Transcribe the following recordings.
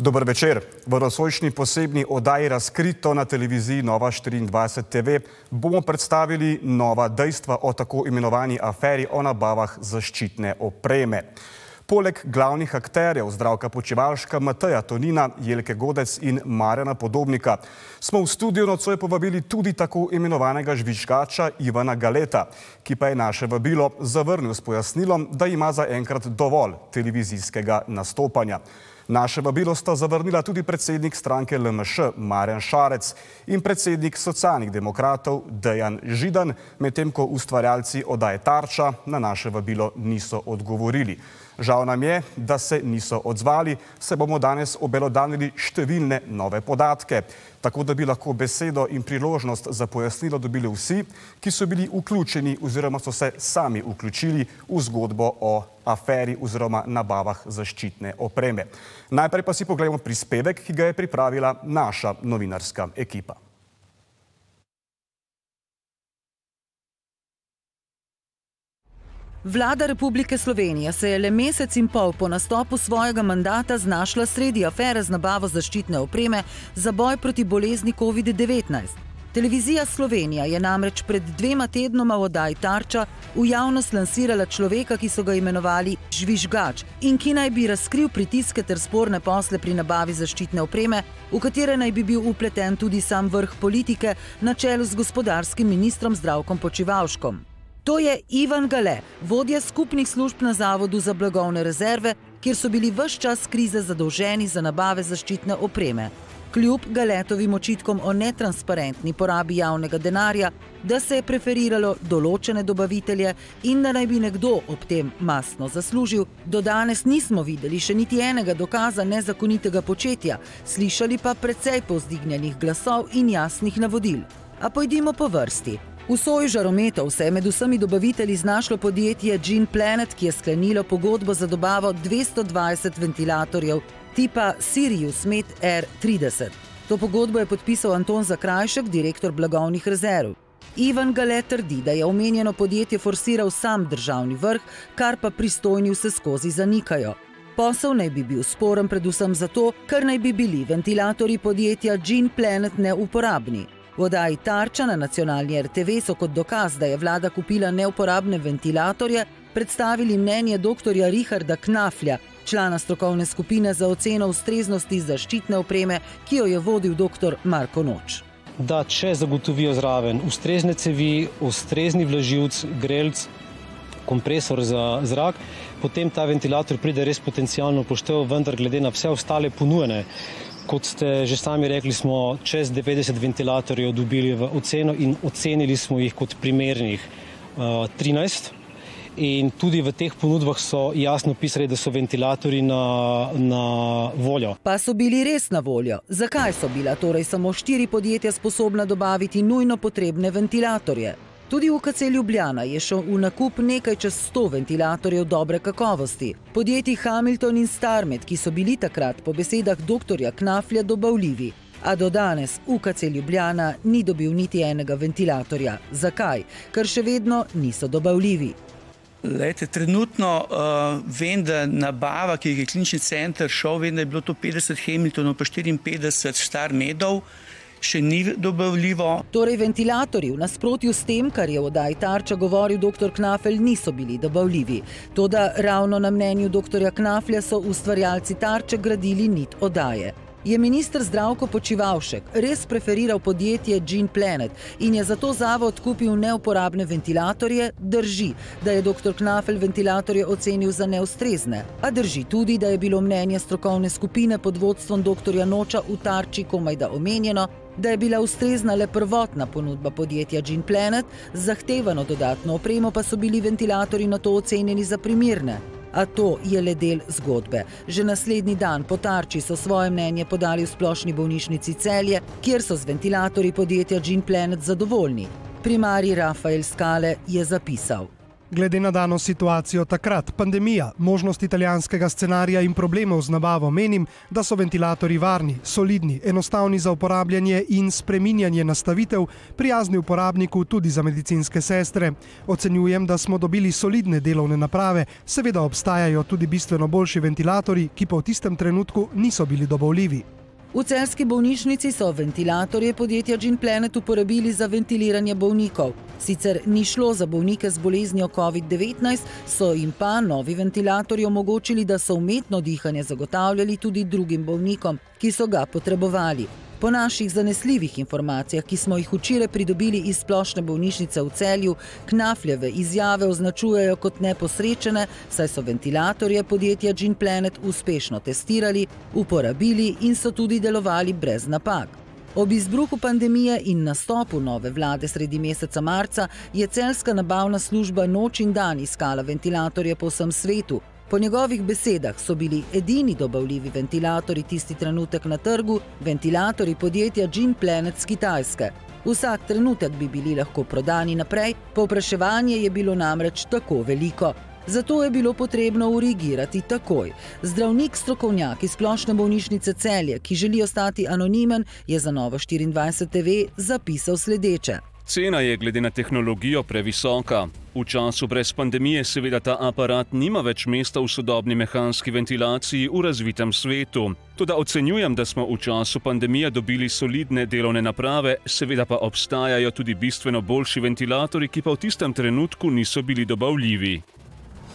Dober večer. V razsojšnji posebni oddaji Razkrito na televiziji Nova 24 TV bomo predstavili nova dejstva o tako imenovani aferi o nabavah zaščitne opreme. Poleg glavnih akterjev zdravka Počevalška, Mateja Tonina, Jelke Godec in Marjana Podobnika smo v studio nocoj povabili tudi tako imenovanega žvižgača Ivana Galeta, ki pa je naše vabilo zavrnil s pojasnilom, da ima zaenkrat dovolj televizijskega nastopanja. Naše vabilo sta zavrnila tudi predsednik stranke LMŠ Marjan Šarec in predsednik socialnih demokratov Dejan Židan, medtem ko ustvarjalci odaje Tarča na naše vabilo niso odgovorili. Žal nam je, da se niso odzvali, se bomo danes obelodanili številne nove podatke, tako da bi lahko besedo in priložnost za pojasnilo dobili vsi, ki so bili vključeni oziroma so se sami vključili v zgodbo o aferi oziroma nabavah zaščitne opreme. Najprej pa si pogledamo prispevek, ki ga je pripravila naša novinarska ekipa. Vlada Republike Slovenije se je le mesec in pol po nastopu svojega mandata znašla sredi afere z nabavo zaščitne opreme za boj proti bolezni COVID-19. Televizija Slovenija je namreč pred dvema tednoma v oddaji Tarča v javnost lansirala človeka, ki so ga imenovali Žvižgač in ki naj bi razkril pritiske ter sporne posle pri nabavi zaščitne opreme, v katere naj bi bil upleten tudi sam vrh politike na čelu z gospodarskim ministrom Zdravkom Počivalškom. To je Ivan Gale, vodja skupnih služb na Zavodu za blagovne rezerve, kjer so bili vse čas krize zadolženi za nabave zaščitne opreme. Kljub Galetovim očitkom o netransparentni porabi javnega denarja, da se je preferiralo določene dobavitelje in da naj bi nekdo ob tem masno zaslužil, do danes nismo videli še niti enega dokaza nezakonitega početja, slišali pa precej povzdignjenih glasov in jasnih navodil. A pojdimo po vrsti. V soji žarometov se je med vsemi dobavitelji znašlo podjetje Gene Planet, ki je sklenilo pogodbo za dobavo 220 ventilatorjev tipa Sirius Med R30. To pogodbo je podpisal Anton Zakrajšek, direktor blagovnih rezerv. Ivan Gale trdi, da je omenjeno podjetje forsiral sam državni vrh, kar pa pristojni vse skozi zanikajo. Posel naj bi bil sporen predvsem zato, ker naj bi bili ventilatorji podjetja Gene Planet neuporabni. V oddaji Tarča na nacionalni RTV so kot dokaz, da je vlada kupila neuporabne ventilatorje, predstavili mnenje dr. Richarda Knaflja, člana strokovne skupine za oceno ustreznosti zaščitne opreme, ki jo je vodil dr. Marko Noč. Da, če zagotovijo zraven ustrezne cevi, ustrezni vlažilc, grelc, kompresor za zrak, potem ta ventilator pride res potencijalno poštev, vendar glede na vse ostale ponujene Kot ste že sami rekli, smo čez 90 ventilatorjev dobili v oceno in ocenili smo jih kot primernih uh, 13. In tudi v teh ponudbah so jasno pisali, da so ventilatori na, na voljo. Pa so bili res na voljo. Zakaj so bila torej samo štiri podjetja sposobna dobaviti nujno potrebne ventilatorje? Tudi UKC Ljubljana je šel v nakup nekaj čez 100 ventilatorjev dobre kakovosti. Podjetji Hamilton in Starmet, ki so bili takrat po besedah dr. Knaflja dobavljivi. A do danes UKC Ljubljana ni dobil niti enega ventilatorja. Zakaj? Ker še vedno niso dobavljivi. Lejte, trenutno uh, vem, da nabava, ki je klinični center šel, vem, da je bilo to 50 Hamiltonov, pa 54 Star Medov še ni dobavljivo. Torej, ventilatorji v nasprotju s tem, kar je v oddaji Tarča govoril dr. Knafel, niso bili dobavljivi. Toda ravno na mnenju dr. Knaflja so ustvarjalci Tarče gradili nit oddaje. Je ministr zdravko Počivalšek res preferiral podjetje Gene Planet in je zato zavod kupil neuporabne ventilatorje, drži, da je dr. Knafel ventilatorje ocenil za neustrezne. A drži tudi, da je bilo mnenje strokovne skupine pod vodstvom dr. Noča v tarči komaj da omenjeno, da je bila ustrezna le prvotna ponudba podjetja Gene Planet, zahtevano dodatno opremo pa so bili ventilatorji na to ocenjeni za primirne. A to je le del zgodbe. Že naslednji dan po tarči so svoje mnenje podali v splošni bolnišnici celje, kjer so z ventilatorji podjetja Gene Planet zadovoljni. Primari Rafael Skale je zapisal. Glede na dano situacijo takrat, pandemija, možnost italijanskega scenarija in problemov z nabavo, menim, da so ventilatori varni, solidni, enostavni za uporabljanje in spreminjanje nastavitev, prijazni uporabniku tudi za medicinske sestre. Ocenjujem, da smo dobili solidne delovne naprave, seveda obstajajo tudi bistveno boljši ventilatori, ki pa v tistem trenutku niso bili dobavljivi. V celski bolnišnici so ventilatorje podjetja Gene Planet uporabili za ventiliranje bolnikov. Sicer ni šlo za bolnike z boleznijo COVID-19, so jim pa novi ventilatorji omogočili, da so umetno dihanje zagotavljali tudi drugim bolnikom, ki so ga potrebovali. Po naših zanesljivih informacijah, ki smo jih včeraj pridobili iz splošne bolnišnice v celju, knafljeve izjave označujejo kot neposrečene, saj so ventilatorje podjetja Gene Planet uspešno testirali, uporabili in so tudi delovali brez napak. Ob izbruhu pandemije in nastopu nove vlade sredi meseca marca je celska nabavna služba noč in dan iskala ventilatorje po vsem svetu, Po njegovih besedah so bili edini dobavljivi ventilatori tisti trenutek na trgu, ventilatori podjetja Gene Planet z Kitajske. Vsak trenutek bi bili lahko prodani naprej, povpraševanje je bilo namreč tako veliko. Zato je bilo potrebno urigirati takoj. Zdravnik strokovnjak iz splošne bolnišnice celje, ki želi ostati anonimen, je za novo 24 TV zapisal sledeče. Cena je glede na tehnologijo previsoka. V času brez pandemije seveda ta aparat nima več mesta v sodobni mehanski ventilaciji v razvitem svetu. Toda ocenjujem, da smo v času pandemije dobili solidne delovne naprave, seveda pa obstajajo tudi bistveno boljši ventilatori, ki pa v tistem trenutku niso bili dobavljivi.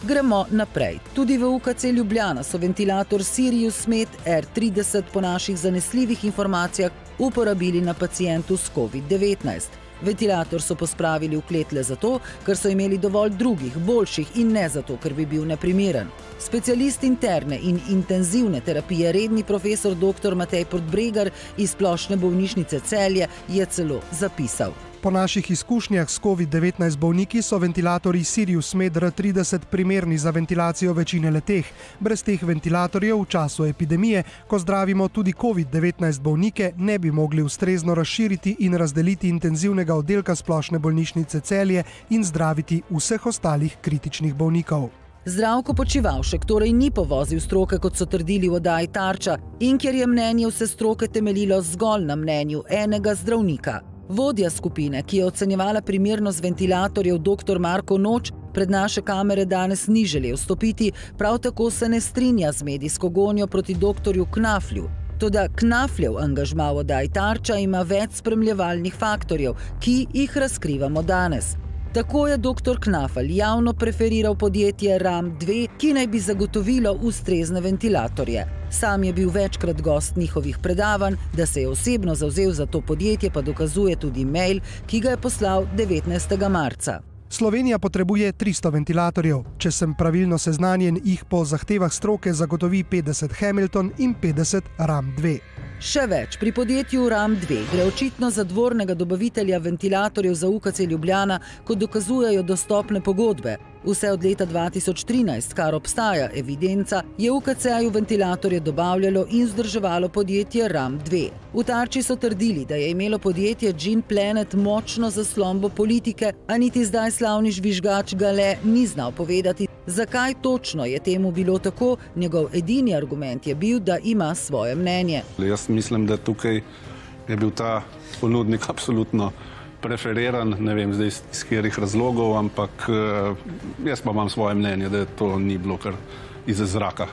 Gremo naprej. Tudi v UKC Ljubljana so ventilator Sirius Med R30 po naših zanesljivih informacijah uporabili na pacijentu s COVID-19. Ventilator so pospravili v klet le zato, ker so imeli dovolj drugih, boljših in ne zato, ker bi bil neprimeren. Specialist interne in intenzivne terapije, redni profesor dr. Matej Portbregar iz splošne bolnišnice celje je celo zapisal. Po naših izkušnjah s COVID-19 bolniki so ventilatorji Sirius Med R30 primerni za ventilacijo večine leteh. Brez teh ventilatorjev v času epidemije, ko zdravimo tudi COVID-19 bolnike, ne bi mogli ustrezno razširiti in razdeliti intenzivnega oddelka splošne bolnišnice celje in zdraviti vseh ostalih kritičnih bolnikov. Zdravko počivalšek torej ni povozil stroke, kot so trdili v oddaji Tarča, in ker je mnenje vse stroke temeljilo zgolj na mnenju enega zdravnika. Vodja skupine, ki je ocenjevala primernost ventilatorjev dr. Marko Noč, pred naše kamere danes ni želel stopiti, prav tako se ne strinja z medijsko gonjo proti dr. Knaflju. Toda Knafljev angažma v oddaji Tarča ima več spremljevalnih faktorjev, ki jih razkrivamo danes. Tako je dr. Knafel javno preferiral podjetje RAM2, ki naj bi zagotovilo ustrezne ventilatorje. Sam je bil večkrat gost njihovih predavanj, da se je osebno zauzel za to podjetje, pa dokazuje tudi mail, ki ga je poslal 19. marca. Slovenija potrebuje 300 ventilatorjev. Če sem pravilno seznanjen, jih po zahtevah stroke zagotovi 50 Hamilton in 50 RAM2. Še več, pri podjetju RAM2 gre očitno za dvornega dobavitelja ventilatorjev za UKC Ljubljana, kot dokazujejo dostopne pogodbe. Vse od leta 2013, kar obstaja evidenca, je UKC-ju ventilatorje dobavljalo in vzdrževalo podjetje RAM2. V tarči so trdili, da je imelo podjetje Gene Planet močno zaslombo politike, a niti zdaj slavni žvižgač Gale ni znal povedati, zakaj točno je temu bilo tako. Njegov edini argument je bil, da ima svoje mnenje. Jaz mislim, da tukaj je bil ta ponudnik absolutno preferiran, ne vem zdaj iz katerih razlogov, ampak eh, jaz pa imam svoje mnenje, da to ni bilo kar iz zraka.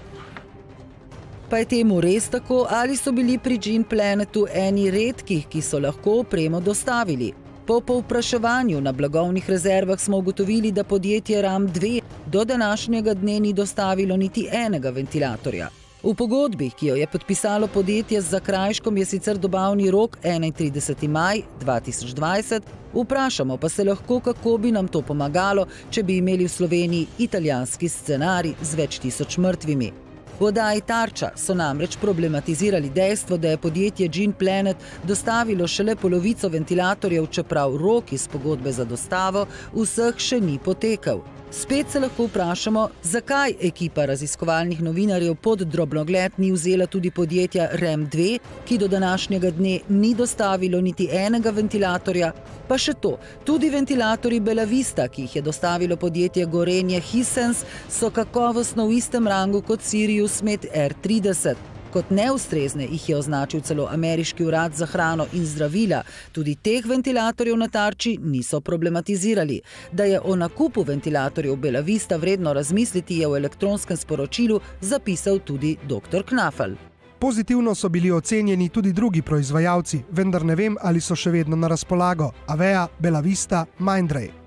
Pa je temu res tako, ali so bili pri Gene Planetu eni redkih, ki so lahko opremo dostavili? Po povpraševanju na blagovnih rezervah smo ugotovili, da podjetje RAM2 do današnjega dne ni dostavilo niti enega ventilatorja. V pogodbi, ki jo je podpisalo podjetje z Zakrajškom, je sicer dobavni rok 31. maj 2020, vprašamo pa se lahko, kako bi nam to pomagalo, če bi imeli v Sloveniji italijanski scenarij z več tisoč mrtvimi. V oddaji Tarča so namreč problematizirali dejstvo, da je podjetje Gene Planet dostavilo šele polovico ventilatorjev, čeprav rok iz pogodbe za dostavo vseh še ni potekel. Spet se lahko vprašamo, zakaj ekipa raziskovalnih novinarjev pod drobnogled ni vzela tudi podjetja REM2, ki do današnjega dne ni dostavilo niti enega ventilatorja, pa še to, tudi ventilatorji Belavista, ki jih je dostavilo podjetje Gorenje Hisens, so kakovostno v istem rangu kot Sirius Med R30. Kot neustrezne jih je označil celo ameriški urad za hrano in zdravila. Tudi teh ventilatorjev na tarči niso problematizirali. Da je o nakupu ventilatorjev Bela Vista vredno razmisliti, je v elektronskem sporočilu zapisal tudi dr. Knafel. Pozitivno so bili ocenjeni tudi drugi proizvajalci, vendar ne vem, ali so še vedno na razpolago. Avea, Bela Vista, Mindray.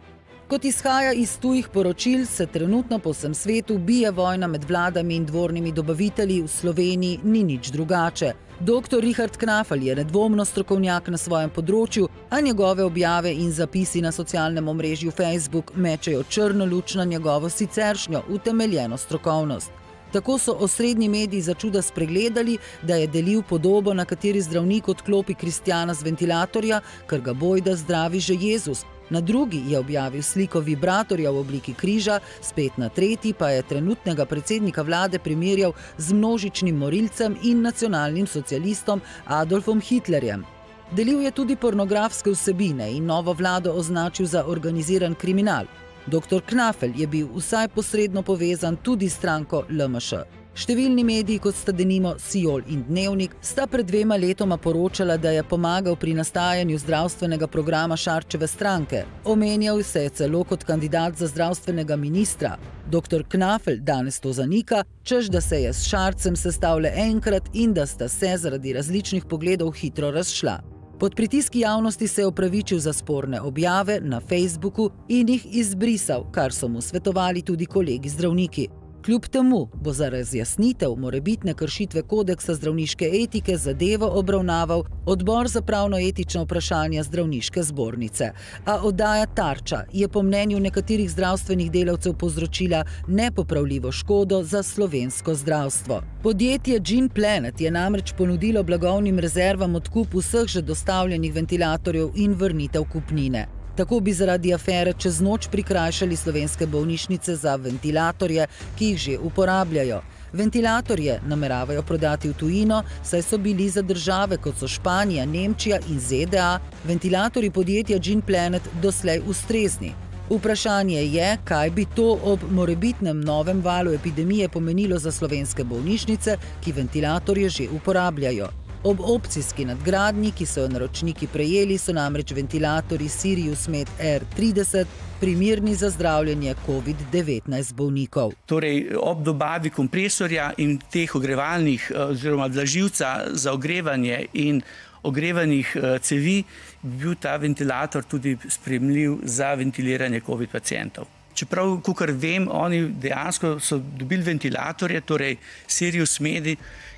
Kot izhaja iz tujih poročil, se trenutno po vsem svetu bije vojna med vladami in dvornimi dobavitelji, v Sloveniji ni nič drugače. Dr. Richard Knafel je nedvomno strokovnjak na svojem področju, a njegove objave in zapisi na socialnem omrežju Facebook mečejo črno luč na njegovo siceršnjo utemeljeno strokovnost. Tako so osrednji mediji za čuda spregledali, da je delil podobo, na kateri zdravnik odklopi kristjana z ventilatorja, ker ga bojda zdravi že Jezus, Na drugi je objavil sliko vibratorja v obliki križa, spet na tretji pa je trenutnega predsednika vlade primerjal z množičnim morilcem in nacionalnim socialistom Adolfom Hitlerjem. Delil je tudi pornografske vsebine in novo vlado označil za organiziran kriminal. Dr. Knafel je bil vsaj posredno povezan tudi s stranko LMŠ. Številni mediji, kot sta denimo Sijol in Dnevnik, sta pred dvema letoma poročala, da je pomagal pri nastajanju zdravstvenega programa Šarčeve stranke. Omenjal se je celo kot kandidat za zdravstvenega ministra. Dr. Knafel danes to zanika, čež da se je s Šarcem sestavljal enkrat in da sta se zaradi različnih pogledov hitro razšla. Pod pritiski javnosti se je opravičil za sporne objave na Facebooku in jih izbrisal, kar so mu svetovali tudi kolegi zdravniki. Kljub temu bo za razjasnitev morebitne kršitve kodeksa zdravniške etike zadevo obravnaval odbor za pravno-etično vprašanje zdravniške zbornice. A oddaja Tarča je po mnenju nekaterih zdravstvenih delavcev povzročila nepopravljivo škodo za slovensko zdravstvo. Podjetje Gene Planet je namreč ponudilo blagovnim rezervam odkup vseh že dostavljenih ventilatorjev in vrnitev kupnine. Tako bi zaradi afere čez noč prikrajšali slovenske bolnišnice za ventilatorje, ki jih že uporabljajo. Ventilatorje nameravajo prodati v tujino, saj so bili za države kot so Španija, Nemčija in ZDA ventilatorji podjetja Gene Planet doslej ustrezni. Vprašanje je, kaj bi to ob morebitnem novem valu epidemije pomenilo za slovenske bolnišnice, ki ventilatorje že uporabljajo. Ob opcijski nadgradnji, ki so jo naročniki prejeli, so namreč ventilatorji Sirius Med R30 primirni za zdravljenje COVID-19 bolnikov. Torej, ob dobavi kompresorja in teh ogrevalnih eh, oziroma vlaživca za ogrevanje in ogrevanih eh, cevi, bi bil ta ventilator tudi spremljiv za ventiliranje COVID pacijentov. Čeprav, kar vem, oni dejansko so dobili ventilatorje, torej Sirius Medi,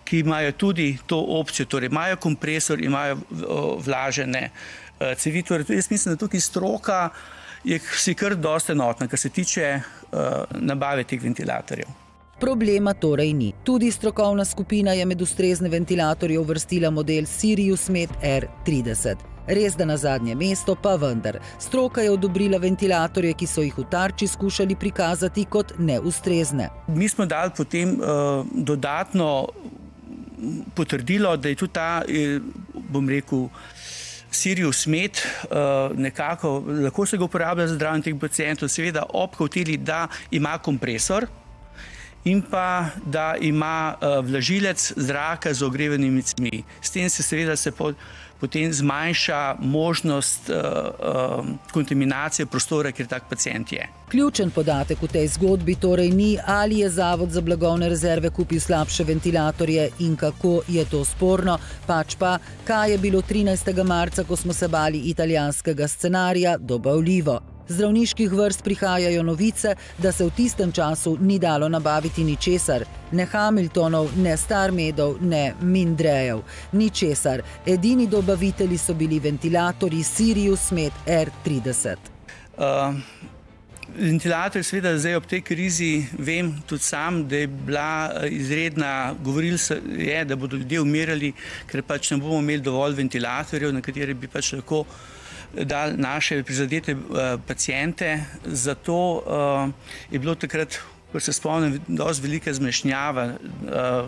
ki imajo tudi to opcijo, torej imajo kompresor, imajo vlažene eh, cevi. Torej, jaz mislim, da tukaj stroka je si kar dosta enotna, kar se tiče uh, nabave teh ventilatorjev. Problema torej ni. Tudi strokovna skupina je med ustrezne ventilatorje uvrstila model Sirius Med R30. Res da na zadnje mesto, pa vendar. Stroka je odobrila ventilatorje, ki so jih v tarči skušali prikazati kot neustrezne. Mi smo dali potem uh, dodatno potrdilo, da je tudi ta, eh, bom rekel, Sirius Med, eh, nekako lahko se ga uporablja za zdravljenje teh pacijentov, seveda ob hoteli, da ima kompresor in pa da ima eh, vlažilec zraka z ogrevanimi cmi. S tem se seveda se pod potem zmanjša možnost uh, uh, kontaminacije prostora, kjer tak pacijent je. Ključen podatek v tej zgodbi torej ni, ali je Zavod za blagovne rezerve kupil slabše ventilatorje in kako je to sporno, pač pa, kaj je bilo 13. marca, ko smo se bali italijanskega scenarija, dobavljivo zdravniških vrst prihajajo novice, da se v tistem času ni dalo nabaviti ničesar, ne Hamiltonov, ne Starmedov, ne Mindrejev, ničesar. Edini dobavitelji so bili ventilatorji Sirius Med R30. Uh, ventilator, seveda, zdaj ob tej krizi vem tudi sam, da je bila uh, izredna, govorili se je, da bodo ljudje umirali, ker pač ne bomo imeli dovolj ventilatorjev, na katere bi pač lahko dali naše prizadete pacijente. Zato je bilo takrat ko se spomnim, dosti velike zmešnjava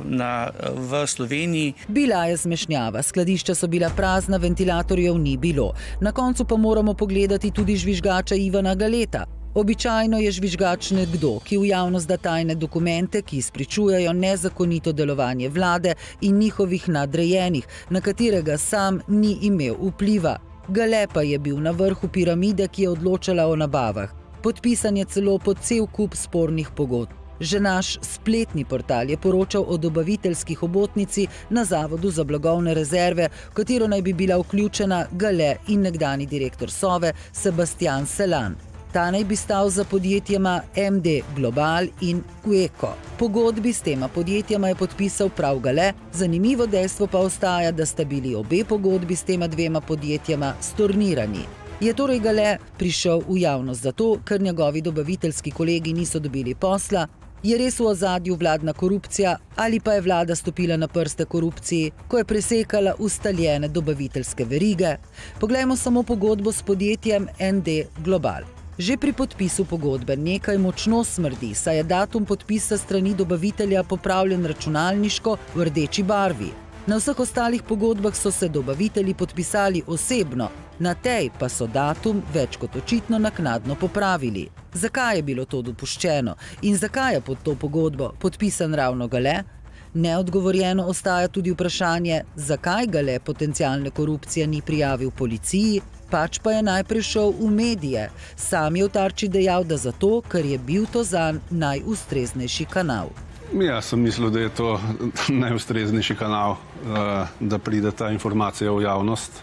na, v Sloveniji. Bila je zmešnjava, skladišča so bila prazna, ventilatorjev ni bilo. Na koncu pa moramo pogledati tudi žvižgača Ivana Galeta. Običajno je žvižgač nekdo, ki v javnost da tajne dokumente, ki spričujejo nezakonito delovanje vlade in njihovih nadrejenih, na katerega sam ni imel vpliva. Gale pa je bil na vrhu piramide, ki je odločala o nabavah. Podpisan je celo pod cel kup spornih pogodb. Že naš spletni portal je poročal o dobaviteljskih obotnici na Zavodu za blagovne rezerve, v katero naj bi bila vključena Gale in nekdani direktor Sove Sebastian Selan. Ta naj bi stal za podjetjema MD Global in Queco. Pogodbi s tema podjetjama je podpisal prav Gale, zanimivo dejstvo pa ostaja, da sta bili obe pogodbi s tema dvema podjetjama stornirani. Je torej Gale prišel v javnost zato, ker njegovi dobaviteljski kolegi niso dobili posla, je res v ozadju vladna korupcija ali pa je vlada stopila na prste korupciji, ko je presekala ustaljene dobaviteljske verige? Poglejmo samo pogodbo s podjetjem ND Global. Že pri podpisu pogodbe nekaj močno smrdi, saj je datum podpisa strani dobavitelja popravljen računalniško v rdeči barvi. Na vseh ostalih pogodbah so se dobavitelji podpisali osebno, na tej pa so datum več kot očitno naknadno popravili. Zakaj je bilo to dopuščeno in zakaj je pod to pogodbo podpisan ravno Gale? Neodgovorjeno ostaja tudi vprašanje, zakaj Gale potencijalne korupcije ni prijavil policiji, pač pa je najprej šel v medije. Sam je v tarči dejal, da zato, ker je bil to zanj najustreznejši kanal. Ja, sem mislil, da je to najustreznejši kanal, da pride ta informacija v javnost.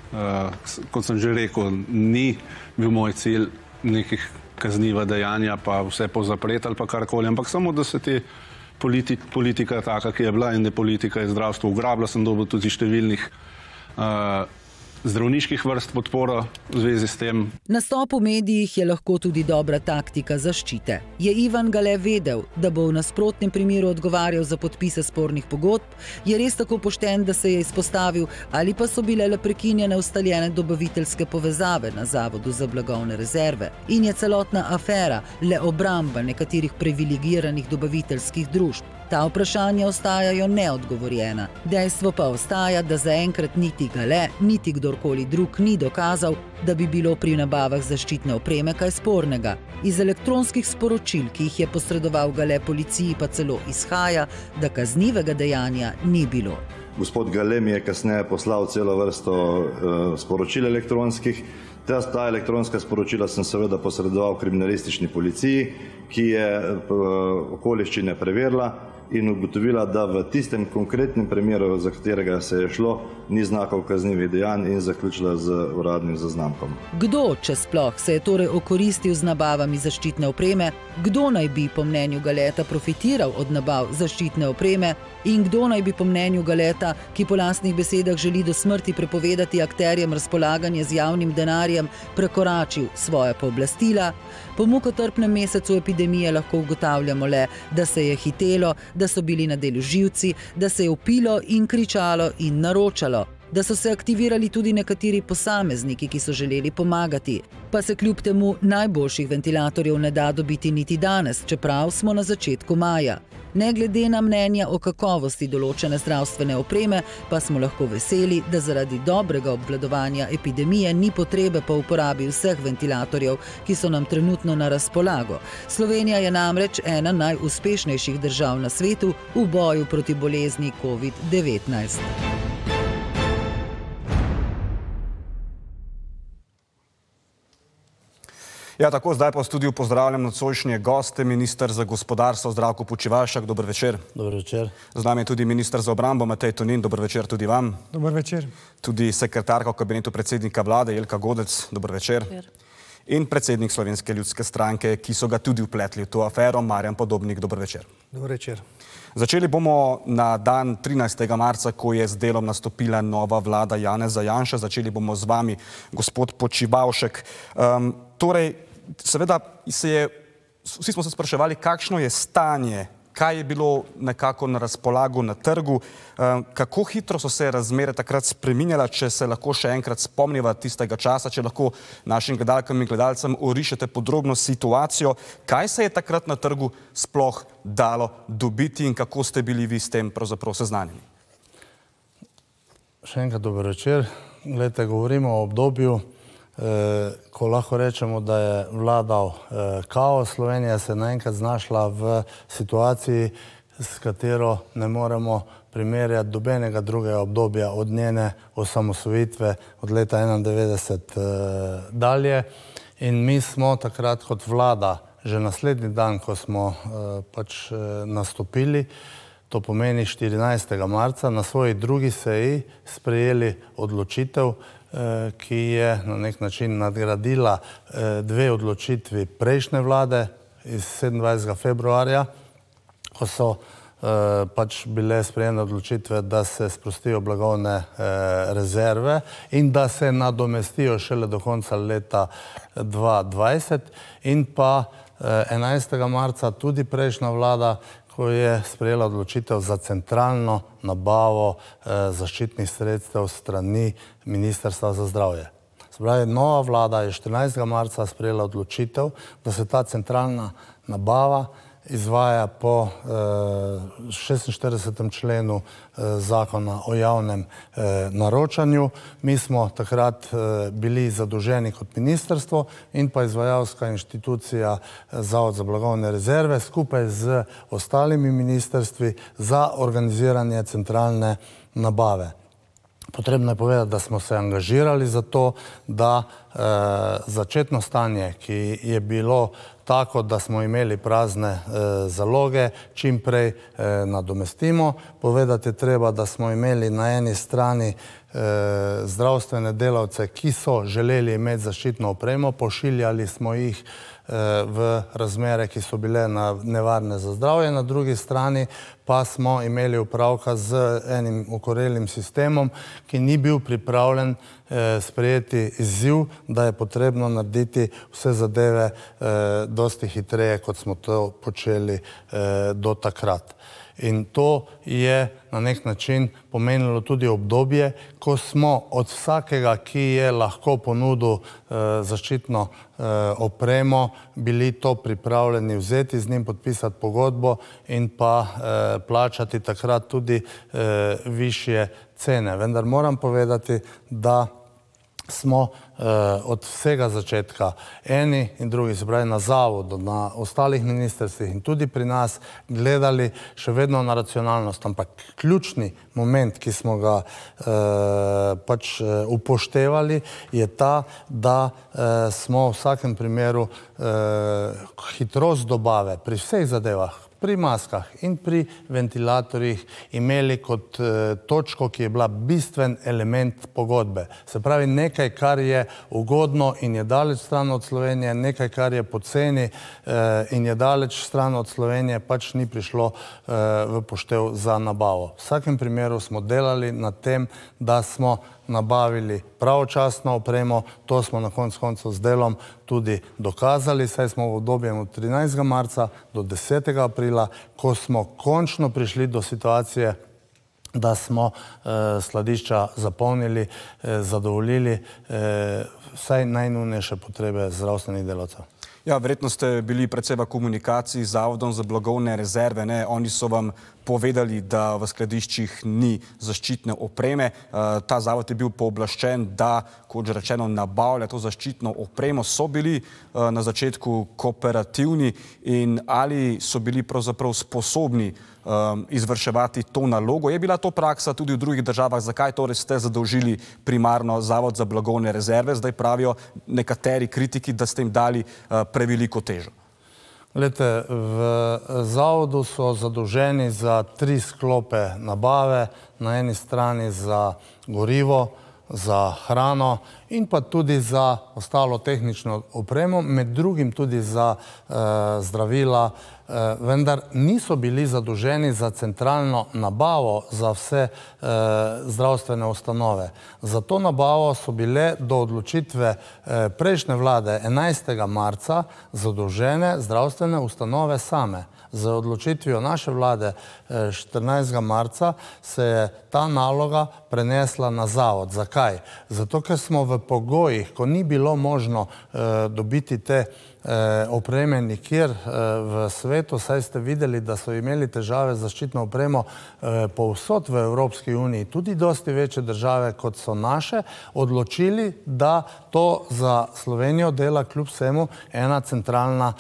Kot sem že rekel, ni bil moj cilj nekih kazniva dejanja, pa vse pozapreti ali karkoli, ampak samo, da se ti politika taka, ki je bila in da politika je zdravstvo ugrabila, sem dobil tudi številnih zdravniških vrst podporo v zvezi s tem. Nastop v medijih je lahko tudi dobra taktika zaščite. Je Ivan Gale vedel, da bo v nasprotnem primeru odgovarjal za podpise spornih pogodb, je res tako pošten, da se je izpostavil, ali pa so bile le prekinjene ustaljene dobaviteljske povezave na Zavodu za blagovne rezerve in je celotna afera le obramba nekaterih privilegiranih dobaviteljskih družb. Ta vprašanja ostajajo neodgovorjena. Dejstvo pa ostaja, da zaenkrat niti Gale, niti kdorkoli drug ni dokazal, da bi bilo pri nabavah zaščitne opreme kaj spornega. Iz elektronskih sporočil, ki jih je posredoval Gale policiji, pa celo izhaja, da kaznivega dejanja ni bilo. Gospod Gale mi je kasneje poslal celo vrsto uh, sporočil elektronskih. Ta, ta elektronska sporočila sem seveda posredoval kriminalistični policiji, ki je uh, okoliščine preverila in ugotovila, da v tistem konkretnem primeru, za katerega se je šlo, ni znakov kaznivih dejanj in zaključila z uradnim zaznamkom. Kdo, če sploh, se je torej okoristil z nabavami zaščitne opreme, kdo naj bi po mnenju Galeta profitiral od nabav zaščitne opreme in kdo naj bi po mnenju Galeta, ki po lastnih besedah želi do smrti prepovedati akterjem razpolaganje z javnim denarjem, prekoračil svoje pooblastila. Po mukotrpnem mesecu epidemije lahko ugotavljamo le, da se je hitelo, da so bili na delu živci, da se je upilo in kričalo in naročalo, da so se aktivirali tudi nekateri posamezniki, ki so želeli pomagati. Pa se kljub temu najboljših ventilatorjev ne da dobiti niti danes, čeprav smo na začetku maja. Ne glede na mnenja o kakovosti določene zdravstvene opreme, pa smo lahko veseli, da zaradi dobrega obvladovanja epidemije ni potrebe po uporabi vseh ventilatorjev, ki so nam trenutno na razpolago. Slovenija je namreč ena najuspešnejših držav na svetu v boju proti bolezni COVID-19. Ja, tako zdaj pa v studiu pozdravljam nocojšnje goste, minister za gospodarstvo Zdravko Počivašek, dober večer. Dober večer. Z nami je tudi minister za obrambo Matej Tonin, dober večer tudi vam. Dober večer. Tudi sekretarka v kabinetu predsednika vlade Jelka Godec, dober večer. večer. In predsednik Slovenske ljudske stranke, ki so ga tudi upletli v to afero, Marjan Podobnik, dober večer. Dober večer. Začeli bomo na dan 13. marca, ko je z delom nastopila nova vlada Janeza Janša. Začeli bomo z vami, gospod Počivavšek. Um, torej, seveda se je, vsi smo se spraševali, kakšno je stanje kaj je bilo nekako na razpolago na trgu, eh, kako hitro so se razmere takrat spreminjala, če se lahko še enkrat spomniva tistega časa, če lahko našim gledalkam in gledalcem orišete podrobno situacijo, kaj se je takrat na trgu sploh dalo dobiti in kako ste bili vi s tem pravzaprav seznanjeni. Še enkrat dober večer. Glede, govorimo o obdobju, ko lahko rečemo, da je vladal eh, kaos, Slovenija se je naenkrat znašla v situaciji, s katero ne moremo primerjati dobenega drugega obdobja od njene osamosvojitve od leta 1991 eh, dalje. In mi smo takrat kot vlada, že naslednji dan, ko smo pač nastopili, to pomeni 14. marca, na svoji drugi seji sprejeli odločitev, Eh, ki je na nek način nadgradila eh, dve odločitvi prejšnje vlade iz 27. februarja, ko so eh, pač bile sprejene odločitve, da se sprostijo blagovne rezerve in da se nadomestijo šele do konca leta 2020 in pa 11. marca tudi prejšnja vlada, ko je sprejela odločitev za centralno nabavo eh, zaščitnih sredstev strani Ministrstva za zdravje. Spravi, nova vlada je 14. marca sprejela odločitev, da se ta centralna nabava izvaja po eh, 46. členu eh, zakona o javnem eh, naročanju. Mi smo takrat eh, bili zaduženi kot ministrstvo in pa izvajalska inštitucija eh, Zavod za blagovne rezerve skupaj z ostalimi ministrstvi za organiziranje centralne nabave. Potrebno je povedati, da smo se angažirali za to, da eh, začetno stanje, ki je bilo tako, da smo imeli prazne eh, zaloge, čim prej eh, nadomestimo. Povedati je treba, da smo imeli na eni strani eh, zdravstvene delavce, ki so želeli imeti zaščitno opremo, pošiljali smo jih v razmere, ki so bile nevarne za zdravje, na drugi strani pa smo imeli upravka z enim ukorelim sistemom, ki ni bil pripravljen eh, sprejeti izziv, da je potrebno narediti vse zadeve eh, dosti hitreje, kot smo to počeli eh, do takrat. In to je na nek način pomenilo tudi obdobje, ko smo od vsakega, ki je lahko ponudil eh, zaščitno eh, opremo, bili to pripravljeni vzeti, z njim podpisati pogodbo in pa eh, plačati takrat tudi eh, višje cene. Vendar moram povedati, da smo uh, od vsega začetka eni in drugi, se pravi na zavodu, na ostalih ministrstvih in tudi pri nas gledali še vedno na racionalnost, ampak ključni moment, ki smo ga uh, pač uh, upoštevali, je ta, da uh, smo v vsakem primeru uh, hitrost dobave pri vseh zadevah, pri maskah in pri ventilatorjih imeli kot eh, točko, ki je bila bistven element pogodbe. Se pravi nekaj, kar je ugodno in je daleč stran od Slovenije, nekaj, kar je poceni eh, in je daleč stran od Slovenije, pač ni prišlo eh, v poštev za nabavo. V vsakem primeru smo delali na tem, da smo nabavili pravočasno opremo, to smo na konc koncu z delom tudi dokazali, saj smo v obdobju od 13. marca do 10. aprila, ko smo končno prišli do situacije, da smo eh, skladišča zapolnili, eh, zadovoljili eh, vsaj najnujnejše potrebe zdravstvenih delavcev. Ja, verjetno ste bili predvsej v komunikaciji z Zavodom za blagovne rezerve. Ne? Oni so vam povedali, da v skladiščih ni zaščitne opreme. Uh, ta zavod je bil pooblaščen, da, kot že rečeno, nabavlja to zaščitno opremo. So bili uh, na začetku kooperativni in ali so bili pravzaprav sposobni um, izvrševati to nalogo. Je bila to praksa tudi v drugih državah? Zakaj torej ste zadolžili primarno Zavod za blagovne rezerve? Zdaj pravijo nekateri kritiki, da ste jim dali uh, preveliko težo. Lete, v zavodu so zadolženi za tri sklope nabave, na eni strani za gorivo, za hrano in pa tudi za ostalo tehnično opremo, med drugim tudi za uh, zdravila, uh, vendar niso bili zaduženi za centralno nabavo za vse uh, zdravstvene ustanove. Za to nabavo so bile do odločitve uh, prejšnje vlade 11. marca zadužene zdravstvene ustanove same. Z odločitvijo naše vlade 14. marca se je ta naloga prenesla na zavod. Zakaj? Zato, ker smo v pogojih, ko ni bilo možno dobiti te opreme nikjer v svetu, saj ste videli, da so imeli težave z zaščitno opremo povsod v Evropski uniji, tudi dosti večje države, kot so naše, odločili, da to za Slovenijo dela kljub vsemu ena centralna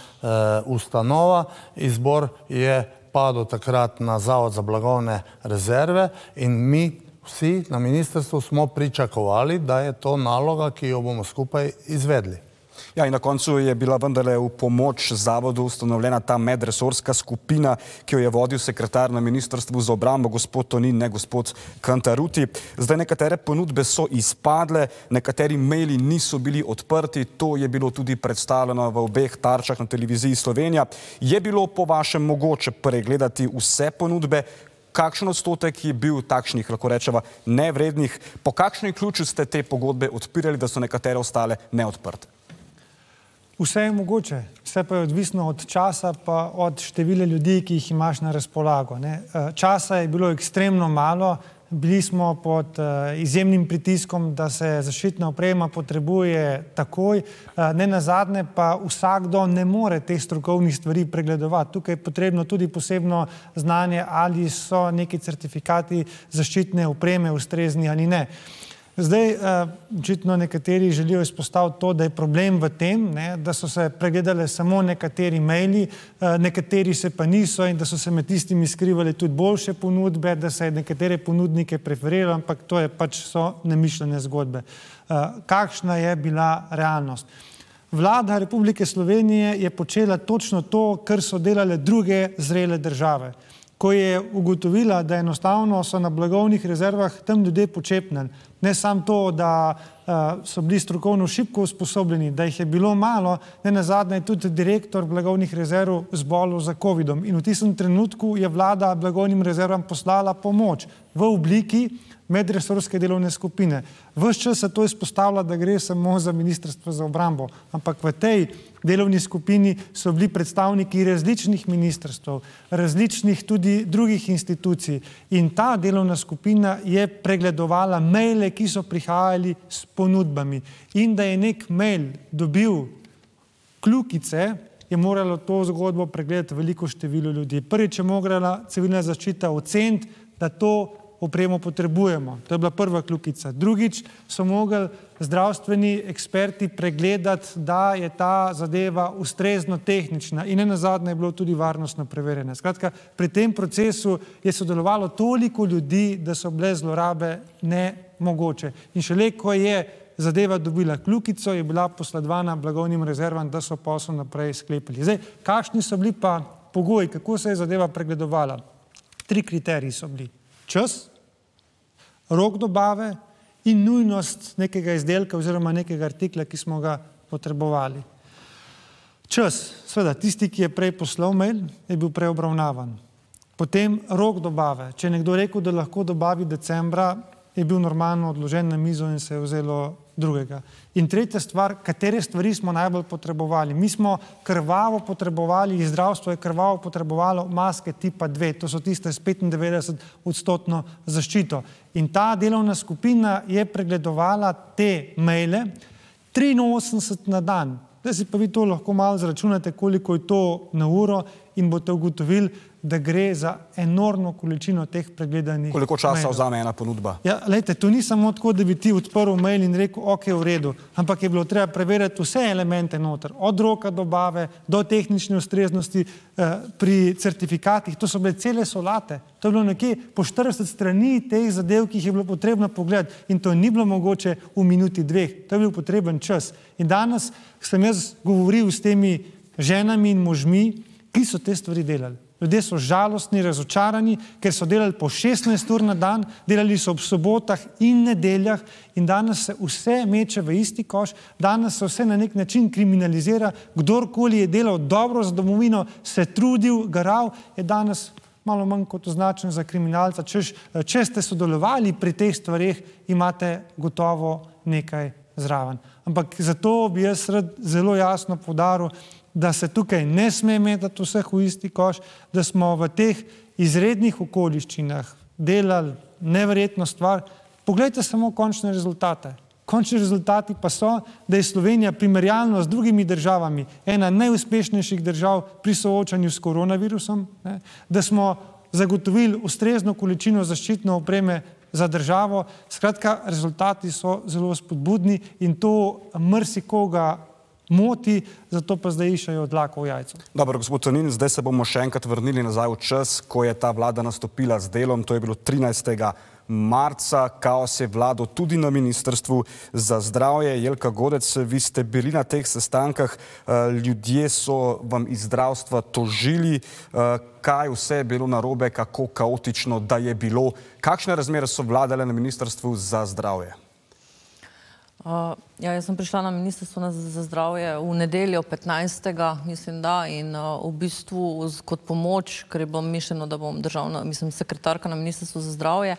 ustanova. Izbor je padel takrat na Zavod za blagovne rezerve in mi vsi na ministrstvu smo pričakovali, da je to naloga, ki jo bomo skupaj izvedli. Ja, in na koncu je bila vendarle v pomoč zavodu ustanovljena ta medresorska skupina, ki jo je vodil sekretar na ministrstvu za obrambo, gospod Tonin, ne gospod Kantaruti. Zdaj nekatere ponudbe so izpadle, nekateri maili niso bili odprti, to je bilo tudi predstavljeno v obeh tarčah na televiziji Slovenija. Je bilo po vašem mogoče pregledati vse ponudbe, kakšen odstotek je bil takšnih, lahko rečeva, nevrednih, po kakšnem ključu ste te pogodbe odpirali, da so nekatere ostale neodprte? Vse je mogoče, vse pa je odvisno od časa, pa od števila ljudi, ki jih imaš na razpolago. Ne. Časa je bilo ekstremno malo, bili smo pod uh, izjemnim pritiskom, da se zaščitna oprema potrebuje takoj, uh, ne na zadnje pa vsakdo ne more teh strokovnih stvari pregledovati. Tukaj je potrebno tudi posebno znanje, ali so neki certifikati zaščitne opreme ustrezni ali ne. Zdaj, eh, očitno nekateri želijo izpostaviti to, da je problem v tem, ne, da so se pregledali samo nekateri maili, eh, nekateri se pa niso in da so se med tistimi skrivali tudi boljše ponudbe, da se je nekatere ponudnike preferiralo, ampak to je pač so nemišljene zgodbe. Eh, kakšna je bila realnost? Vlada Republike Slovenije je počela točno to, kar so delale druge zrele države ko je ugotovila, da enostavno so na blagovnih rezervah tam ljudje počepnili. Ne samo to, da uh, so bili strokovno šibko usposobljeni, da jih je bilo malo, ne na zadnje je tudi direktor blagovnih rezerv zbolel za COVID-om. In v tistem trenutku je vlada blagovnim rezervam poslala pomoč v obliki medresorske delovne skupine. Ves čas se to izpostavlja, da gre samo za ministrstvo za obrambo, ampak v tej delovni skupini so bili predstavniki različnih ministrstv, različnih tudi drugih institucij in ta delovna skupina je pregledovala maile, ki so prihajali s ponudbami in da je nek mail dobil kljukice, je moralo to zgodbo pregledati veliko število ljudi. Prvič je morala civilna zaščita oceniti, da to opremo potrebujemo. To je bila prva kljukica. Drugič so mogli zdravstveni eksperti pregledati, da je ta zadeva ustrezno tehnična in ne nazadnje je bilo tudi varnostno preverjene. Skratka, pri tem procesu je sodelovalo toliko ljudi, da so bile zlorabe nemogoče. In šele, ko je zadeva dobila kljukico, je bila posledovana blagovnim rezervam, da so posel naprej sklepili. Zdaj, kakšni so bili pa pogoji, kako se je zadeva pregledovala? Tri kriteriji so bili čas, rok dobave in nujnost nekega izdelka oziroma nekega artikla, ki smo ga potrebovali. Čas, seveda, tisti, ki je prej poslal mail, je bil preobravnavan. Potem rok dobave. Če je nekdo rekel, da lahko dobavi decembra, je bil normalno odložen na mizo in se je vzelo drugega. In tretja stvar, katere stvari smo najbolj potrebovali. Mi smo krvavo potrebovali, zdravstvo je krvavo potrebovalo maske tipa 2, to so tiste s 95 odstotno zaščito. In ta delovna skupina je pregledovala te maile 83 na dan. Zdaj si pa vi to lahko malo zračunate, koliko je to na uro in boste ugotovili, da gre za enormno količino teh pregledanih. Koliko časa mailov. vzame ena ponudba? Ja, lejte, to ni samo tako, da bi ti odprl mail in rekel, ok, v redu, ampak je bilo treba preveriti vse elemente noter, od roka dobave do tehnične ustreznosti eh, pri certifikatih. To so bile cele solate. To je bilo nekje po 40 strani teh zadev, ki jih je bilo potrebno pogledati in to ni bilo mogoče v minuti dveh. To je bil potreben čas. In danes sem jaz govoril s temi ženami in možmi, ki so te stvari delali. Ljudje so žalostni, razočarani, ker so delali po 16 ur na dan, delali so ob sobotah in nedeljah in danes se vse meče v isti koš, danes se vse na nek način kriminalizira. Kdorkoli je delal dobro za domovino, se trudil, garal, je danes malo manj kot označen za kriminalca. Češ, če ste sodelovali pri teh stvarih, imate gotovo nekaj zraven. Ampak zato bi jaz rad zelo jasno podaril, da se tukaj ne sme metati vseh v isti koš, da smo v teh izrednih okoliščinah delali neverjetno stvar. Poglejte samo končne rezultate. Končni rezultati pa so, da je Slovenija primerjalno z drugimi državami ena najuspešnejših držav pri soočanju s koronavirusom, ne, da smo zagotovili ustrezno količino zaščitne opreme za državo. Skratka, rezultati so zelo spodbudni in to mrsikoga moti, zato pa zdaj iščejo dlako v jajcu. Dobro, gospod Tonin, zdaj se bomo še enkrat vrnili nazaj v čas, ko je ta vlada nastopila z delom, to je bilo 13. marca, kaos je vladal tudi na Ministrstvu za zdravje. Jelka Godec, vi ste bili na teh sestankah, eh, ljudje so vam iz zdravstva tožili, eh, kaj vse je bilo narobe, kako kaotično da je bilo, kakšne razmere so vladale na Ministrstvu za zdravje? Uh, ja, jaz sem prišla na Ministrstvo za zdravje v nedeljo 15. mislim da in uh, v bistvu z, kot pomoč, ker je bilo mišljeno, da bom državna, mislim, sekretarka na Ministrstvu za zdravje.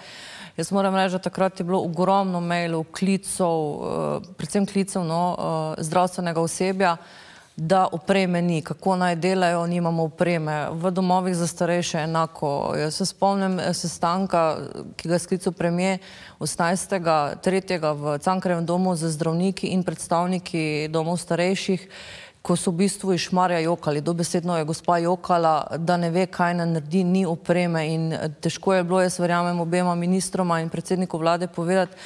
Jaz moram reči, da takrat je bilo ogromno mailov, klicov, uh, predvsem klicev no, uh, zdravstvenega osebja, uh, da opreme ni, kako naj delajo, nimamo opreme. V domovih za starejše enako. Jaz se spomnim eh, sestanka, ki ga je sklical premije 18.3. v Cankarevem domu za zdravniki in predstavniki domov starejših, ko so v bistvu iz Šmarja jokali. Dobesedno je gospa jokala, da ne ve, kaj naj naredi, ni opreme in eh, težko je bilo, jaz verjamem, obema ministroma in predsedniku vlade povedati,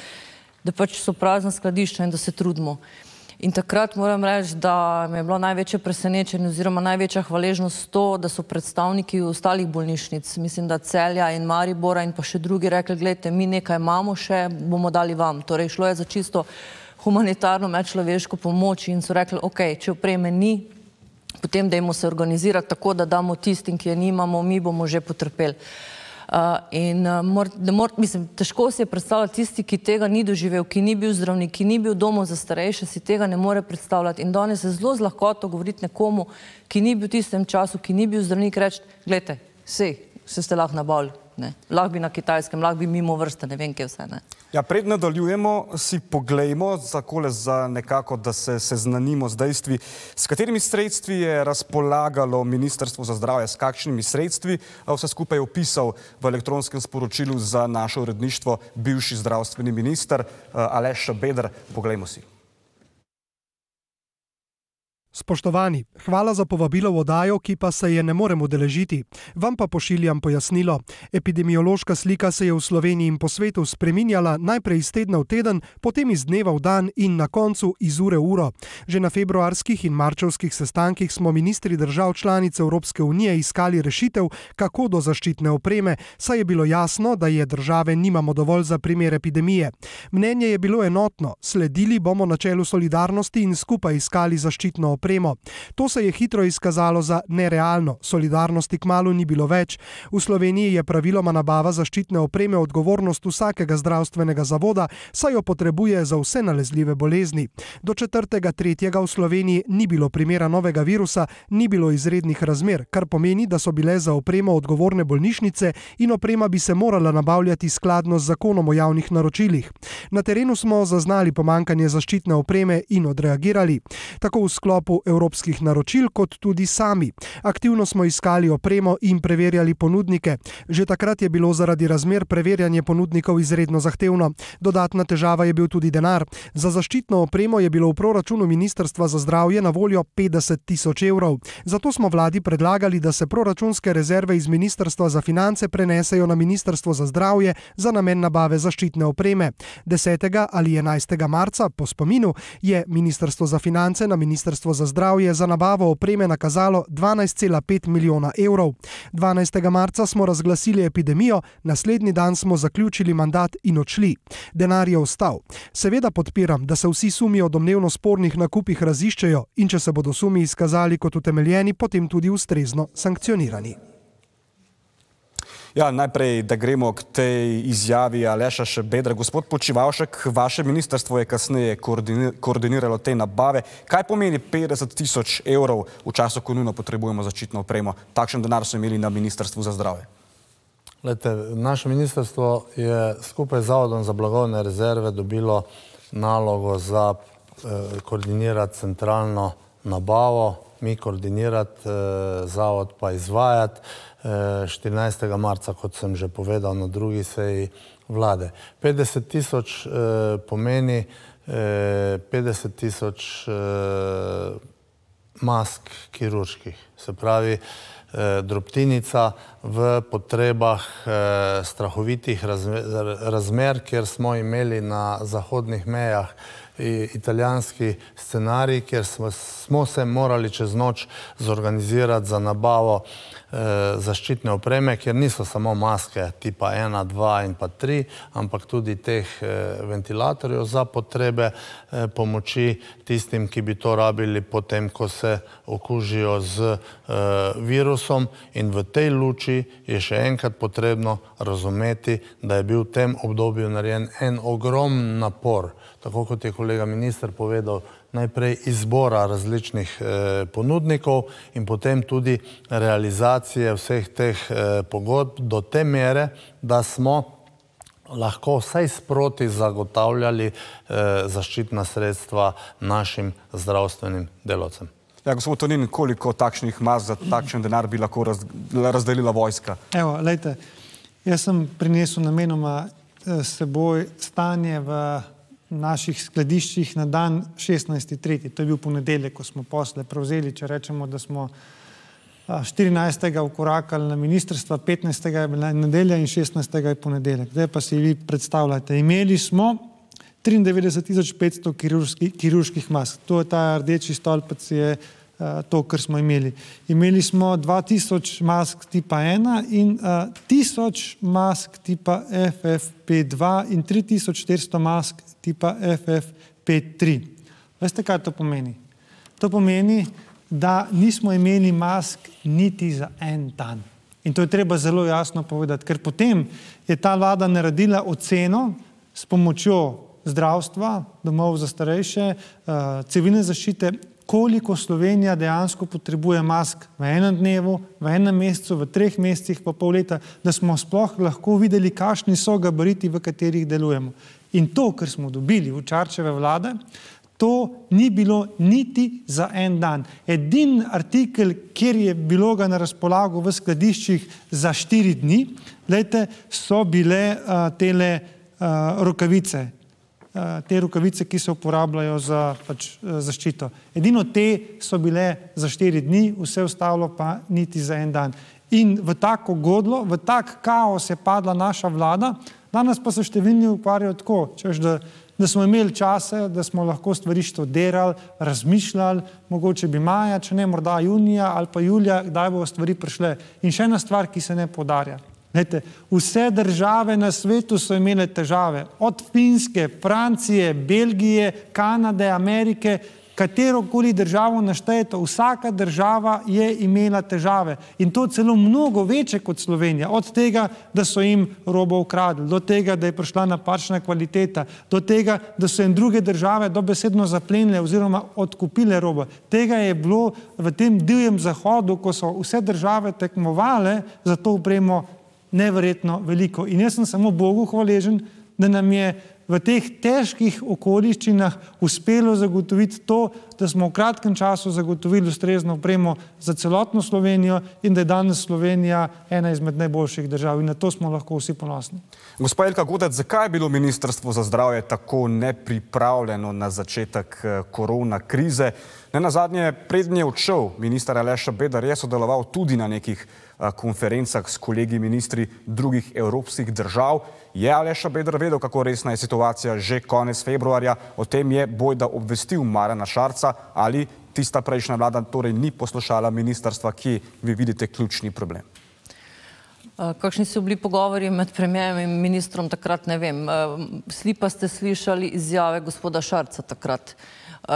da pač so prazna skladišča in da se trudimo. In takrat moram reči, da mi je bilo največje presenečenje oziroma največja hvaležnost to, da so predstavniki ostalih bolnišnic, mislim, da Celja in Maribora in pa še drugi rekli, gledajte, mi nekaj imamo še, bomo dali vam. Torej, šlo je za čisto humanitarno, medčloveško pomoč in so rekli, ok, če opreme ni, potem dajmo se organizirati tako, da damo tistim, ki je nimamo, mi bomo že potrpeli. Uh, in uh, mor, mor, mislim, težko si je predstavljati tisti, ki tega ni doživel, ki ni bil zdravnik, ki ni bil doma za starejše, si tega ne more predstavljati. In danes je zelo z lahkoto govoriti nekomu, ki ni bil v tistem času, ki ni bil zdravnik, reči, gledajte, sej, se ste lahko nabavili. Lahko bi na kitajskem, lahko bi mimo vrste, ne vem, kje vse. Ne. Ja, pred nadaljujemo, si poglejmo, zakole za nekako, da se seznanimo z dejstvi, s katerimi sredstvi je razpolagalo Ministrstvo za zdravje, s kakšnimi sredstvi, vse skupaj je opisal v elektronskem sporočilu za naše uredništvo bivši zdravstveni minister Aleš Beder. Poglejmo si. Spoštovani, hvala za povabilo v odajo, ki pa se je ne morem udeležiti. Vam pa pošiljam pojasnilo. Epidemiološka slika se je v Sloveniji in po svetu spreminjala najprej iz tedna v teden, potem iz dneva v dan in na koncu iz ure v uro. Že na februarskih in marčevskih sestankih smo ministri držav članic Evropske unije iskali rešitev, kako do zaščitne opreme, saj je bilo jasno, da je države nimamo dovolj za primer epidemije. Mnenje je bilo enotno, sledili bomo načelu solidarnosti in skupaj iskali zaščitno opremo opremo. To se je hitro izkazalo za nerealno, solidarnosti k malu ni bilo več. V Sloveniji je praviloma nabava zaščitne opreme odgovornost vsakega zdravstvenega zavoda, saj jo potrebuje za vse nalezljive bolezni. Do četrtega tretjega v Sloveniji ni bilo primera novega virusa, ni bilo izrednih razmer, kar pomeni, da so bile za opremo odgovorne bolnišnice in oprema bi se morala nabavljati skladno z zakonom o javnih naročilih. Na terenu smo zaznali pomankanje zaščitne opreme in odreagirali. Tako v sklopu sklopu evropskih naročil, kot tudi sami. Aktivno smo iskali opremo in preverjali ponudnike. Že takrat je bilo zaradi razmer preverjanje ponudnikov izredno zahtevno. Dodatna težava je bil tudi denar. Za zaščitno opremo je bilo v proračunu Ministrstva za zdravje na voljo 50 tisoč evrov. Zato smo vladi predlagali, da se proračunske rezerve iz Ministrstva za finance prenesejo na Ministrstvo za zdravje za namen nabave zaščitne opreme. 10. ali 11. marca, po spominu, je Ministrstvo za finance na Ministrstvo za za zdravje za nabavo opreme nakazalo 12,5 milijona evrov. 12. marca smo razglasili epidemijo, naslednji dan smo zaključili mandat in odšli. Denar je ostal. Seveda podpiram, da se vsi sumi o domnevno spornih nakupih raziščejo in če se bodo sumi izkazali kot utemeljeni, potem tudi ustrezno sankcionirani. Ja, najprej, da gremo k tej izjavi Aleša Šebedra. Gospod Počivalšek, vaše ministrstvo je kasneje koordiniralo te nabave. Kaj pomeni 50 tisoč evrov v času, ko nujno potrebujemo začitno opremo? Takšen denar so imeli na ministrstvu za zdravje. Lete, naše ministrstvo je skupaj z Zavodom za blagovne rezerve dobilo nalogo za eh, koordinirati centralno nabavo mi koordinirati, zavod pa izvajati. 14. marca, kot sem že povedal na drugi seji vlade. 50 tisoč pomeni 50 tisoč mask kirurških, se pravi drobtinica v potrebah strahovitih razmer, kjer smo imeli na zahodnih mejah italijanski scenarij, kjer smo se morali čez noč zorganizirati za nabavo zaščitne opreme, kjer niso samo maske tipa ena, dva in pa tri, ampak tudi teh ventilatorjev za potrebe pomoči tistim, ki bi to rabili potem, ko se okužijo z virusom. In v tej luči je še enkrat potrebno razumeti, da je bil v tem obdobju narejen en ogrom napor, tako kot je kolega minister povedal, najprej izbora različnih ponudnikov in potem tudi realizacije vseh teh pogodb do te mere, da smo lahko vsaj sproti zagotavljali zaščitna sredstva našim zdravstvenim delavcem. Ja, gospod Tonin, koliko takšnih mask za takšen denar bi lahko razdelila vojska? Evo, glejte, jaz sem prinesel namenoma s seboj stanje v naših skladiščih na dan šestnajsti tretji. To je bil ponedeljek, ko smo posle prevzeli, če rečemo, da smo štirinajstega vkorakali na ministrstva, petnajstega je bila nedelja in šestnajstega je ponedeljek. Zdaj pa si vi predstavljajte, imeli smo triindevetdeset tisoč petsto kirurških mask. To je ta rdeči stolpec je to, kar smo imeli. Imeli smo dva tisoč mask tipa ena in tisoč mask tipa FFP2 in tri tisoč štiristo mask tipa FFP3. Veste, kaj to pomeni? To pomeni, da nismo imeli mask niti za en dan. In to je treba zelo jasno povedati, ker potem je ta vlada naredila oceno s pomočjo zdravstva, domov za starejše, civilne zaščite, koliko Slovenija dejansko potrebuje mask v enem dnevu, v enem mesecu, v treh mesecih, pa pol leta, da smo sploh lahko videli, kakšni so gabariti, v katerih delujemo. In to, kar smo dobili od Šarčeve vlade, to ni bilo niti za en dan. Edini artikel, kjer je bilo ga na razpolago v skladiščih za štiri dni, glejte, so bile tele rokavice, te rokavice, ki se uporabljajo za pač zaščito. Edino te so bile za štiri dni, vse ostalo pa niti za en dan. In v tako godljo, v tak kaos je padla naša vlada, danes pa se številni ukvarjajo tako, češ da, da smo imeli čase, da smo lahko stvari študirali, razmišljali, mogoče bi maja, če ne morda junija ali pa julija, kdaj bodo stvari prišle. In še ena stvar, ki se ne poudarja. Glejte, vse države na svetu so imele težave. Od Finske, Francije, Belgije, Kanade, Amerike, katerokoli državo naštejete, vsaka država je imela težave. In to celo mnogo večje kot Slovenija. Od tega, da so jim robo ukradli, do tega, da je prišla napačna kvaliteta, do tega, da so jim druge države dobesedno zaplenile oziroma odkupile robo. Tega je bilo v tem divjem zahodu, ko so vse države tekmovale za to opremo, neverjetno veliko. In jaz sem samo Bogu hvaležen, da nam je v teh težkih okoliščinah uspelo zagotoviti to, da smo v kratkem času zagotovili ustrezno opremo za celotno Slovenijo in da je danes Slovenija ena izmed najboljših držav. In na to smo lahko vsi ponosni. Gospa Jelka Godec, zakaj je bilo Ministrstvo za zdravje tako nepripravljeno na začetek korona krize? Nenazadnje, preden je odšel minister Aleš Šabeder, je sodeloval tudi na nekih konferencah s kolegi ministri drugih evropskih držav. Je Aleš Šabeder vedel, kako resna je situacija že konec februarja? O tem je bojda obvestil Marjana Šarca ali tista prejšnja vlada torej ni poslušala ministrstva, kje vi vidite ključni problem? Kakšni so bili pogovori med premierjem in ministrom takrat, ne vem. Vsi pa ste slišali izjave gospoda Šarca takrat,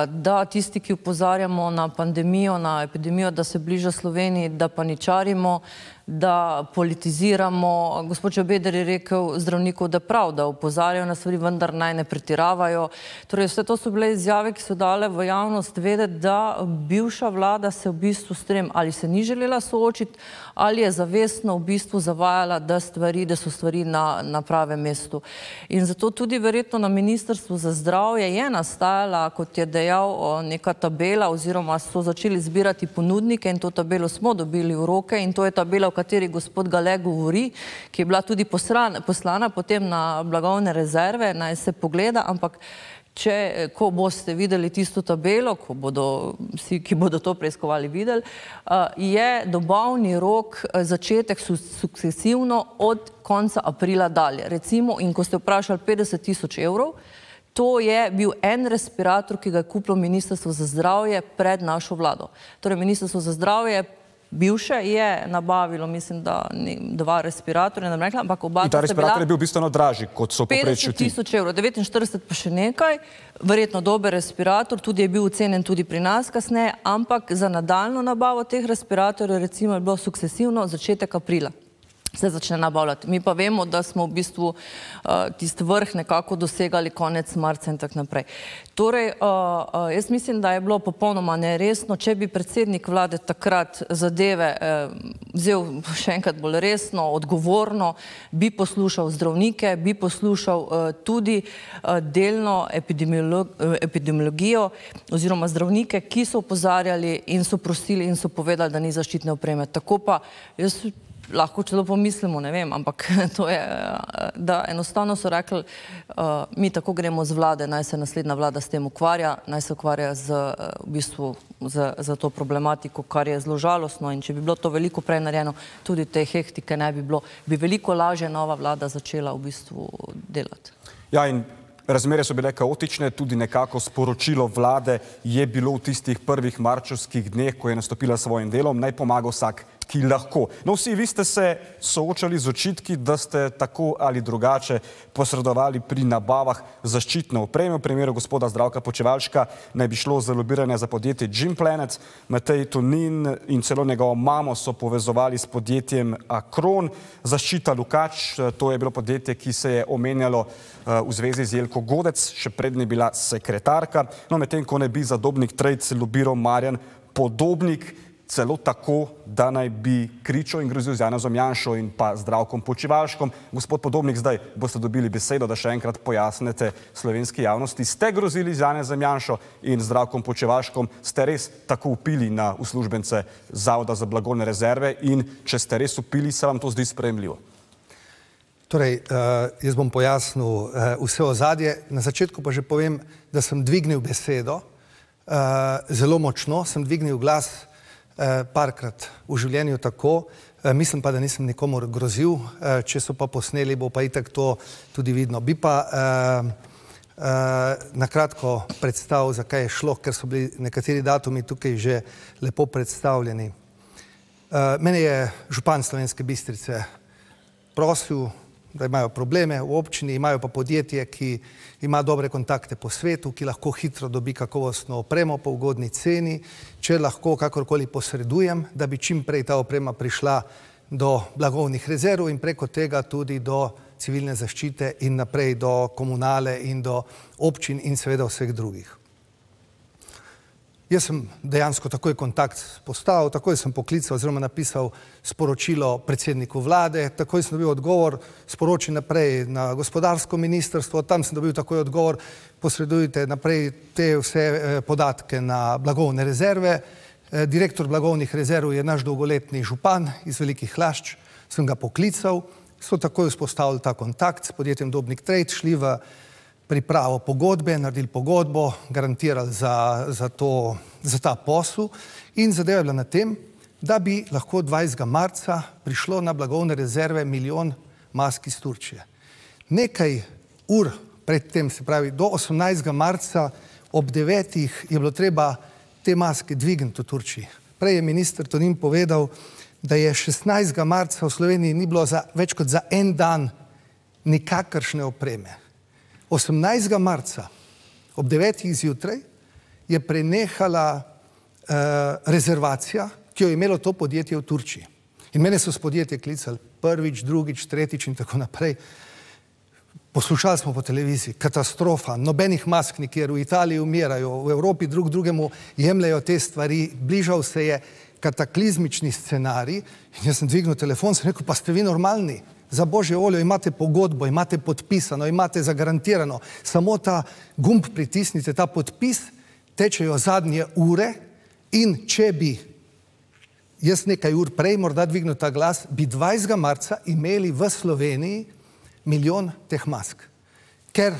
da tisti, ki opozarjamo na pandemijo, na epidemijo, da se bliža Sloveniji, da paničarimo, da politiziramo. Gospod Čebeder je rekel zdravnikov, da prav, da upozarjajo na stvari, vendar naj ne pretiravajo. Torej, vse to so bile izjave, ki so dale v javnost vedeti, da bivša vlada se v bistvu s tem ali se ni želela soočiti, ali je zavestno v bistvu zavajala, da, stvari, da so stvari na, na pravem mestu. In zato tudi verjetno na Ministrstvu za zdravje je nastajala, kot je dejal, neka tabela oziroma so začeli zbirati ponudnike in to tabelo smo dobili v roke in to je tabela, kateri gospod Gale govori, ki je bila tudi poslana, poslana potem na blagovne rezerve, naj se pogleda, ampak če, ko boste videli tisto tabelo, ko bodo vsi, ki bodo to preiskovali, videli, je dobavni rok začetek sukcesivno od konca aprila dalje. Recimo, in ko ste vprašali 50 tisoč evrov, to je bil en respirator, ki ga je kupilo Ministrstvo za zdravje pred našo vlado. Torej, Ministrstvo za zdravje bivše je nabavilo, mislim, da ne, dva respiratorja, ne rekla, ampak oba. In ta respirator je bil bistveno dražji, kot so poprečju ti. 50 tisoč evrov, 49 pa še nekaj, verjetno dober respirator, tudi je bil ocenjen tudi pri nas kasneje, ampak za nadaljno nabavo teh respiratorjev recimo je bilo sukcesivno začetek aprila se začne nabavljati. Mi pa vemo, da smo v bistvu uh, tisti vrh nekako dosegali konec marca in tako naprej. Torej, uh, uh, jaz mislim, da je bilo popolnoma neresno, če bi predsednik vlade takrat zadeve uh, vzel še enkrat bolj resno, odgovorno, bi poslušal zdravnike, bi poslušal uh, tudi uh, delno epidemiolog, uh, epidemiologijo oziroma zdravnike, ki so upozarjali in so prosili in so povedali, da ni zaščitne opreme. Tako pa jaz lahko celo pomislimo, ne vem, ampak to je, da enostavno so rekli, uh, mi tako gremo z vlade, naj se naslednja vlada s tem ukvarja, naj se ukvarja z, uh, v bistvu, z, z to problematiko, kar je zelo žalostno in če bi bilo to veliko prej narejeno, tudi te hektike ne bi bilo, bi veliko lažje nova vlada začela v bistvu delati. Ja, in razmere so bile kaotične, tudi nekako sporočilo vlade je bilo v tistih prvih marčevskih dneh, ko je nastopila svojim delom, naj pomaga vsak ki lahko. No, vsi vi ste se soočali z očitki, da ste tako ali drugače posredovali pri nabavah zaščitne opreme. V primeru gospoda Zdravka Počevalška naj bi šlo za lobiranje za podjetje Jim Planet. Matej Tonin in celo njegovo mamo so povezovali s podjetjem Akron. Zaščita Lukač, to je bilo podjetje, ki se je omenjalo eh, v zvezi z Jelko Godec, še prednje bila sekretarka. No, medtem ko ne bi zadobnik trejc lobiral Marjan Podobnik, celo tako, da naj bi kričal in grozil z Janezom Janšo in pa zdravkom Počivalškom. Gospod Podobnik, zdaj boste dobili besedo, da še enkrat pojasnete slovenski javnosti. Ste grozili z Janezom Janšo in zdravkom Počivalškom? Ste res tako upili na uslužbence Zavoda za blagovne rezerve in če ste res upili, se vam to zdi sprejemljivo? Torej, uh, jaz bom pojasnil uh, vse ozadje. Na začetku pa že povem, da sem dvignil besedo, uh, zelo močno sem dvignil glas, Eh, parkrat v življenju tako, eh, mislim pa, da nisem nikomor grozil, eh, če so pa posneli, bo pa itak to tudi vidno. Bi pa na kratko predstavil, zakaj je šlo, ker so bili nekateri datumi tukaj že lepo predstavljeni. Mene je župan Slovenske bistrice prosil, da imajo probleme v občini, imajo pa podjetje, ki ima dobre kontakte po svetu, ki lahko hitro dobi kakovostno opremo po ugodni ceni, če lahko kakorkoli posredujem, da bi čim prej ta oprema prišla do blagovnih rezerv in preko tega tudi do civilne zaščite in naprej do komunale in do občin in seveda vseh drugih. Jaz sem dejansko takoj kontakt postavil, takoj sem poklical oziroma napisal sporočilo predsedniku vlade, takoj sem dobil odgovor, sporoči naprej na gospodarsko ministrstvo, tam sem dobil takoj odgovor, posredujte naprej te vse eh, podatke na blagovne rezerve. Eh, direktor blagovnih rezerv je naš dolgoletni župan iz Velikih Lašč, sem ga poklical, so takoj vzpostavili ta kontakt s podjetjem Dobnik Trade, šli v pripravo pogodbe, naredili pogodbo, garantirali za, za, to, za ta posel in zadeva je bila na tem, da bi lahko 20. marca prišlo na blagovne rezerve milijon mask iz Turčije. Nekaj ur predtem, se pravi do 18. marca ob 9. je bilo treba te maske dvigniti v Turčiji. Prej je minister Tonin povedal, da je 16. marca v Sloveniji ni bilo za več kot za en dan nikakršne opreme. 18. marca ob 9. zjutraj je prenehala uh, rezervacija, ki jo je imelo to podjetje v Turčiji. In mene so s podjetje klicali prvič, drugič, tretjič in tako naprej. Poslušali smo po televiziji, katastrofa, nobenih mask nikjer, v Italiji umirajo, v Evropi drug drugemu jemljajo te stvari, bližal se je kataklizmični scenarij in jaz sem dvignil telefon, sem rekel, pa ste vi normalni, za božje oljo imate pogodbo, imate podpisano, imate zagarantirano, samo ta gumb pritisnite, ta podpis, tečejo zadnje ure in če bi jaz nekaj ur prej morda dvignil ta glas, bi 20. marca imeli v Sloveniji milijon teh mask. Ker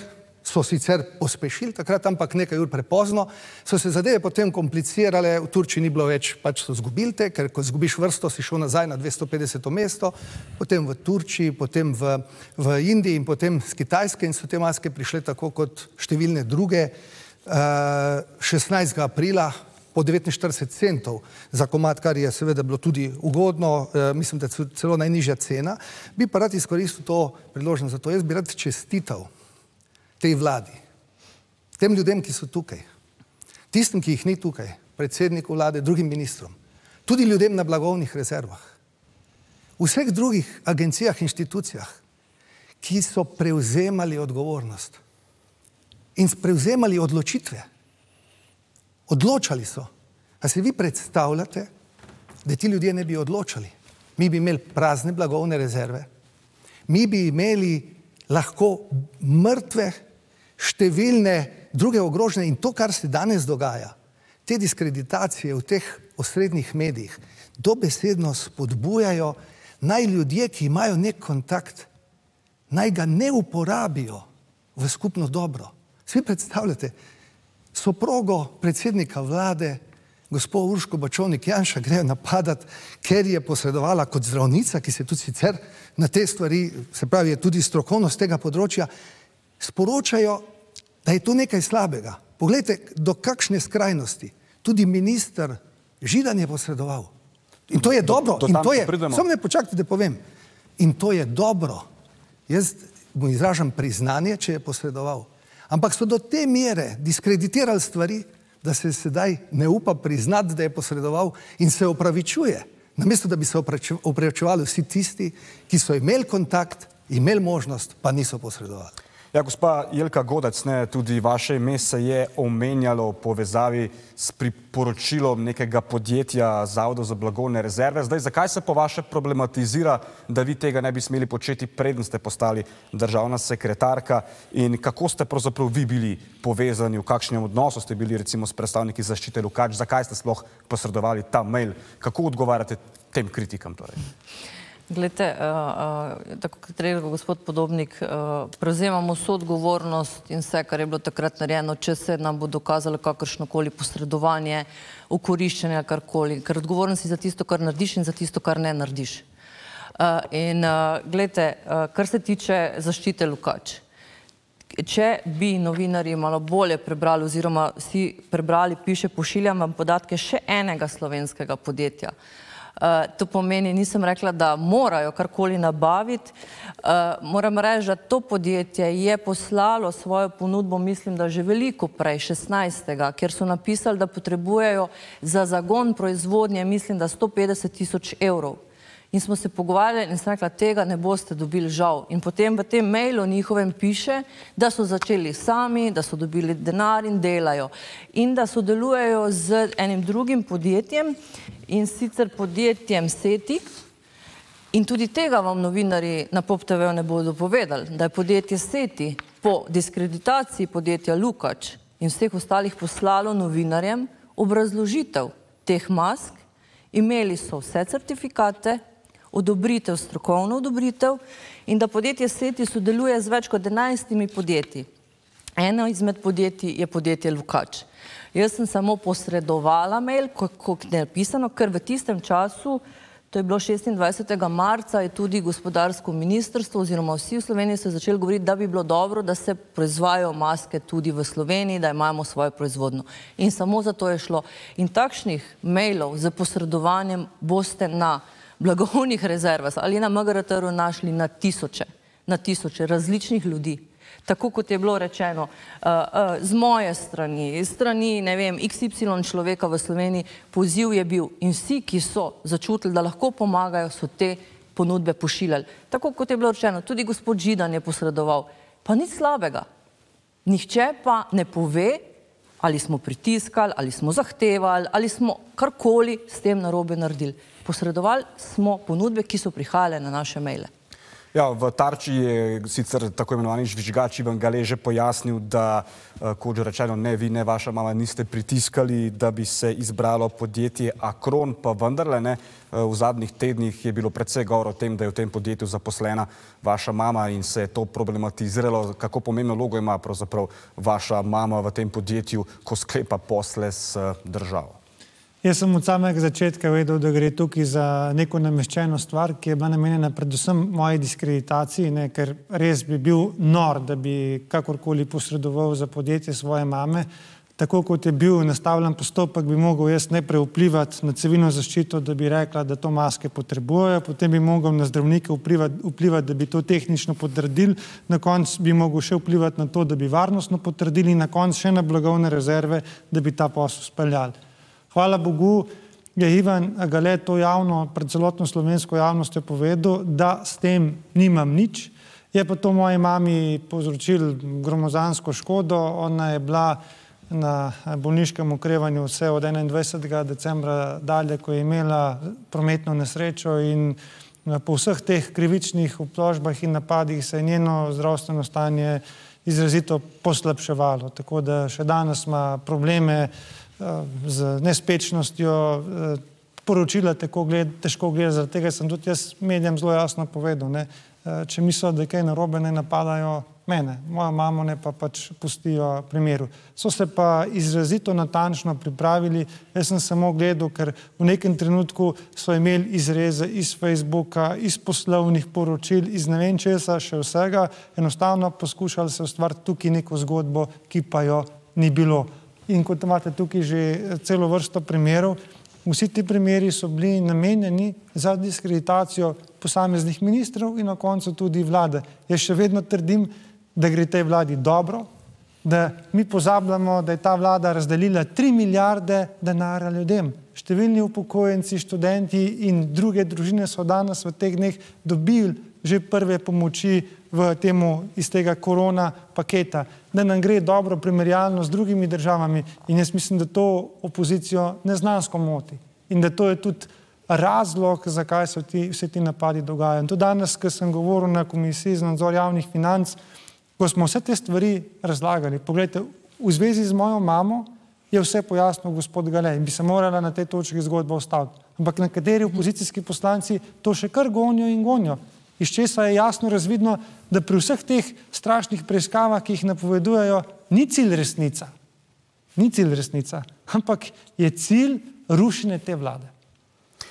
so sicer pospešili takrat, ampak nekaj ur prepozno, so se zadeve potem komplicirale, v Turčiji ni bilo več, pač so zgubili te, ker ko zgubiš vrsto, si šel nazaj na 250. mesto, potem v Turčiji, potem v, v Indiji in potem z Kitajske in so te maske prišle tako kot številne druge. Uh, 16. aprila po 49 centov za komat, kar je seveda bilo tudi ugodno, uh, mislim, da celo najnižja cena, bi pa rad izkoristil to priložnost za to. Jaz bi rad čestital tej vladi, tem ljudem, ki so tukaj, tistim, ki jih ni tukaj, predsedniku vlade, drugim ministrom, tudi ljudem na blagovnih rezervah, vseh drugih agencijah, inštitucijah, ki so prevzemali odgovornost in prevzemali odločitve. Odločali so. A si vi predstavljate, da ti ljudje ne bi odločali? Mi bi imeli prazne blagovne rezerve, mi bi imeli lahko mrtve, številne druge ogrožene in to, kar se danes dogaja, te diskreditacije v teh osrednjih medijih, dobesedno spodbujajo naj ljudje, ki imajo nek kontakt, naj ga ne uporabijo v skupno dobro. Svi predstavljate, soprogo predsednika vlade, gospod Urško Bačovnik Janša, grejo napadati, ker je posredovala kot zdravnica, ki se tudi sicer na te stvari, se pravi, je tudi strokovnost tega področja, sporočajo, da je to nekaj slabega. Poglejte, do kakšne skrajnosti tudi minister Židan je posredoval. In to je dobro. Do, do in to je, samo ne počakajte, da povem. In to je dobro. Jaz mu izražam priznanje, če je posredoval. Ampak so do te mere diskreditirali stvari, da se sedaj ne upa priznati, da je posredoval in se opravičuje. Namesto da bi se opravičevali vsi tisti, ki so imeli kontakt, imeli možnost, pa niso posredovali. Ja, gospa Jelka Godac, ne, tudi vaše ime se je omenjalo v povezavi s priporočilom nekega podjetja Zavoda za blagovne rezerve. Zdaj, zakaj se po vaše problematizira, da vi tega ne bi smeli početi, preden ste postali državna sekretarka in kako ste pravzaprav vi bili povezani, v kakšnem odnosu ste bili recimo s predstavniki zaščite Lukač, zakaj ste sploh posredovali ta mail, kako odgovarjate tem kritikam torej? Glede, uh, uh, tako kot je rekel gospod Podobnik, uh, prevzemamo vso odgovornost in vse, kar je bilo takrat narejeno, če se nam bo dokazalo kakršnokoli posredovanje, ukoriščenje, karkoli, ker odgovornost si za tisto, kar narediš in za tisto, kar ne narediš. Uh, in uh, gledajte, uh, kar se tiče zaščite Lukač, če bi novinari malo bolje prebrali oziroma si prebrali, piše, pošiljam vam podatke še enega slovenskega podjetja, uh, Eh, to pomeni, nisem rekla, da morajo karkoli nabaviti. Uh, moram reči, da to podjetje je poslalo svojo ponudbo, mislim, da že veliko prej, 16. ker so napisali, da potrebujejo za zagon proizvodnje, mislim, da 150 tisoč evrov. In smo se pogovarjali in sem rekla, tega ne boste dobili žal. In potem v tem mailu njihovem piše, da so začeli sami, da so dobili denar in delajo. In da sodelujejo z enim drugim podjetjem in sicer podjetjem SETI. In tudi tega vam novinari na PopTV ne bodo povedali, da je podjetje SETI po diskreditaciji podjetja Lukač in vseh ostalih poslalo novinarjem obrazložitev teh mask, imeli so vse certifikate, odobritev, strokovno odobritev in da podjetje SETI sodeluje z več kot 11 podjetji. Eno izmed podjetij je podjetje Lukač. Jaz sem samo posredovala mail, kot je napisano, ker v tistem času, to je bilo 26. marca, je tudi gospodarsko ministrstvo oziroma vsi v Sloveniji so začeli govoriti, da bi bilo dobro, da se proizvajajo maske tudi v Sloveniji, da imamo svojo proizvodno. In samo za to je šlo. In takšnih mailov z posredovanjem boste na blagovnih rezervah ali na MGRT-u našli na tisoče, na tisoče različnih ljudi. Tako kot je bilo rečeno, uh, uh, z moje strani, strani, ne vem, XY človeka v Sloveniji, poziv je bil in vsi, ki so začutili, da lahko pomagajo, so te ponudbe pošiljali. Tako kot je bilo rečeno, tudi gospod Židan je posredoval, pa nič slabega. Nihče pa ne pove, ali smo pritiskali, ali smo zahtevali, ali smo karkoli s tem narobe naredili. Posredovali smo ponudbe, ki so prihajale na naše maile. Ja, v Tarči je sicer tako imenovani žvižgač Ivan Gale že pojasnil, da, eh, kot že rečeno, ne vi, ne vaša mama niste pritiskali, da bi se izbralo podjetje Akron, pa vendarle ne. Eh, v zadnjih tednih je bilo predvsej govor o tem, da je v tem podjetju zaposlena vaša mama in se je to problematiziralo, kako pomembno vlogo ima pravzaprav vaša mama v tem podjetju, ko sklepa posle s eh, državo. Jaz sem od samega začetka vedel, da gre tukaj za neko nameščeno stvar, ki je bila namenjena predvsem moji diskreditaciji, ne, ker res bi bil nor, da bi kakorkoli posredoval za podjetje svoje mame. Tako kot je bil nastavljen postopek, bi mogel jaz najprej vplivati na civilno zaščito, da bi rekla, da to maske potrebujejo, potem bi mogel na zdravnike vplivati, vplivati da bi to tehnično potrdili, na koncu bi mogel še vplivati na to, da bi varnostno potrdili in na koncu še na blagovne rezerve, da bi ta posel speljali. Hvala Bogu, je Ivan Gale to javno, pred celotno slovensko javnostjo povedal, da s tem nimam nič. Je pa to moji mami povzročil gromozansko škodo. Ona je bila na bolniškem ukrevanju vse od 21. decembra dalje, ko je imela prometno nesrečo in eh, po vseh teh krivičnih obtožbah in napadih se je njeno zdravstveno stanje izrazito poslabševalo. Tako da še danes ima probleme z nespečnostjo eh, poročila gled, težko gleda, zaradi tega sem tudi jaz medijem zelo jasno povedal, ne, eh, če mislijo, da je kaj narobe, ne napadajo mene, mojo mamo ne pa pač pustijo primeru. So se pa izrazito natančno pripravili, jaz sem samo gledal, ker v nekem trenutku so imeli izreze iz Facebooka, iz poslovnih poročil, iz ne vem česa, še vsega, enostavno poskušali se ustvariti tukaj neko zgodbo, ki pa jo ni bilo. In kot imate tukaj že celo vrsto primerov, vsi ti primeri so bili namenjeni za diskreditacijo posameznih ministrov in na koncu tudi vlade. Jaz še vedno trdim, da gre tej vladi dobro, da mi pozabljamo, da je ta vlada razdelila tri milijarde denarja ljudem. Številni upokojenci, študenti in druge družine so danes v teh dneh dobili že prve pomoči v temu iz tega korona paketa, da nam gre dobro primerjalno z drugimi državami in jaz mislim, da to opozicijo neznansko moti in da to je tudi razlog, zakaj se ti, vse ti napadi dogajajo. In to danes, ko sem govoril na komisiji za nadzor javnih financ, ko smo vse te stvari razlagali, pogledajte, v zvezi z mojo mamo je vse pojasnil gospod Gale in bi se morala na tej točki zgodba ostaviti. Ampak nekateri opozicijski poslanci to še kar gonijo in gonijo iz česa je jasno razvidno, da pri vseh teh strašnih preiskavah, ki jih napovedujejo, ni cilj resnica. Ni cilj resnica, ampak je cilj rušenje te vlade.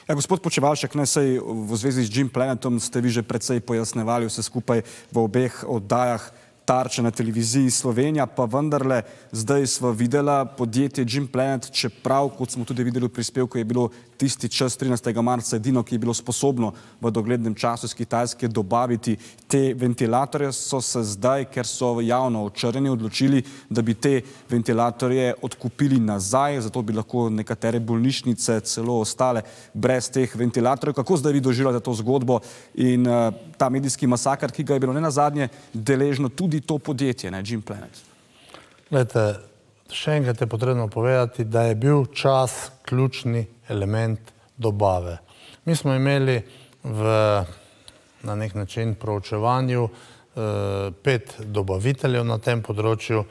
Ja, gospod Počevalšek, ne sej v zvezi z Jim Planetom ste vi že predvsej pojasnevali vse skupaj v obeh oddajah tarče na televiziji Slovenija, pa vendarle zdaj smo videla podjetje Jim Planet, čeprav, kot smo tudi videli v prispevku, je bilo tisti čas 13. marca edino, ki je bilo sposobno v doglednem času iz Kitajske dobaviti te ventilatorje, so se zdaj, ker so javno očrnjeni, odločili, da bi te ventilatorje odkupili nazaj, zato bi lahko nekatere bolnišnice celo ostale brez teh ventilatorjev. Kako zdaj vi doživljate to zgodbo in uh, ta medijski masakar, ki ga je bilo ne nazadnje deležno tudi to podjetje, ne, Jim Planet? Lete, še enkrat je potrebno povedati, da je bil čas ključni element dobave. Mi smo imeli v na nek način proučevanju eh, pet dobaviteljev na tem področju.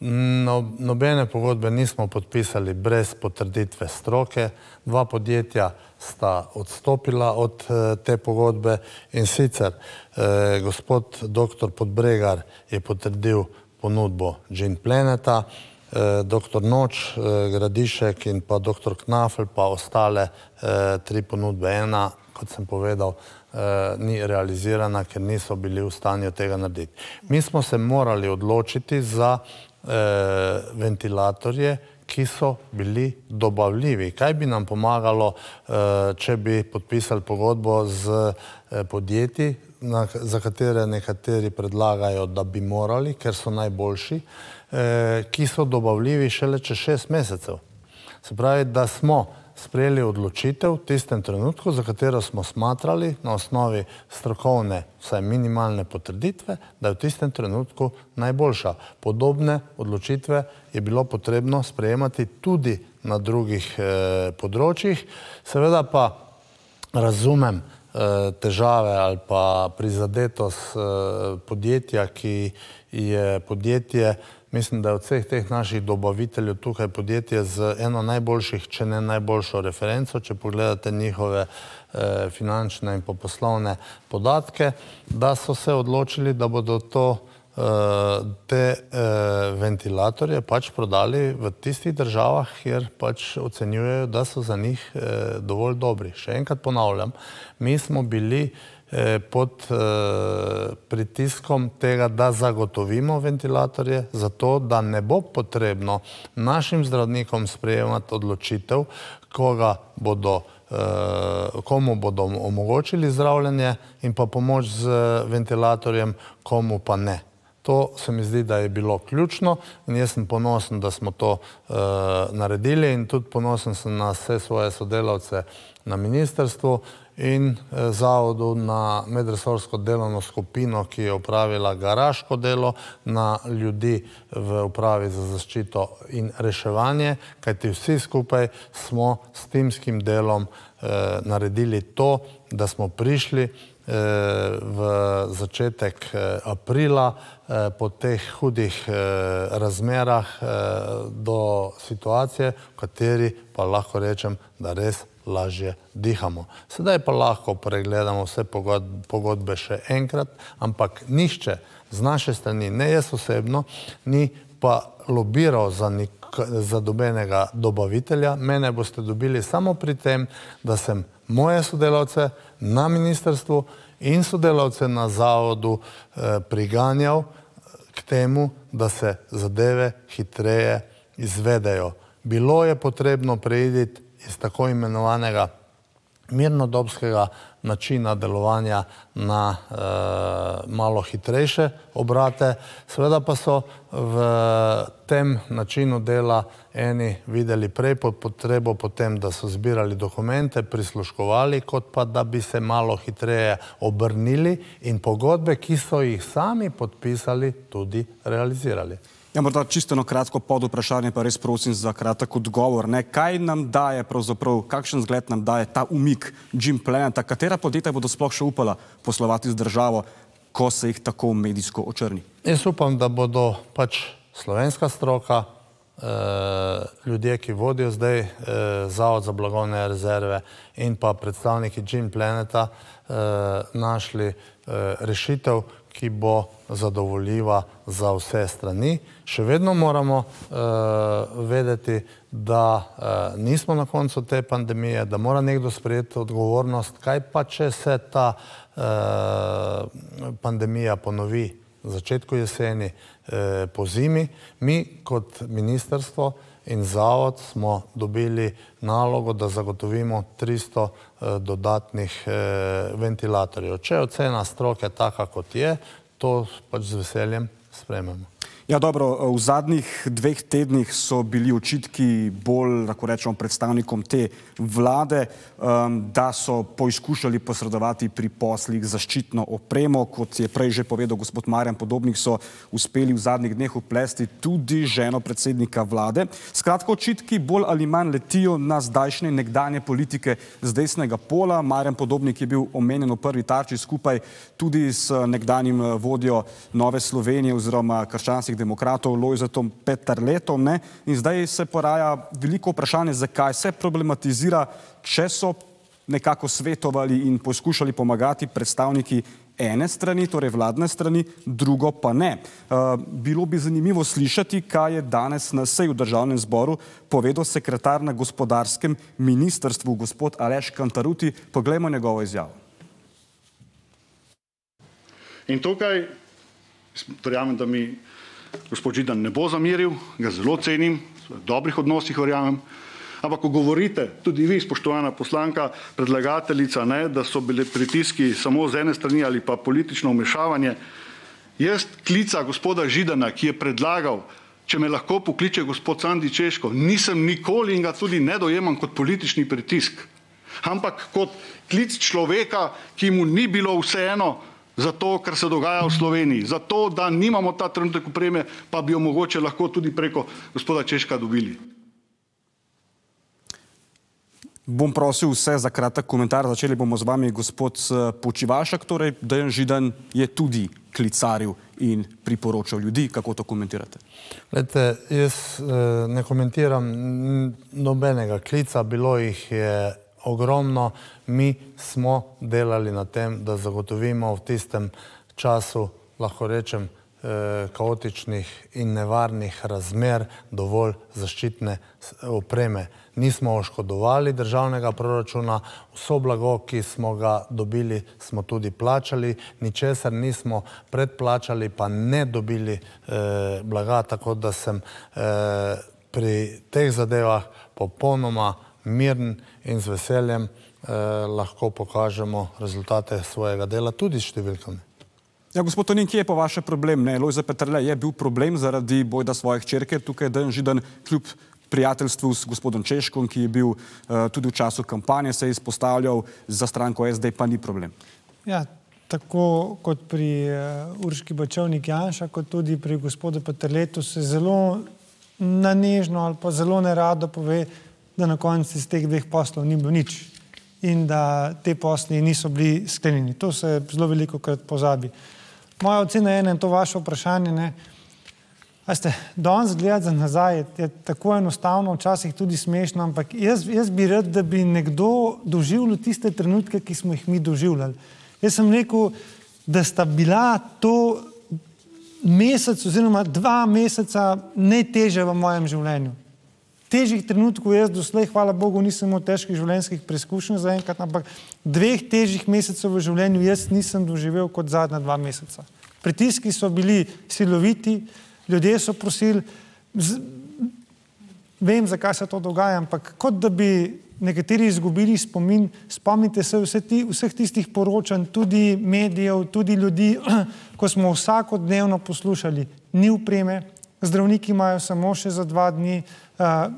No, nobene pogodbe nismo podpisali brez potrditve stroke. Dva podjetja sta odstopila od eh, te pogodbe in sicer eh, gospod dr. Podbregar je potrdil ponudbo Gin Planeta, Eh, dr. Noč, eh, Gradišek in pa dr. Knafel, pa ostale eh, tri ponudbe. Ena, kot sem povedal, ni realizirana, ker niso bili v stanju tega narediti. Mi smo se morali odločiti za ventilatorje, ki so bili dobavljivi. Kaj bi nam pomagalo, če bi podpisali pogodbo z podjetji, na, za katere nekateri predlagajo, da bi morali, ker so najboljši, eh, ki so dobavljivi šele čez šest mesecev. Se pravi, da smo sprejeli odločitev v tistem trenutku, za katero smo smatrali na osnovi strokovne, vsaj minimalne potrditve, da je v tistem trenutku najboljša. Podobne odločitve je bilo potrebno sprejemati tudi na drugih eh, področjih. Seveda pa razumem eh, težave ali pa prizadetost eh, podjetja, ki je podjetje, Mislim, da je od vseh teh naših dobaviteljev tukaj podjetje z eno najboljših, če ne najboljšo referenco, če pogledate njihove eh, finančne in poslovne podatke, da so se odločili, da bodo to, eh, te eh, ventilatorje pač prodali v tistih državah, kjer pač ocenjujejo, da so za njih dovolj dobri. Še enkrat ponavljam, mi smo bili Eh, pod eh, pritiskom tega, da zagotovimo ventilatorje, zato da ne bo potrebno našim zdravnikom sprejemati odločitev, eh, komu bodo omogočili zdravljenje in pa pomoč z ventilatorjem, komu pa ne. To se mi zdi, da je bilo ključno in jaz sem ponosen, da smo to naredili in tudi ponosen sem na vse svoje sodelavce na ministerstvu, in eh, zavodu na medresorsko delovno skupino, ki je upravila garaško delo, na ljudi v upravi za zaščito in reševanje, kajti vsi skupaj smo s timskim delom eh, naredili to, da smo prišli eh, v začetek aprila po teh hudih razmerah do situacije, v kateri pa lahko rečem, da res lažje dihamo. Sedaj pa lahko pregledamo vse pogodbe še enkrat, ampak nišče z naše strani, ne jaz osebno, ni pa lobiral za, nik, za dobenega dobavitelja. Mene boste dobili samo pri tem, da sem moje sodelavce na ministrstvu in sodelavce na zavodu eh, priganjal k temu, da se zadeve hitreje izvedejo. Bilo je potrebno preiditi iz tako imenovanega mirnodobskega načina delovanja na e, malo hitrejše obrate. Seveda pa so v tem načinu dela eni videli prej pod potrebo potem, da so zbirali dokumente, prisluškovali, kot pa da bi se malo hitreje obrnili in pogodbe, ki so jih sami podpisali, tudi realizirali. Ja, morda čisto eno kratko pod vprašanje, pa res prosim za kratek odgovor. Ne? Kaj nam daje pravzaprav, kakšen zgled nam daje ta umik Jim Planeta, katera podjetja bodo sploh še upala poslovati z državo, ko se jih tako medijsko očrni? Jaz upam, da bodo pač slovenska stroka, eh, ljudje, ki vodijo zdaj eh, Zavod za blagovne rezerve in pa predstavniki Jim Planeta eh, našli rešitev, ki bo zadovoljiva za vse strani. Še vedno moramo uh, vedeti, da uh, nismo na koncu te pandemije, da mora nekdo sprejeti odgovornost, kaj pa če se ta uh, pandemija ponovi v začetku jeseni, uh, po zimi. Mi kot ministrstvo in zavod smo dobili nalogo, da zagotovimo 300 uh, dodatnih uh, ventilatorjev. Če je ocena stroke taka, kot je, to pač z veseljem sprememo. Ja, dobro, v zadnjih dveh tednih so bili očitki bolj, lahko rečemo, predstavnikom te vlade, um, da so poizkušali posredovati pri poslih zaščitno opremo. Kot je prej že povedal gospod Marjan Podobnik, so uspeli v zadnjih dneh uplesti tudi ženo predsednika vlade. Skratka, očitki bolj ali manj letijo na zdajšnje nekdanje politike z desnega pola. Marjan Podobnik je bil omenjen v prvi tarči skupaj tudi s nekdanjim vodjo Nove Slovenije oziroma krščanskih demokratov Lojzetom Petrletom. Ne? In zdaj se poraja veliko vprašanje, zakaj se problematizira, če so nekako svetovali in poskušali pomagati predstavniki ene strani, torej vladne strani, drugo pa ne. Uh, bilo bi zanimivo slišati, kaj je danes na seji v državnem zboru povedal sekretar na gospodarskem ministrstvu, gospod Aleš Kantaruti. Poglejmo njegovo izjavo. In tukaj, verjamem, da mi gospod Židan ne bo zamiril, ga zelo cenim, v dobrih odnosih verjamem, Ampak, ko govorite, tudi vi, spoštovana poslanka, predlagateljica, ne, da so bile pritiski samo z ene strani ali pa politično umešavanje, jaz klica gospoda Židana, ki je predlagal, če me lahko pokliče gospod Sandi Češko, nisem nikoli in ga tudi ne dojemam kot politični pritisk, ampak kot klic človeka, ki mu ni bilo vseeno, zato, kar se dogaja v Sloveniji, zato, da nimamo ta trenutek opreme, pa bi jo mogoče lahko tudi preko gospoda Češka dobili. Bom prosil vse za kratek komentar. Začeli bomo z vami, gospod Počivašek. Torej, Dejan Židan je tudi klicaril in priporočal ljudi. Kako to komentirate? Lete, jaz eh, ne komentiram nobenega klica, bilo jih je ogromno. Mi smo delali na tem, da zagotovimo v tistem času, lahko rečem, eh, kaotičnih in nevarnih razmer dovolj zaščitne opreme. Nismo oškodovali državnega proračuna, vso blago, ki smo ga dobili, smo tudi plačali, ničesar nismo predplačali, pa ne dobili eh, blaga, tako da sem eh, pri teh zadevah popolnoma mirn in z veseljem eh, lahko pokažemo rezultate svojega dela tudi s številkami. Ja, gospod Tonin, kje je po vaše problem? Ne, Lojze Petrle je bil problem zaradi bojda svojih čerke, tukaj je Dan Židan kljub prijateljstvu s gospodom Češkom, ki je bil uh, tudi v času kampanje se izpostavljal za stranko SD, pa ni problem. Ja, tako kot pri uh, Urški Bačovnik Janša, kot tudi pri gospodu Petrletu se zelo nanežno ali pa zelo nerado pove, da na koncu iz teh dveh poslov ni bilo nič in da te posli niso bili sklenjeni. To se zelo veliko krat pozabi. Moja ocena je ena in to vaše vprašanje. Ne, Veste, danes gledati za nazaj je, je tako enostavno, včasih tudi smešno, ampak jaz, jaz bi rad, da bi nekdo doživljal tiste trenutke, ki smo jih mi doživljali. Jaz sem rekel, da sta bila to mesec oziroma dva meseca najtežje v mojem življenju težjih trenutkov jaz doslej, hvala Bogu, nisem imel težkih življenjskih preizkušenj zaenkrat, ampak dveh težjih mesecev v življenju jaz nisem doživel kot zadnja dva meseca. Pritiski so bili siloviti, ljudje so prosili, z, vem, zakaj se to dogaja, ampak kot da bi nekateri izgubili spomin, spomnite se vse ti, vseh tistih poročanj, tudi medijev, tudi ljudi, ko smo vsakodnevno poslušali, ni upreme, zdravniki imajo samo še za dva dni,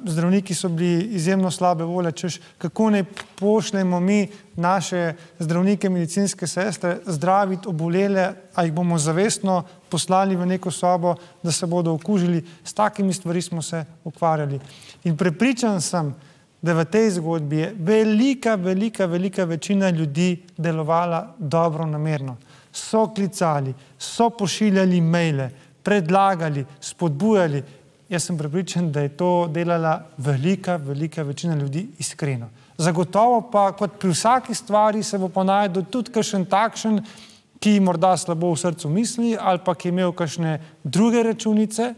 zdravniki so bili izjemno slabe volje, češ kako ne pošljemo mi naše zdravnike, medicinske sestre zdraviti obolele, a jih bomo zavestno poslali v neko sobo, da se bodo okužili. S takimi stvari smo se ukvarjali. In prepričan sem, da v tej zgodbi je velika, velika, velika večina ljudi delovala dobro namerno. So klicali, so pošiljali maile, predlagali, spodbujali Jaz sem prepričan, da je to delala velika, velika večina ljudi iskreno. Zagotovo pa, kot pri vsaki stvari, se bo ponajdel tudi kakšen takšen, ki morda slabo v srcu misli ali pa ki je imel kakšne druge računice.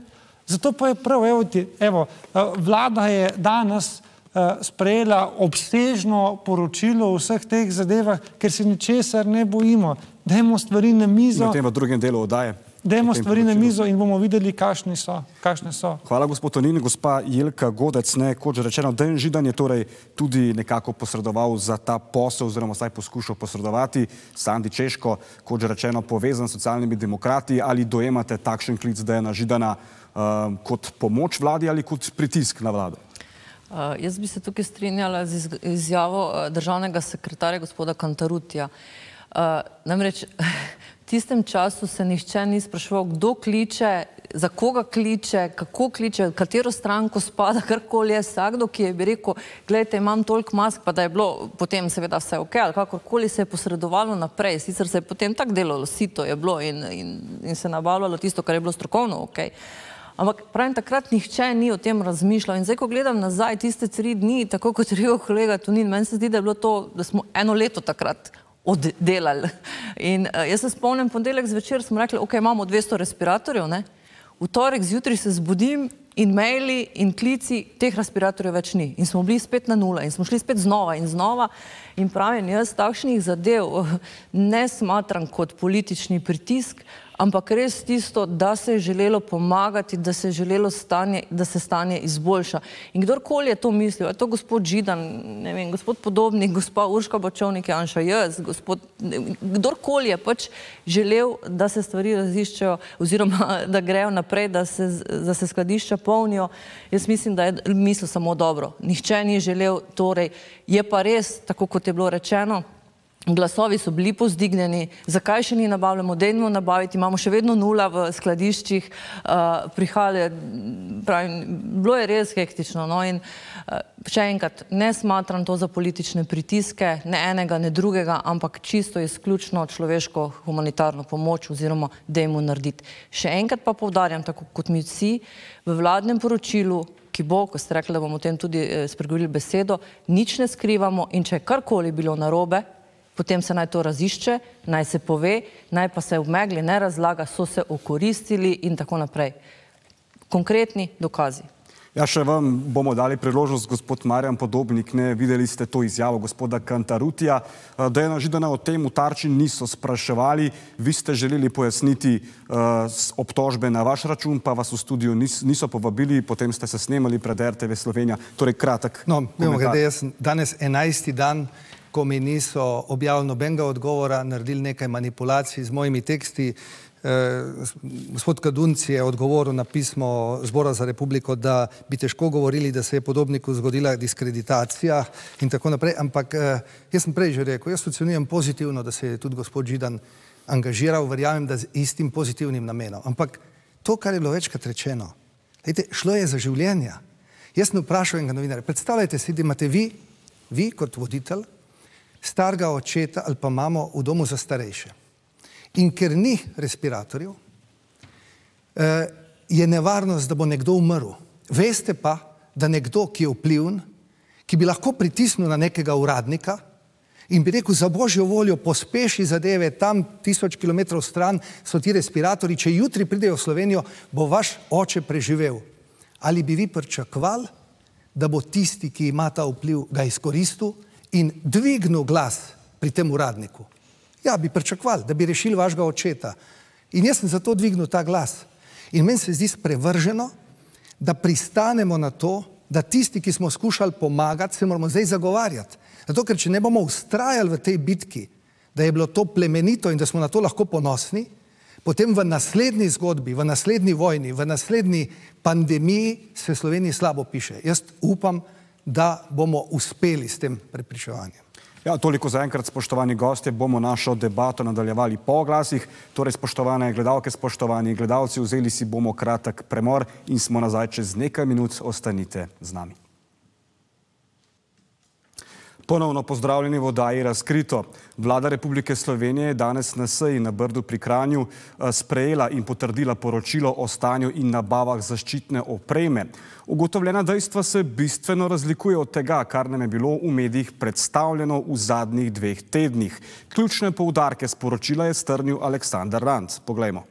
Zato pa je prav, evo, ti, evo eh, vlada je danes uh, sprejela obsežno poročilo o vseh teh zadevah, ker se ničesar ne bojimo. Dajmo stvari na mizo. Na tem v drugem delu oddaje. Dajmo stvari na mizo in bomo videli, kakšne so. Kakšne so. Hvala, gospod Tonin. Gospa Jelka Godec, ne, kot že rečeno, Dan Židan je torej tudi nekako posredoval za ta posel, oziroma saj poskušal posredovati. Sandi Češko, kot že rečeno, povezan s socialnimi demokrati. Ali dojemate takšen klic Dana Židana uh, kot pomoč vladi ali kot pritisk na vlado? Uh, jaz bi se tukaj strinjala z izjavo uh, državnega sekretarja gospoda Kantarutija. Uh, namreč tistem času se nihče ni spraševal, kdo kliče, za koga kliče, kako kliče, katero stranko spada, karkoli je. Vsakdo, ki je bi rekel, gledajte, imam toliko mask, pa da je bilo potem seveda vse ok, ali kakorkoli se je posredovalo naprej, sicer se je potem tak delalo, sito je bilo in, in, in se nabavljalo tisto, kar je bilo strokovno ok. Ampak pravim, takrat nihče ni o tem razmišljal. In zdaj, ko gledam nazaj tiste tri dni, tako kot je rekel kolega Tunin, meni se zdi, da je bilo to, da smo eno leto takrat oddelali. In uh, jaz se spomnim, ponedeljek zvečer smo rekli, ok, imamo 200 respiratorjev, ne? v torek zjutraj se zbudim, in maili in klici, teh respiratorjev več ni. In smo bili spet na nula in smo šli spet znova in znova. In pravim, jaz takšnih zadev ne smatram kot politični pritisk, ampak res tisto, da se je želelo pomagati, da se je želelo stanje, da se stanje izboljša. In kdorkoli je to mislil, je to gospod Židan, ne vem, gospod Podobnik, gospa Urška Bočovnik, Janša, jaz, gospod, kdorkoli je pač želel, da se stvari raziščejo oziroma da grejo naprej, da se, da se skladišča polnijo, jaz mislim, da je mislil samo dobro. Nihče ni želel, torej je pa res, tako kot je bilo rečeno, Glasovi so bili pozdignjeni, zakaj še ni nabavljamo, dejmo nabaviti, imamo še vedno nula v skladiščih, uh, prihajale, pravim, bilo je res hektično. No, in uh, še enkrat, ne smatram to za politične pritiske, ne enega, ne drugega, ampak čisto izključno človeško humanitarno pomoč oziroma dejmo narediti. Še enkrat pa povdarjam, tako kot mi vsi, v vladnem poročilu, ki bo, ko ste rekli, da bomo o tem tudi eh, spregovorili besedo, nič ne skrivamo in če je karkoli bilo narobe, potem se naj to razišče, naj se pove, naj pa se v megli ne razlaga, so se okoristili in tako naprej. Konkretni dokazi. Ja, še vam bomo dali priložnost, gospod Marjan Podobnik, ne videli ste to izjavo gospoda Kantarutija. Eh, Dejana Židana o tem v tarči niso spraševali, vi ste želeli pojasniti uh, obtožbe na vaš račun, pa vas v studiu nis, niso povabili, potem ste se snemali pred RTV Slovenija. Torej, kratek. No, glede, jaz danes enajsti dan ko mi niso objavili nobenega odgovora, naredili nekaj manipulacij z mojimi teksti. Eh, gospod Kadunc je odgovoril na pismo Zbora za republiko, da bi težko govorili, da se je podobniku zgodila diskreditacija in tako naprej, ampak eh, jaz sem prej že rekel, jaz ocenujem pozitivno, da se je tudi gospod Židan angažiral, verjamem, da z istim pozitivnim namenom. Ampak to, kar je bilo večkrat rečeno, lejte, šlo je za življenja. Jaz sem vprašal enega novinarja, predstavljajte si, da imate vi, vi kot voditelj, starega očeta ali pa mamo v domu za starejše. In ker ni respiratorjev, eh, je nevarnost, da bo nekdo umrl. Veste pa, da nekdo, ki je vpliven, ki bi lahko pritisnil na nekega uradnika in bi rekel za božjo voljo pospeši zadeve, tam tisoč kilometrov stran so ti respiratori, če jutri pridejo v Slovenijo, bo vaš oče preživel. Ali bi vi pričakovali, da bo tisti, ki ima ta vpliv, ga izkoristil in dvignil glas pri tem uradniku. Ja, bi pričakovali, da bi rešili vašega očeta. In jaz sem zato dvignil ta glas. In meni se zdi sprevrženo, da pristanemo na to, da tisti, ki smo skušali pomagati, se moramo zdaj zagovarjati. Zato, ker če ne bomo ustrajali v tej bitki, da je bilo to plemenito in da smo na to lahko ponosni, potem v naslednji zgodbi, v naslednji vojni, v naslednji pandemiji se Sloveniji slabo piše. Jaz upam, da bomo uspeli s tem prepričevanjem. Ja, toliko za enkrat, spoštovani gostje, bomo našo debato nadaljevali po glasih. Torej, spoštovane gledalke, spoštovani gledalci, vzeli si bomo kratek premor in smo nazaj čez nekaj minut. Ostanite z nami. Ponovno pozdravljeni v oddaji Razkrito. Vlada Republike Slovenije je danes na seji na Brdu pri Kranju eh, sprejela in potrdila poročilo o stanju in nabavah zaščitne opreme. Ugotovljena dejstva se bistveno razlikuje od tega, kar nam je bilo v medijih predstavljeno v zadnjih dveh tednih. Ključne poudarke sporočila je strnil Aleksandar Rand. Poglejmo.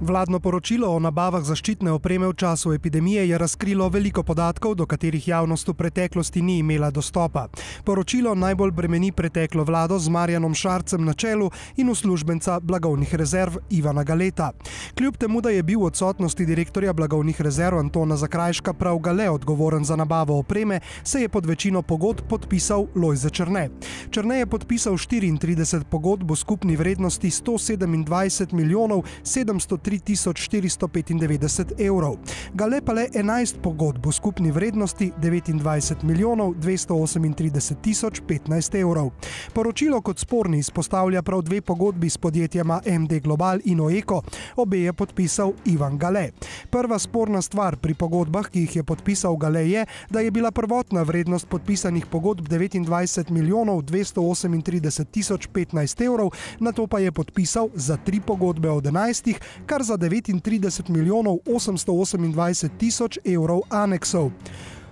Vladno poročilo o nabavah zaščitne opreme v času epidemije je razkrilo veliko podatkov, do katerih javnost v preteklosti ni imela dostopa. Poročilo najbolj bremeni preteklo vlado z Marjanom Šarcem na čelu in uslužbenca blagovnih rezerv Ivana Galeta. Kljub temu, da je bil v odsotnosti direktorja blagovnih rezerv Antona Zakrajška prav Gale odgovoren za nabavo opreme, se je pod večino pogodb podpisal Lojze Črne. Črne je podpisal 34 pogodb v skupni vrednosti 127 milijonov 730 3495 evrov. Gale pa le 11 pogodb v skupni vrednosti 29 milijonov 238 tisoč 15 evrov. Poročilo kot sporni izpostavlja prav dve pogodbi s podjetjama MD Global in OECO, obe je podpisal Ivan Gale. Prva sporna stvar pri pogodbah, ki jih je podpisal Gale, je, da je bila prvotna vrednost podpisanih pogodb 29 milijonov 238 tisoč 15 evrov, na to pa je podpisal za tri pogodbe od 11, kar kar za 39 milijonov 828 tisoč evrov aneksov.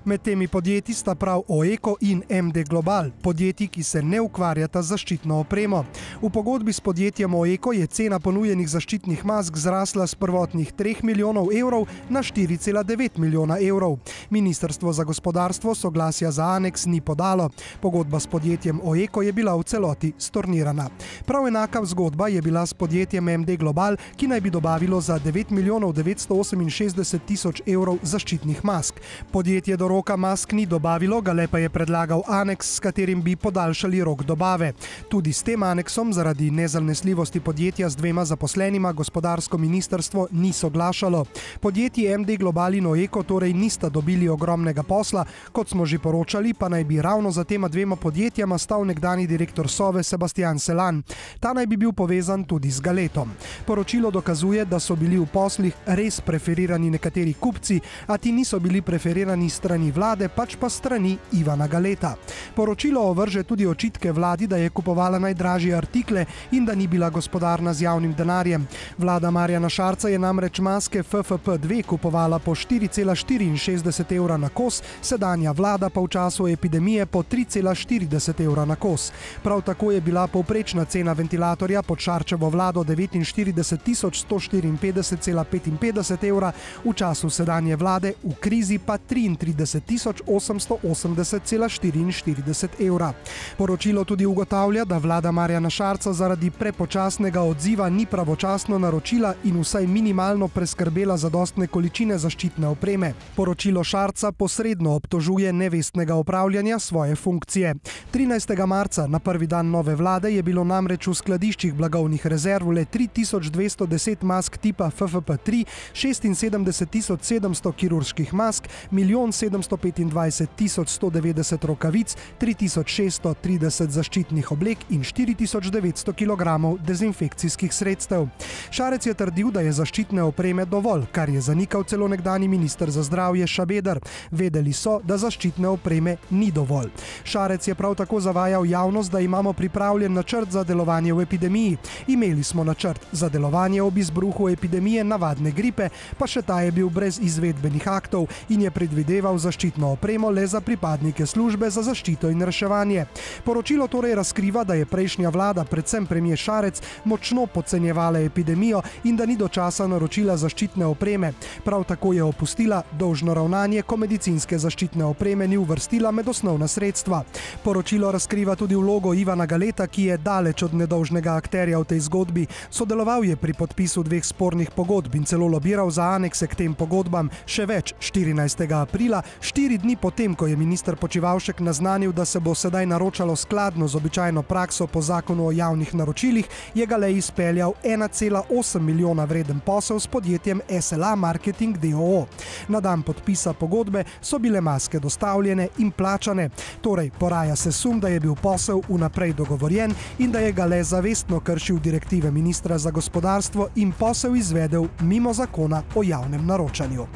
Med temi podjetji sta prav OECO in MD Global, podjetji, ki se ne ukvarjata z zaščitno opremo. V pogodbi s podjetjem OECO je cena ponujenih zaščitnih mask zrasla z prvotnih 3 milijonov evrov na 4,9 milijona evrov. Ministrstvo za gospodarstvo soglasja za aneks ni podalo. Pogodba s podjetjem OECO je bila v celoti stornirana. Prav enaka zgodba je bila s podjetjem MD Global, ki naj bi dobavilo za 9 milijonov 968 tisoč evrov zaščitnih mask. Podjetje do roka mask ni dobavilo, ga le pa je predlagal aneks, s katerim bi podaljšali rok dobave. Tudi s tem aneksom zaradi nezanesljivosti podjetja z dvema zaposlenima gospodarsko ministrstvo ni soglašalo. Podjetji MD Global in OECO torej nista dobili ogromnega posla, kot smo že poročali, pa naj bi ravno za tema dvema podjetjama stal nekdani direktor Sove Sebastian Selan. Ta naj bi bil povezan tudi z Galetom. Poročilo dokazuje, da so bili v poslih res preferirani nekateri kupci, a ti niso bili preferirani strani vlade, pač pa strani Ivana Galeta. Poročilo ovrže tudi očitke vladi, da je kupovala najdražje artikle in da ni bila gospodarna z javnim denarjem. Vlada Marjana Šarca je namreč maske FFP2 kupovala po 4,64 evra na kos, sedanja vlada pa v času epidemije po 3,40 evra na kos. Prav tako je bila povprečna cena ventilatorja pod Šarčevo vlado 49 154,55 evra, v času sedanje vlade v krizi pa 33 880,44 evra. Poročilo tudi ugotavlja, da vlada Marjana Šarca zaradi prepočasnega odziva ni pravočasno naročila in vsaj minimalno preskrbela zadostne količine zaščitne opreme. Poročilo Šarca posredno obtožuje nevestnega upravljanja svoje funkcije. 13. marca, na prvi dan nove vlade, je bilo namreč v skladiščih blagovnih rezerv le 3210 mask tipa FFP3, 76 700 kirurških mask, 1 725 190 rokavic, 3630 zaščitnih oblek in 4900 kg dezinfekcijskih sredstev. Šarec je trdil, da je zaščitne opreme dovolj, kar je zanikal celo nekdani minister za zdravje Šabeder. Vedeli so, da zaščitne opreme ni dovolj. Šarec je prav tako zavajal javnost, da imamo pripravljen načrt za delovanje v epidemiji. Imeli smo načrt za delovanje ob izbruhu epidemije navadne gripe, pa še ta je bil brez izvedbenih aktov in je predvideval zaščitno opremo le za pripadnike službe za zaščito in reševanje. Poročilo torej razkriva, da je prejšnja vlada, predvsem premijer Šarec, močno podcenjevala epidemijo in da ni do časa naročila zaščitne opreme. Prav tako je opustila dolžno ravnanje, ko medicinske zaščitne opreme ni uvrstila med osnovna sredstva. Poročilo razkriva tudi vlogo Ivana Galeta, ki je daleč od nedolžnega akterja v tej zgodbi. Sodeloval je pri podpisu dveh spornih pogodb in celo lobiral za anekse k tem pogodbam. Še več, 14. aprila, štiri dni potem, ko je minister Počivalšek naznanil, da se bo sedaj naročalo skladno z običajno prakso po zakonu o javnih naročilih, je Galej izpeljal 1,8 milijona vreden posel s podjetjem SLA Marketing DOO. Na dan podpisa pogodbe so bile maske dostavljene in plačane. Torej, poraja se sum, da je bil posel vnaprej dogovorjen in da je Galej zavestno kršil direktive ministra za gospodarstvo in posel izvedel mimo zakona o javnem naročanju.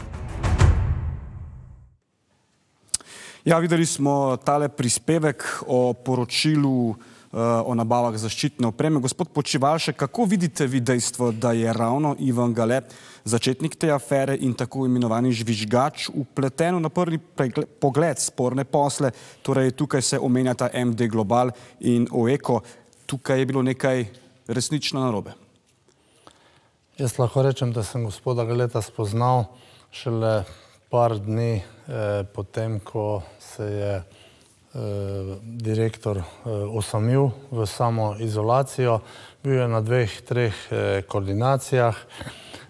Ja, videli smo tale prispevek o poročilu uh, o nabavah zaščitne opreme. Gospod Počivalšek, kako vidite vi dejstvo, da je ravno Ivan Gale, začetnik te afere in tako imenovani žvižgač, upleten na prvi pogled sporne posle, torej tukaj se omenjata MD Global in OECO, tukaj je bilo nekaj resnično narobe. Jaz lahko rečem, da sem gospoda Galeta spoznal šele par dni eh, potem, ko se je eh, direktor eh, osamil v samo izolacijo. Bil je na dveh, treh eh, koordinacijah.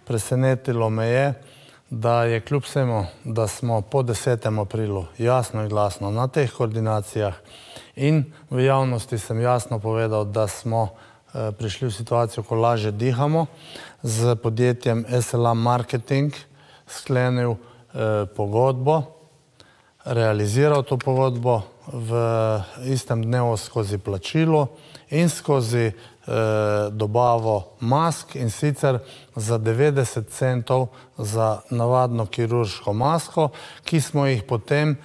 Presenetilo me je, da je kljub vsemu, da smo po 10. aprilu jasno in glasno na teh koordinacijah in v javnosti sem jasno povedal, da smo eh, prišli v situacijo, ko laže dihamo, z podjetjem SLA Marketing sklenil pogodbo, realiziral to pogodbo v istem dnevu skozi plačilo in skozi eh, dobavo mask in sicer za 90 centov za navadno kirurško masko, ki smo jih potem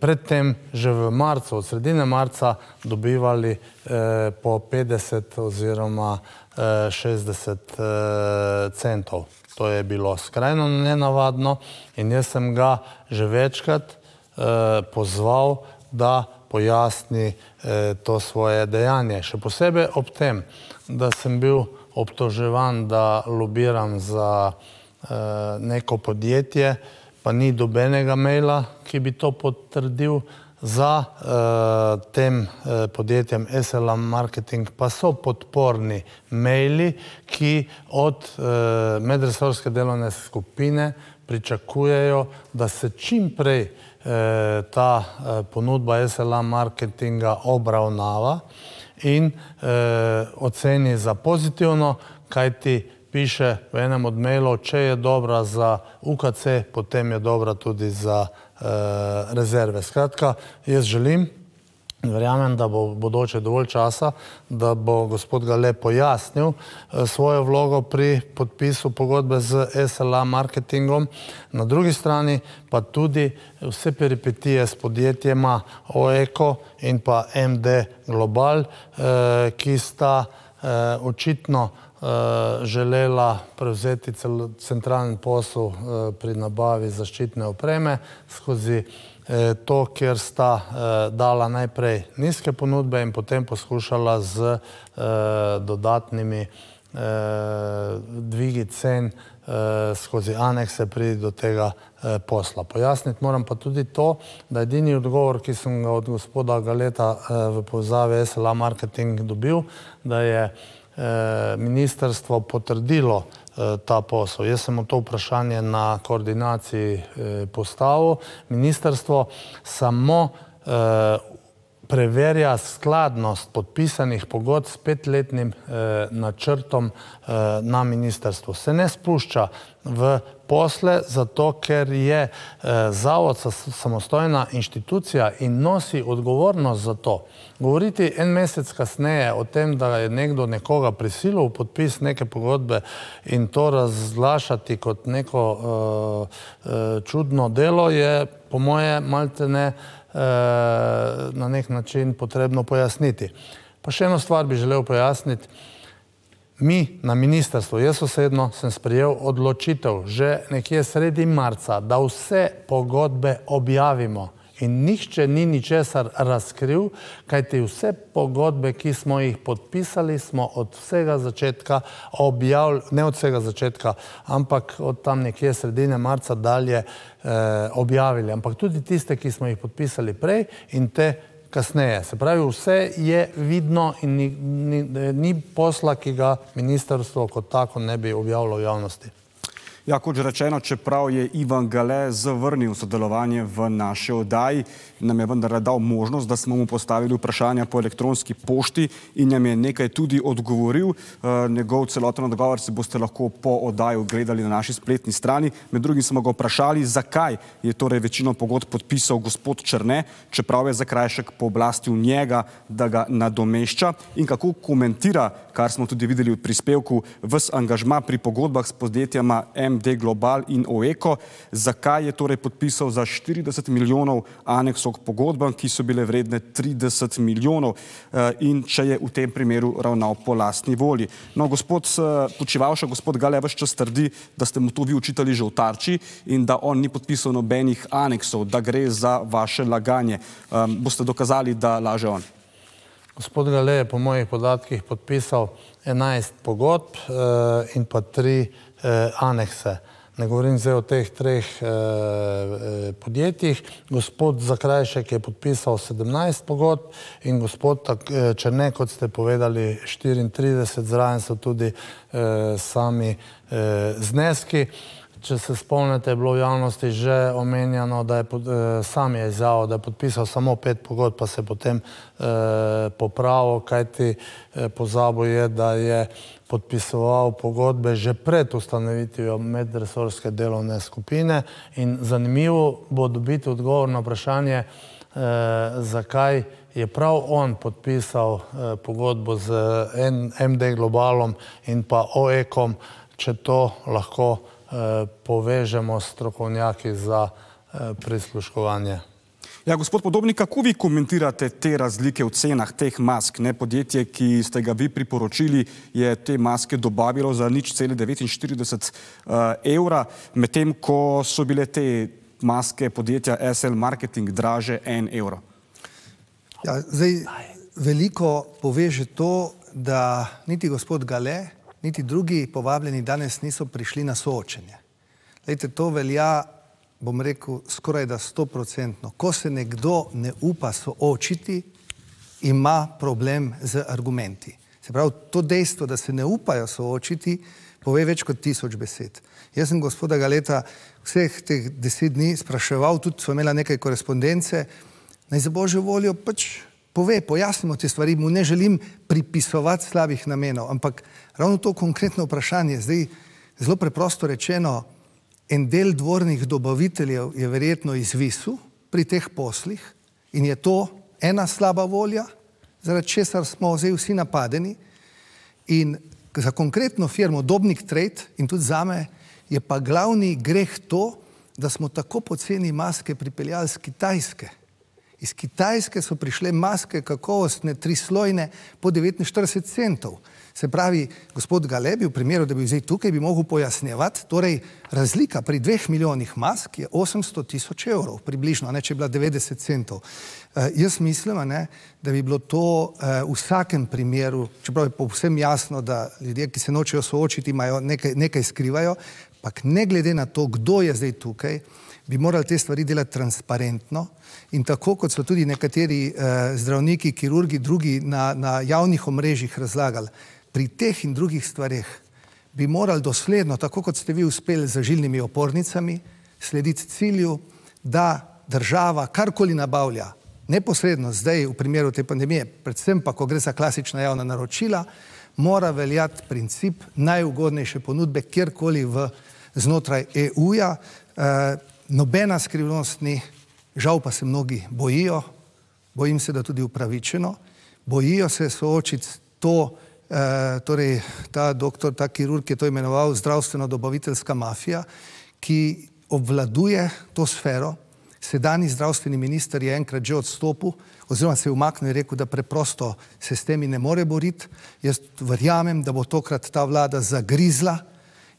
predtem že v marcu, od sredine marca dobivali eh, po 50 oziroma eh, 60 eh, centov. To je bilo skrajno nenavadno in jaz sem ga že večkrat pozval, da pojasni to svoje dejanje. Še posebej ob tem, da sem bil obtoževan, da lobiram za neko podjetje, pa ni dobenega maila, ki bi to potrdil za uh, tem uh, podjetjem SLM Marketing pa so podporni maili, ki od uh, medresorske delovne skupine pričakujejo, da se čim prej uh, ta uh, ponudba SLM Marketinga obravnava in uh, oceni za pozitivno, kajti piše v enem od mailov, če je dobra za UKC, potem je dobra tudi za Eh, rezerve. Skratka, jaz želim, verjamem, da bo bodoče dovolj časa, da bo gospod Gale pojasnil eh, svojo vlogo pri podpisu pogodbe z SLA marketingom, na drugi strani pa tudi vse peripetije s podjetjema OECO in pa MD Global, eh, ki sta očitno Eh, želela prevzeti centralni posel eh, pri nabavi zaščitne opreme skozi eh, to, kjer sta dala najprej nizke ponudbe in potem poskušala z dodatnimi dvigi cen skozi anekse priti do tega posla. Pojasniti moram pa tudi to, da edini odgovor, ki sem ga od gospoda Galeta v povzavi SLA Marketing dobil, da je Eh, ministrstvo potrdilo eh, ta posel. Jaz sem to vprašanje na koordinaciji eh, postavil. Ministrstvo samo preverja skladnost podpisanih pogod s petletnim načrtom na ministrstvo. Se ne spušča v posle, zato ker je eh, zavod samostojna inštitucija in nosi odgovornost za to. Govoriti en mesec kasneje o tem, da je nekdo nekoga prisilil v podpis neke pogodbe in to razglašati kot neko uh, uh, čudno delo je po moje malte ne uh, na nek način potrebno pojasniti. Pa še eno stvar bi želel pojasniti. Mi na ministrstvu, jaz osebno sem sprejel odločitev že nekje sredi marca, da vse pogodbe objavimo in nihče ni ničesar razkril, kajti vse pogodbe, ki smo jih podpisali, smo od vsega začetka objavili, ne od vsega začetka, ampak od tam nekje sredine marca dalje eh, objavili, ampak tudi tiste, ki smo jih podpisali prej in te kasneje. Se pravi, vse je vidno in ni, ni, ni posla, ki ga ministrstvo kot tako ne bi objavilo v javnosti. Ja, kot že rečeno, čeprav je Ivan Gale zavrnil sodelovanje v naši oddaji, nam je vendar dal možnost, da smo mu postavili vprašanja po elektronski pošti in nam je nekaj tudi odgovoril. Uh, njegov celoten odgovor se boste lahko po oddaji gledali na naši spletni strani. Med drugim smo ga vprašali, zakaj je torej večino pogod podpisal gospod Črne, čeprav je zakrajšek pooblastil njega, da ga nadomešča in kako komentira, kar smo tudi videli v prispevku, vs angažma pri pogodbah s podjetjama MD Global in OECO, zakaj je torej podpisal za 40 milijonov aneksov k pogodbam, ki so bile vredne 30 milijonov eh, in če je v tem primeru ravnal po lastni volji. No, gospod eh, Počivalša, gospod Gale, vaš čas trdi, da ste mu to vi učitali že v tarči in da on ni podpisal nobenih aneksov, da gre za vaše laganje. Um, boste dokazali, da laže on? Gospod Gale je po mojih podatkih podpisal 11 pogodb uh, in pa 3 uh, anekse. Ne govorim zdaj o teh treh eh, eh, podjetjih. Gospod Zakrajšek je podpisal 17 pogodb in gospod eh, Črne, kot ste povedali, 34, zraven so tudi eh, sami eh, zneski. Če se spomnite, je bilo v javnosti že omenjeno, da je eh, sam je izjavil, da je podpisal samo pet pogodb, pa se potem eh, popravil, kajti eh, pozabo je, da je podpisoval pogodbe že pred ustanovitvijo medresorske delovne skupine. In zanimivo bo dobiti odgovor na vprašanje, eh, zakaj je prav on podpisal eh, pogodbo z MD Globalom in pa OECOM, če to lahko povežemo strokovnjaki za eh, prisluškovanje. Ja, gospod Podobnik, kako vi komentirate te razlike v cenah teh mask? Ne? Podjetje, ki ste ga vi priporočili, je te maske dobavilo za nič celi 49 uh, evra, medtem ko so bile te maske podjetja SL Marketing draže en evro. Ja, zdaj, veliko pove že to, da niti gospod Gale, niti drugi povabljeni danes niso prišli na soočenje. Lejte, to velja, bom rekel, skoraj da stoprocentno. Ko se nekdo ne upa soočiti, ima problem z argumenti. Se pravi, to dejstvo, da se ne upajo soočiti, pove več kot tisoč besed. Jaz sem gospoda Galeta vseh teh deset dni spraševal, tudi smo imeli nekaj korespondence, naj za božjo voljo pač pove, pojasnimo te stvari, mu ne želim pripisovati slabih namenov, ampak ravno to konkretno vprašanje, zdaj zelo preprosto rečeno, en del dvornih dobaviteljev je verjetno izvisu pri teh poslih in je to ena slaba volja, zaradi česar smo zdaj vsi napadeni in za konkretno firmo Dobnik Trade in tudi zame je pa glavni greh to, da smo tako poceni maske pripeljali z Kitajske. Iz Kitajske so prišle maske kakovostne, trislojne, po 49 centov. Se pravi, gospod Galebi, v primeru, da bi zdaj tukaj, bi mogel pojasnjevati, torej razlika pri dveh milijonih mask je 800 tisoč evrov, približno, ne, če je bila 90 centov. Uh, jaz mislim, ne, da bi bilo to uh, v vsakem primeru, čeprav je povsem jasno, da ljudje, ki se nočejo soočiti, imajo nekaj, nekaj skrivajo, ampak ne glede na to, kdo je zdaj tukaj, bi morali te stvari delati transparentno in tako, kot so tudi nekateri eh, zdravniki, kirurgi, drugi na, na javnih omrežjih razlagali, pri teh in drugih stvareh bi morali dosledno, tako kot ste vi uspeli z žilnimi opornicami, slediti cilju, da država karkoli nabavlja, neposredno zdaj v primeru te pandemije, predvsem pa, ko gre za klasična javna naročila, mora veljati princip najugodnejše ponudbe kjerkoli v znotraj EU-ja. E, nobena skrivnost ni, žal pa se mnogi bojijo, bojim se, da tudi upravičeno, bojijo se soočiti s to, e, torej ta doktor, ta kirurg je to imenoval zdravstveno-dobaviteljska mafija, ki obvladuje to sfero. Sedani zdravstveni minister je enkrat že odstopil, oziroma se je umaknil in rekel, da preprosto se s temi ne more boriti. Jaz verjamem, da bo tokrat ta vlada zagrizla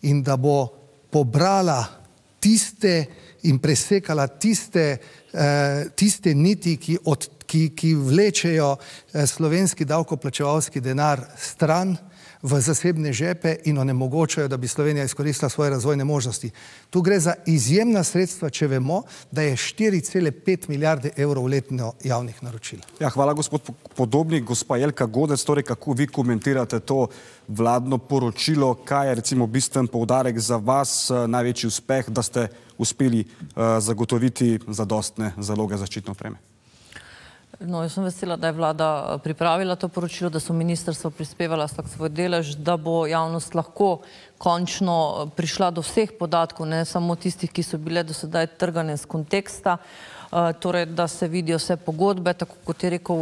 in da bo pobrala tiste in presekala tiste, eh, tiste niti, ki, od, ki, ki vlečejo eh, slovenski davkoplačevalski denar stran v zasebne žepe in onemogočajo, da bi Slovenija izkoristila svoje razvojne možnosti. Tu gre za izjemna sredstva, če vemo, da je 4,5 milijarde evrov letno javnih naročil. Ja, hvala, gospod Podobnik. Gospa Jelka Godec, torej kako vi komentirate to vladno poročilo, kaj je recimo bistven poudarek za vas, eh, največji uspeh, da ste uspeli uh, zagotoviti zadostne zaloge zaščitne opreme? No, jaz sem vesela, da je vlada eh, pripravila to poročilo, da so ministrstvo prispevala svoj delež, da bo javnost lahko končno eh, prišla do vseh podatkov, ne samo tistih, ki so bile do sedaj trgane z konteksta, uh, torej da se vidijo vse pogodbe, tako kot je rekel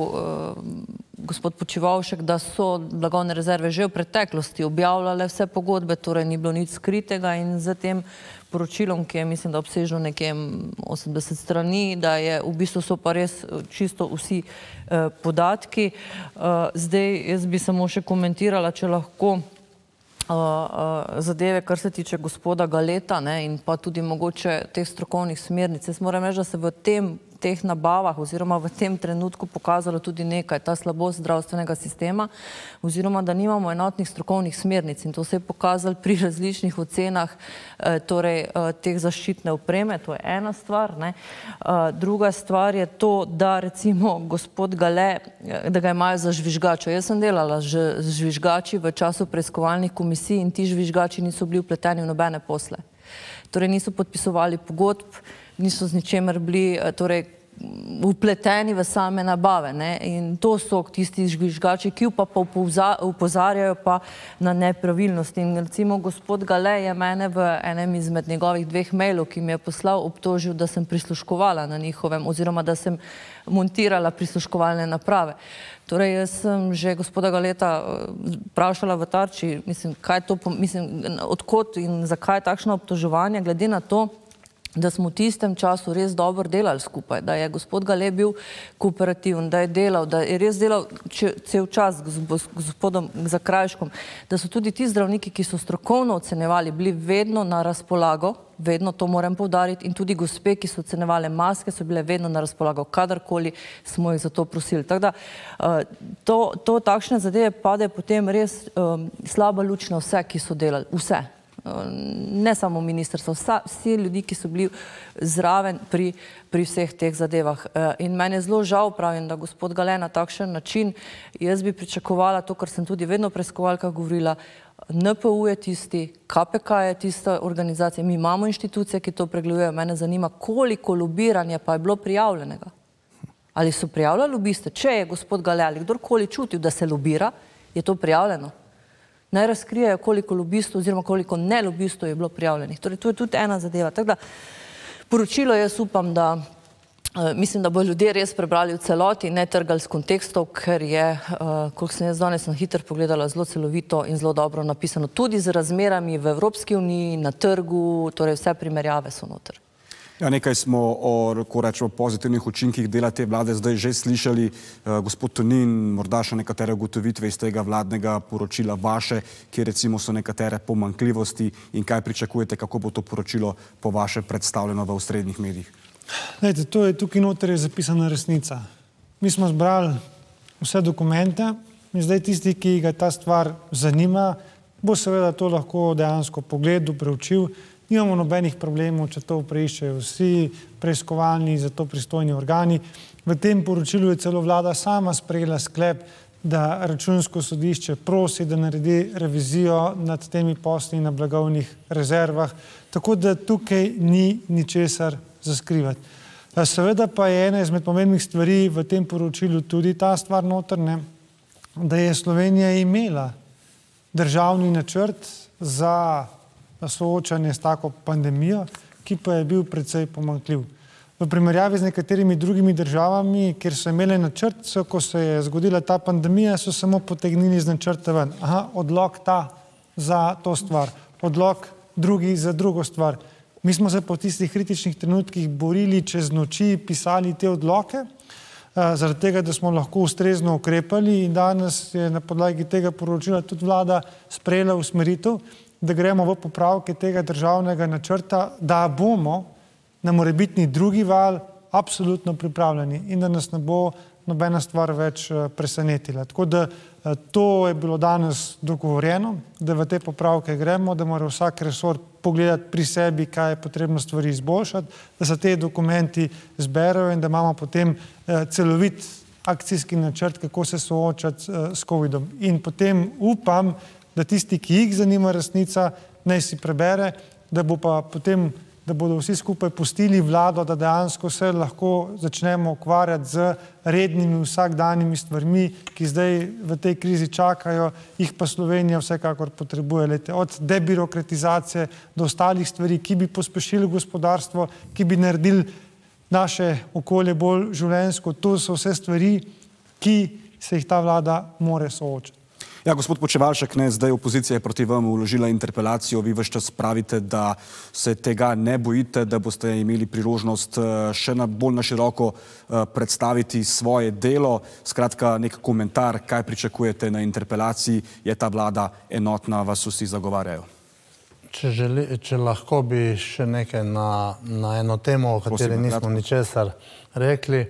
gospod Počivalšek, da so blagovne rezerve že v preteklosti objavljale vse pogodbe, torej ni bilo nič skritega in zatem poročilom, ki je mislim, da obsežno nekje 80 strani, da je v bistvu so pa res eh, čisto vsi eh, podatki. Eh, zdaj jaz bi samo še komentirala, če lahko eh, eh, zadeve, kar se tiče gospoda Galeta ne, in pa tudi mogoče teh strokovnih smernic. Jaz moram reči, da se v tem teh nabavah oziroma v tem trenutku pokazalo tudi nekaj, ta slabost zdravstvenega sistema oziroma da nimamo enotnih strokovnih smernic in to se je pokazalo pri različnih ocenah eh, torej, eh, teh zaščitne opreme, to je ena stvar. Ne. Eh, druga stvar je to, da recimo gospod Gale, da ga imajo za žvižgačo. Jaz sem delala z žvižgači v času preiskovalnih komisij in ti žvižgači niso bili upleteni v nobene posle. Torej niso podpisovali pogodb, niso z ničemer bili eh, torej, upleteni v same nabave. Ne? In to so tisti žvižgači, ki pa upozarjajo pa na nepravilnosti. In recimo gospod Gale je mene v enem izmed njegovih dveh mailov, ki mi je poslal, obtožil, da sem prisluškovala na njihovem oziroma da sem montirala prisluškovalne naprave. Torej, jaz sem že gospoda Galeta eh, vprašala v tarči, mislim, kaj to, mislim, odkot in zakaj takšno obtoževanje, glede na to, da smo v tistem času res dobro delali skupaj, da je gospod Gale bil kooperativen, da je delal, da je res delal če, cel čas z gospodom Zakrajškom, da so tudi ti zdravniki, ki so strokovno ocenjevali, bili vedno na razpolago, vedno to moram povdariti, in tudi gospe, ki so ocenjevale maske, so bile vedno na razpolago, kadarkoli smo jih za to prosili. Tako da to, to takšne zadeve pade potem res um, slaba luč na vse, ki so delali, vse ne samo ministrstvo, vsa, vsi ljudi, ki so bili zraven pri, pri vseh teh zadevah. Eh, in meni je zelo žal, pravim, da gospod Gale na takšen način, jaz bi pričakovala to, kar sem tudi vedno preiskovalka govorila, NPU je tisti, KPK je tista organizacija, mi imamo inštitucije, ki to pregledujejo, mene zanima, koliko lobiranja pa je bilo prijavljenega. Ali so prijavljali lobiste? Če je gospod Gale ali kdorkoli čutil, da se lobira, je to prijavljeno naj razkrijejo, koliko lobistov oziroma koliko ne lobistov je bilo prijavljenih. Torej, to je tudi ena zadeva. Tako da, poročilo jaz upam, da uh, mislim, da bo ljudje res prebrali v celoti, ne trgali z kontekstov, ker je, uh, koliko sem jaz danes na hitro pogledala, zelo celovito in zelo dobro napisano. Tudi z razmerami v Evropski uniji, na trgu, torej vse primerjave so noter. Ja, nekaj smo o, rečemo, pozitivnih učinkih dela te vlade zdaj že slišali. Uh, gospod Tonin, morda še nekatere ugotovitve iz tega vladnega poročila vaše, kje recimo so nekatere pomankljivosti in kaj pričakujete, kako bo to poročilo po vaše predstavljeno v ustrednjih medijih? Lejte, to je tukaj noter je zapisana resnica. Mi smo zbrali vse dokumente in zdaj tisti, ki ga ta stvar zanima, bo seveda to lahko dejansko pogledal, preučil Nimamo nobenih problemov, če to preiščejo vsi preiskovalni, za to pristojni organi. V tem poročilu je celo vlada sama sprejela sklep, da računsko sodišče prosi, da naredi revizijo nad temi posli na blagovnih rezervah, tako da tukaj ni ničesar za skrivati. Seveda pa je ena izmed pomembnih stvari v tem poročilu tudi ta stvar notrne, da je Slovenija imela državni načrt za soočanje s tako pandemijo, ki pa je bil precej pomankljiv. V primerjavi z nekaterimi drugimi državami, kjer so imeli načrt, so, ko se je zgodila ta pandemija, so samo potegnili z načrta ven. Aha, odlog ta za to stvar, odlog drugi za drugo stvar. Mi smo se po tistih kritičnih trenutkih borili čez noči, pisali te odloke, zaradi tega, da smo lahko ustrezno ukrepali in danes je na podlagi tega poročila tudi vlada sprejela usmeritev, da gremo v popravke tega državnega načrta, da bomo na morebitni drugi val absolutno pripravljeni in da nas ne bo nobena stvar več eh, presenetila. Tako da eh, to je bilo danes dogovorjeno, da v te popravke gremo, da mora vsak resor pogledati pri sebi, kaj je potrebno stvari izboljšati, da se te dokumenti zberajo in da imamo potem eh, celovit akcijski načrt, kako se soočati s COVID-om. In potem upam, da tisti, ki jih zanima resnica, naj si prebere, da bo pa potem, da bodo vsi skupaj pustili vlado, da dejansko se lahko začnemo ukvarjati z rednimi vsakdanjimi stvarmi, ki zdaj v tej krizi čakajo, jih pa Slovenija vsekakor potrebuje. Lete, od debirokratizacije do ostalih stvari, ki bi pospešili gospodarstvo, ki bi naredili naše okolje bolj življensko. To so vse stvari, ki se jih ta vlada more soočati. Ja, gospod Počevalšek, ne, zdaj opozicija je proti vam uložila interpelacijo, vi vse čas pravite, da se tega ne bojite, da boste imeli priložnost eh, še na bolj na široko eh, predstaviti svoje delo. Skratka, nek komentar, kaj pričakujete na interpelaciji, je ta vlada enotna, vas vsi zagovarjajo. Če, želi, če lahko bi še nekaj na, na eno temo, o kateri nismo ničesar rekli.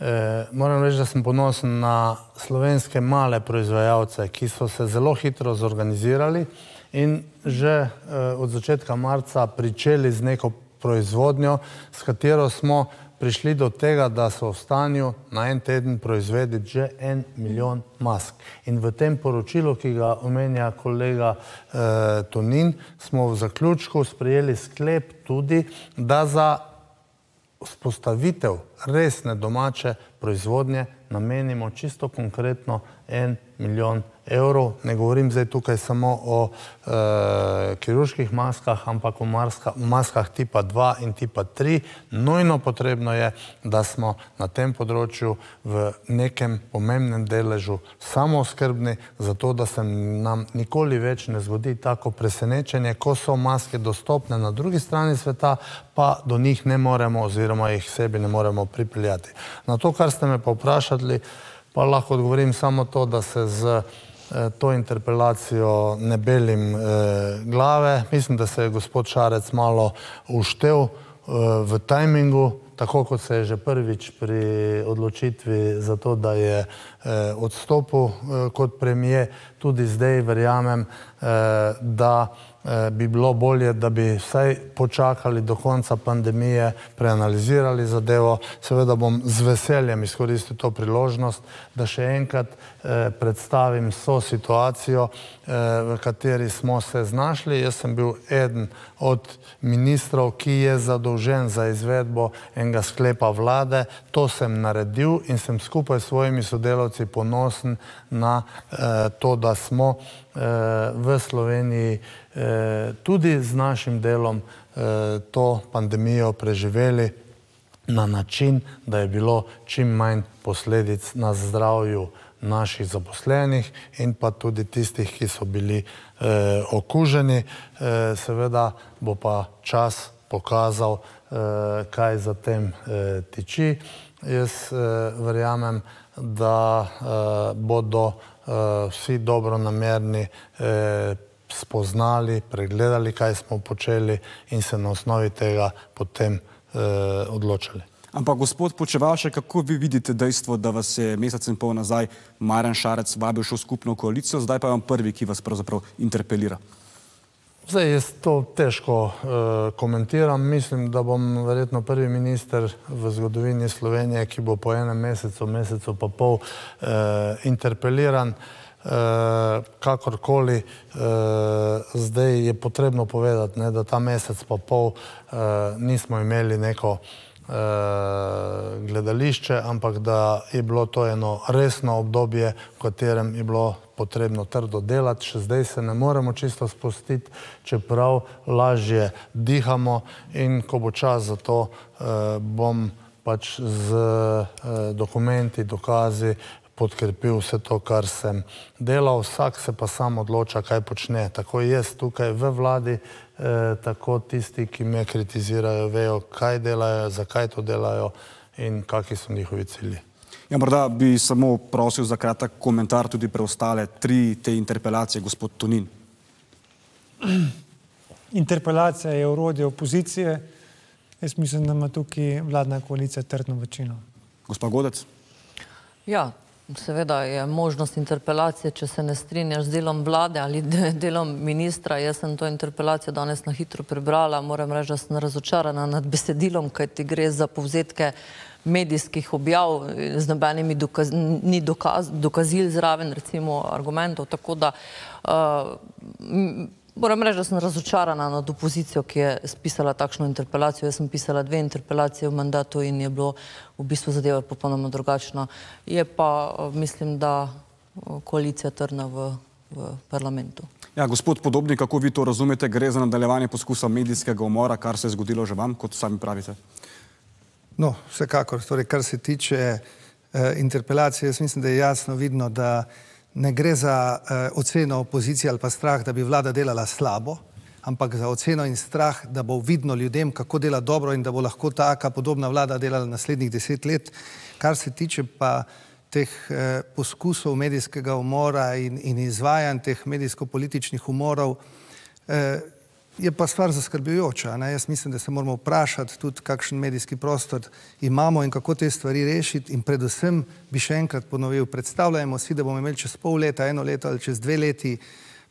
Eh, moram reči, da sem ponosen na slovenske male proizvajalce, ki so se zelo hitro zorganizirali in že eh, od začetka marca pričeli z neko proizvodnjo, s katero smo prišli do tega, da so v stanju na en teden proizvedeti že en milijon mask. In v tem poročilu, ki ga omenja kolega eh, Tonin, smo v zaključku sprejeli sklep tudi, da za vzpostavitev resne domače proizvodnje namenimo čisto konkretno en milijon evrov. Ne govorim zdaj tukaj samo o e, kirurških maskah, ampak o maska, maskah tipa 2 in tipa 3. Nujno potrebno je, da smo na tem področju v nekem pomembnem deležu samooskrbni, zato da se nam nikoli več ne zgodi tako presenečenje, ko so maske dostopne na drugi strani sveta, pa do njih ne moremo oziroma jih sebi ne moremo pripeljati. Na to, kar ste me pa vprašali, pa lahko odgovorim samo to, da se z eh, to interpelacijo ne belim eh, glave. Mislim, da se je gospod Šarec malo uštev eh, v tajmingu, tako kot se je že prvič pri odločitvi za to, da je odstopil kot premije, tudi zdaj verjamem, da Eh, bi bilo bolje, da bi vsaj počakali do konca pandemije, preanalizirali zadevo. Seveda bom z veseljem izkoristil to priložnost, da še enkrat eh, predstavim so situacijo, eh, v kateri smo se znašli. Jaz sem bil eden od ministrov, ki je zadolžen za izvedbo enega sklepa vlade. To sem naredil in sem skupaj s svojimi sodelavci ponosen na to, da smo v Sloveniji Eh, tudi z našim delom eh, to pandemijo preživeli na način, da je bilo čim manj posledic na zdravju naših zaposlenih in pa tudi tistih, ki so bili eh, okuženi. Seveda bo pa čas pokazal, kaj za tem tiči. Jaz verjamem, da bodo vsi dobro namerni spoznali, pregledali, kaj smo počeli in se na osnovi tega potem eh, odločili. Ampak gospod Počevalšek, kako vi vidite dejstvo, da vas je mesec in pol nazaj Marjan Šarec vabil še v skupno koalicijo, zdaj pa je on prvi, ki vas pravzaprav interpelira? Zdaj, jaz to težko uh, komentiram. Mislim, da bom verjetno prvi minister v zgodovini Slovenije, ki bo po enem mesecu, mesecu pa pol uh, interpeliran. Eh, kakorkoli, eh, zdaj je potrebno povedati, ne, da ta mesec pa pol eh, nismo imeli neko gledališče, ampak da je bilo to eno resno obdobje, v katerem je bilo potrebno trdo delati. Še zdaj se ne moremo čisto spustiti, čeprav lažje dihamo in ko bo čas za to, bom pač z dokumenti, dokazi podkrepil vse to, kar sem delal. Vsak se pa sam odloča, kaj počne. Tako jaz tukaj v vladi, eh, tako tisti, ki me kritizirajo, vejo, kaj delajo, zakaj to delajo in kakšni so njihovi cilji. Ja, morda bi samo prosil za kratek komentar tudi preostale tri te interpelacije, gospod Tunin. Interpelacija je urodje opozicije. Jaz mislim, da ima tukaj vladna koalicija trdno večino. Gospod Godec? Ja, Seveda je možnost interpelacije, če se ne strinjaš z delom vlade ali delom ministra. Jaz sem to interpelacijo danes na hitro prebrala. Moram reči, da sem razočarana nad besedilom, kaj ti gre za povzetke medijskih objav, z nobenimi dokaz, ni dokaz, dokazil zraven, recimo argumentov. Tako da uh, Moram reči, da sem razočarana nad opozicijo, ki je spisala takšno interpelacijo. Jaz sem pisala dve interpelacije v mandatu in je bilo v bistvu zadeva popolnoma drugačna. Je pa, mislim, da koalicija trna v, v parlamentu. Ja, gospod Podobnik, kako vi to razumete? Gre za nadaljevanje poskusa medijskega umora, kar se je zgodilo že vam, kot sami pravite? No, vsekakor. Torej, kar se tiče uh, interpelacije, jaz mislim, da je jasno vidno, da ne gre za uh, oceno opozicije ali pa strah, da bi vlada delala slabo, ampak za oceno in strah, da bo vidno ljudem, kako dela dobro in da bo lahko taka podobna vlada delala naslednjih deset let. Kar se tiče pa teh eh, poskusov medijskega umora in, in izvajanj teh medijsko-političnih umorov, eh, je pa stvar zaskrbljujoča. Ne? Jaz mislim, da se moramo vprašati tudi, kakšen medijski prostor imamo in kako te stvari rešiti. In predvsem bi še enkrat ponovil, predstavljajmo si, da bomo imeli čez pol leta, eno leto ali čez dve leti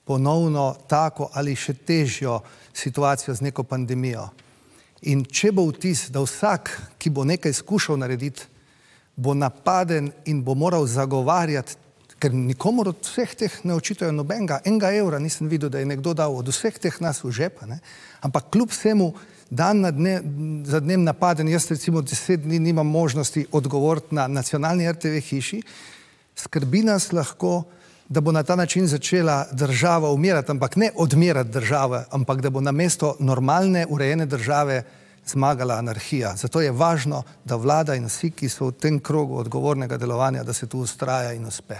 ponovno tako ali še težjo situacijo z neko pandemijo. In če bo vtis, da vsak, ki bo nekaj skušal narediti, bo napaden in bo moral zagovarjati ker nikomor od vseh teh ne očitajo nobenega, enega evra nisem videl, da je nekdo dal od vseh teh nas v žep, ne? ampak kljub vsemu dan na dne, za dnem napaden, jaz recimo deset dni nimam možnosti odgovoriti na nacionalni RTV hiši, skrbi nas lahko da bo na ta način začela država umirati, ampak ne odmirati države, ampak da bo na mesto normalne, urejene države zmagala anarhija. Zato je važno, da vlada in vsi, ki so v tem krogu odgovornega delovanja, da se tu ustraja in uspe.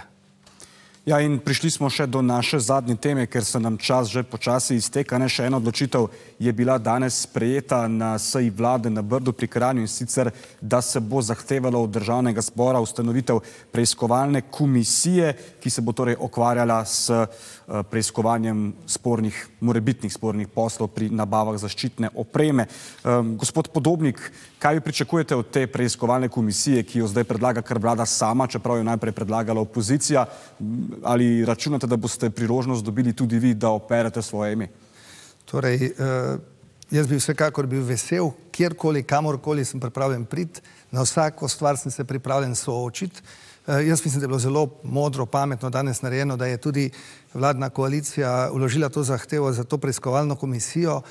Ja, in prišli smo še do naše zadnje teme, ker se nam čas že počasi izteka. Ne, še ena odločitev je bila danes sprejeta na seji vlade na Brdu pri Kranju in sicer, da se bo zahtevalo od državnega zbora ustanovitev preiskovalne komisije, ki se bo torej okvarjala s Eh, preiskovanjem spornih, morebitnih spornih poslov pri nabavah zaščitne opreme. Gospod Podobnik, kaj vi pričakujete od te preiskovalne komisije, ki jo zdaj predlaga kar vlada sama, čeprav jo najprej predlagala opozicija, ali računate, da boste priložnost dobili tudi vi, da operete svoje ime? Torej, eh, jaz bi vsekakor bil vesel, kjerkoli, kamorkoli sem pripravljen priti, na vsako stvar sem se pripravljen soočiti. Eh, jaz mislim, da je bilo zelo modro, pametno danes narejeno, da je tudi vladna koalicija uložila to zahtevo za to preiskovalno komisijo.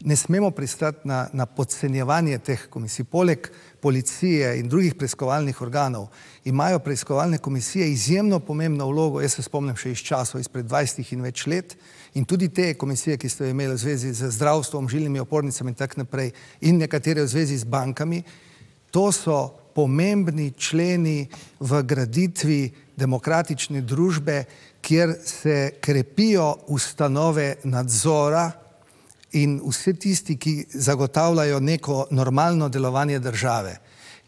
Ne smemo pristati na, na podcenjevanje teh komisij. Poleg policije in drugih preiskovalnih organov imajo preiskovalne komisije izjemno pomembno vlogo, jaz se spomnim še iz časov, izpred 20 in več let, in tudi te komisije, ki ste jo imeli v zvezi z zdravstvom, žilnimi opornicami in tako naprej, in nekatere v zvezi z bankami, to so pomembni členi v graditvi demokratične družbe, kjer se krepijo ustanove nadzora in vse tisti, ki zagotavljajo neko normalno delovanje države.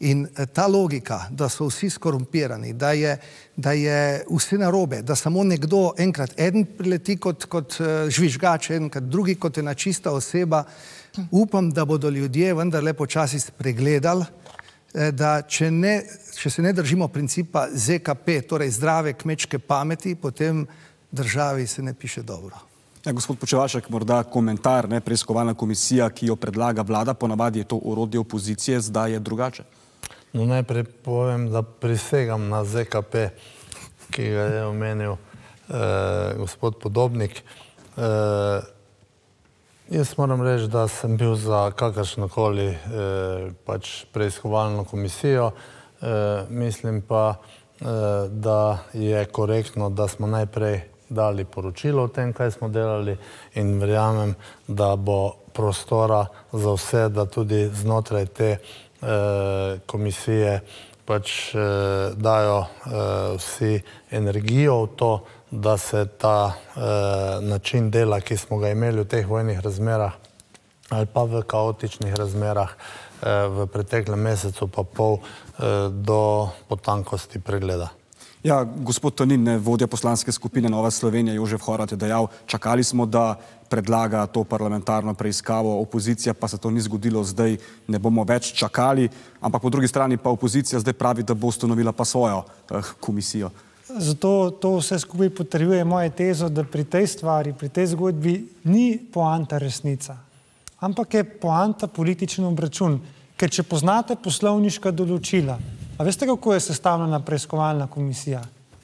In eh, ta logika, da so vsi skorumpirani, da je, da je vse narobe, da samo nekdo enkrat eden prileti kot, kot eh, žvižgač, enkrat drugi kot ena čista oseba, upam, da bodo ljudje vendarle počasi spregledali Eh, da če, ne, če se ne držimo principa ZKP, torej zdrave kmečke pameti, potem državi se ne piše dobro. Ja, gospod Počevašek, morda komentar, ne, preiskovalna komisija, ki jo predlaga vlada, ponavadi je to urodje opozicije, zdaj je drugače. No, najprej povem, da prisegam na ZKP, ki ga je omenil eh, gospod Podobnik. Eh, Jaz moram reči, da sem bil za kakršnokoli eh, pač preiskovalno komisijo. Eh, mislim pa, eh, da je korektno, da smo najprej dali poročilo o tem, kaj smo delali in verjamem, da bo prostora za vse, da tudi znotraj te eh, komisije pač eh, dajo eh, vsi energijo v to, da se ta eh, način dela, ki smo ga imeli v teh vojnih razmerah ali pa v kaotičnih razmerah eh, v preteklem mesecu pa pol eh, do potankosti pregleda. Ja, gospod Tonin, vodja poslanske skupine Nova Slovenija, Jožef Horat je dejal, čakali smo, da predlaga to parlamentarno preiskavo, opozicija pa se to ni zgodilo, zdaj ne bomo več čakali, ampak po drugi strani pa opozicija zdaj pravi, da bo ustanovila pa svojo eh, komisijo. Zato to vse skupaj potrjuje moje tezo, da pri tej stvari, pri tej zgodbi ni poanta resnica, ampak je poanta političen obračun. Ker če poznate poslovniška določila, a veste, kako je sestavljena preiskovalna komisija?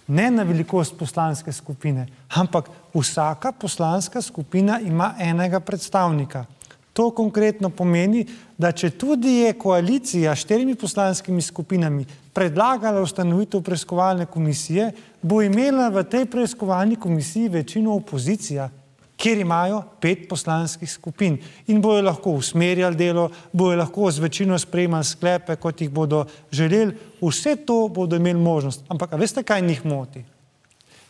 Ne na velikost poslanske skupine, ampak vsaka poslanska skupina ima enega predstavnika. To konkretno pomeni, da če tudi je koalicija s štirimi poslanskimi skupinami predlagala ustanovitev preiskovalne komisije, bo imela v tej preiskovalni komisiji večino opozicija, kjer imajo pet poslanskih skupin in bojo lahko usmerjali delo, bojo lahko z večino sprejemali sklepe, kot jih bodo želeli, vse to bodo imeli možnost. Ampak, veste, kaj njih moti?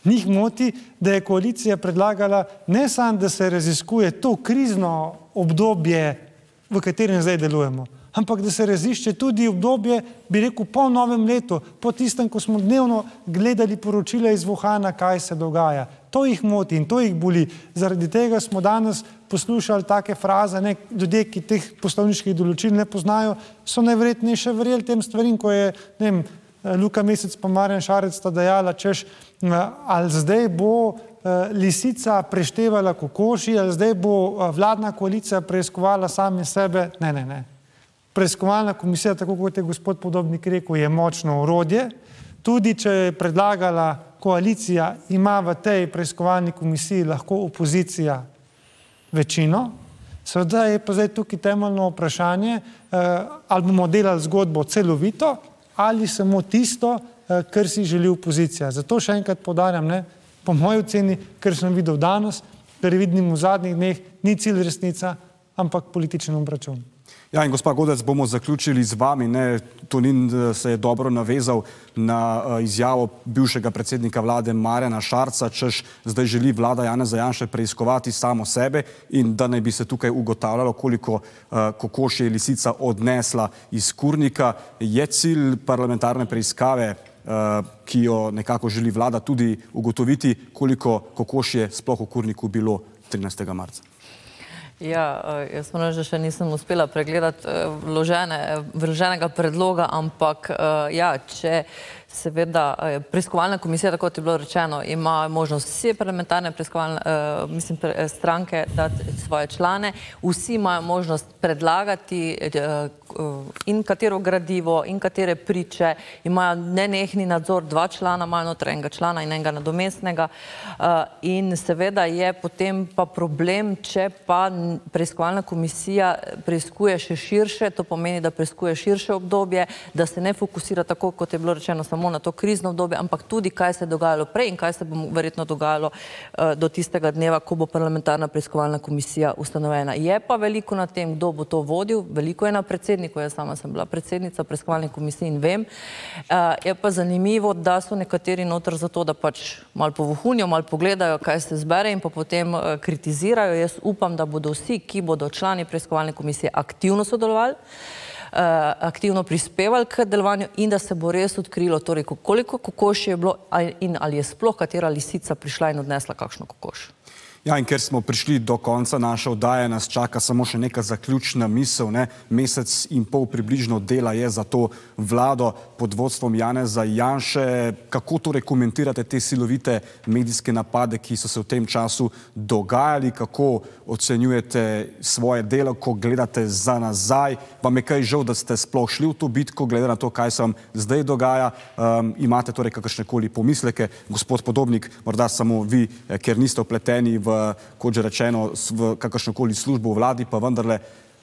Njih moti, da je koalicija predlagala ne samo, da se raziskuje to krizno obdobje, v katerem zdaj delujemo, ampak da se razišče tudi obdobje, bi rekel, po novem letu, po tistem, ko smo dnevno gledali poročila iz Vuhana, kaj se dogaja. To jih moti in to jih boli. Zaradi tega smo danes poslušali take fraze, ne, ljudje, ki teh poslovniških določil ne poznajo, so najverjetneje še verjeli tem stvarim, ko je, ne Luka Mesec pa Marjan Šarec sta dejala, češ, ali zdaj bo eh, lisica preštevala kokoši, ali zdaj bo eh, vladna koalicija preiskovala same sebe. Ne, ne, ne. Preiskovalna komisija, tako kot je gospod Podobnik rekel, je močno urodje. Tudi, če je predlagala koalicija, ima v tej preiskovalni komisiji lahko opozicija večino. Seveda je pa zdaj tukaj temeljno vprašanje, eh, ali bomo delali zgodbo celovito ali samo tisto, Eh, kar si želi opozicija. Zato še enkrat podarjam, ne, Po moji oceni, ker sem videl danes, ker vidim v zadnjih dneh, ni cilj resnica, ampak političen obračun. Ja, in gospa Godec, bomo zaključili z vami. Ne? Tonin eh, se je dobro navezal na uh, izjavo bivšega predsednika vlade Marjana Šarca, češ zdaj želi vlada Janeza Janše preiskovati samo sebe in da naj bi se tukaj ugotavljalo, koliko uh, kokoš je lisica odnesla iz kurnika. Je cilj parlamentarne preiskave, uh, ki jo nekako želi vlada tudi ugotoviti, koliko kokoš je sploh v kurniku bilo 13. marca? Ja, eh, jaz moram reči, da še nisem uspela pregledati eh, vložene, vloženega predloga, ampak eh, ja, če seveda preiskovalna komisija, tako kot je bilo rečeno, ima možnost vse parlamentarne preiskovalne mislim, stranke dati svoje člane, vsi imajo možnost predlagati in katero gradivo in katere priče, imajo nenehni nadzor, dva člana imajo noter, enega člana in enega nadomestnega. In seveda je potem pa problem, če pa preiskovalna komisija preiskuje še širše, to pomeni, da preiskuje širše obdobje, da se ne fokusira tako, kot je bilo rečeno, samo na to krizno obdobje, ampak tudi, kaj se je dogajalo prej in kaj se bo verjetno dogajalo uh, do tistega dneva, ko bo parlamentarna preiskovalna komisija ustanovena. Je pa veliko na tem, kdo bo to vodil, veliko je na predsedniku, jaz sama sem bila predsednica preiskovalne komisije in vem. Uh, je pa zanimivo, da so nekateri notr za to, da pač malo povohunijo, malo pogledajo, kaj se zbere in pa potem uh, kritizirajo. Jaz upam, da bodo vsi, ki bodo člani preiskovalne komisije aktivno sodelovali, aktivno prispevali k delovanju in da se bo res odkrilo, torej koliko kokoš je bilo in ali je sploh katera lisica prišla in odnesla kakšno kokoš. Ja, in ker smo prišli do konca naše oddaje, nas čaka samo še neka zaključna misel. Ne? Mesec in pol približno dela je za to vlado pod vodstvom Janeza Janše. Kako torej komentirate te silovite medijske napade, ki so se v tem času dogajali? Kako ocenjujete svoje delo, ko gledate za nazaj? Vam je kaj žal, da ste sploh šli v to bitko, glede na to, kaj se vam zdaj dogaja? Um, imate torej kakršne koli pomisleke? Gospod Podobnik, morda samo vi, eh, ker niste opleteni v kot že rečeno, v kakršnokoli službo v vladi, pa vendarle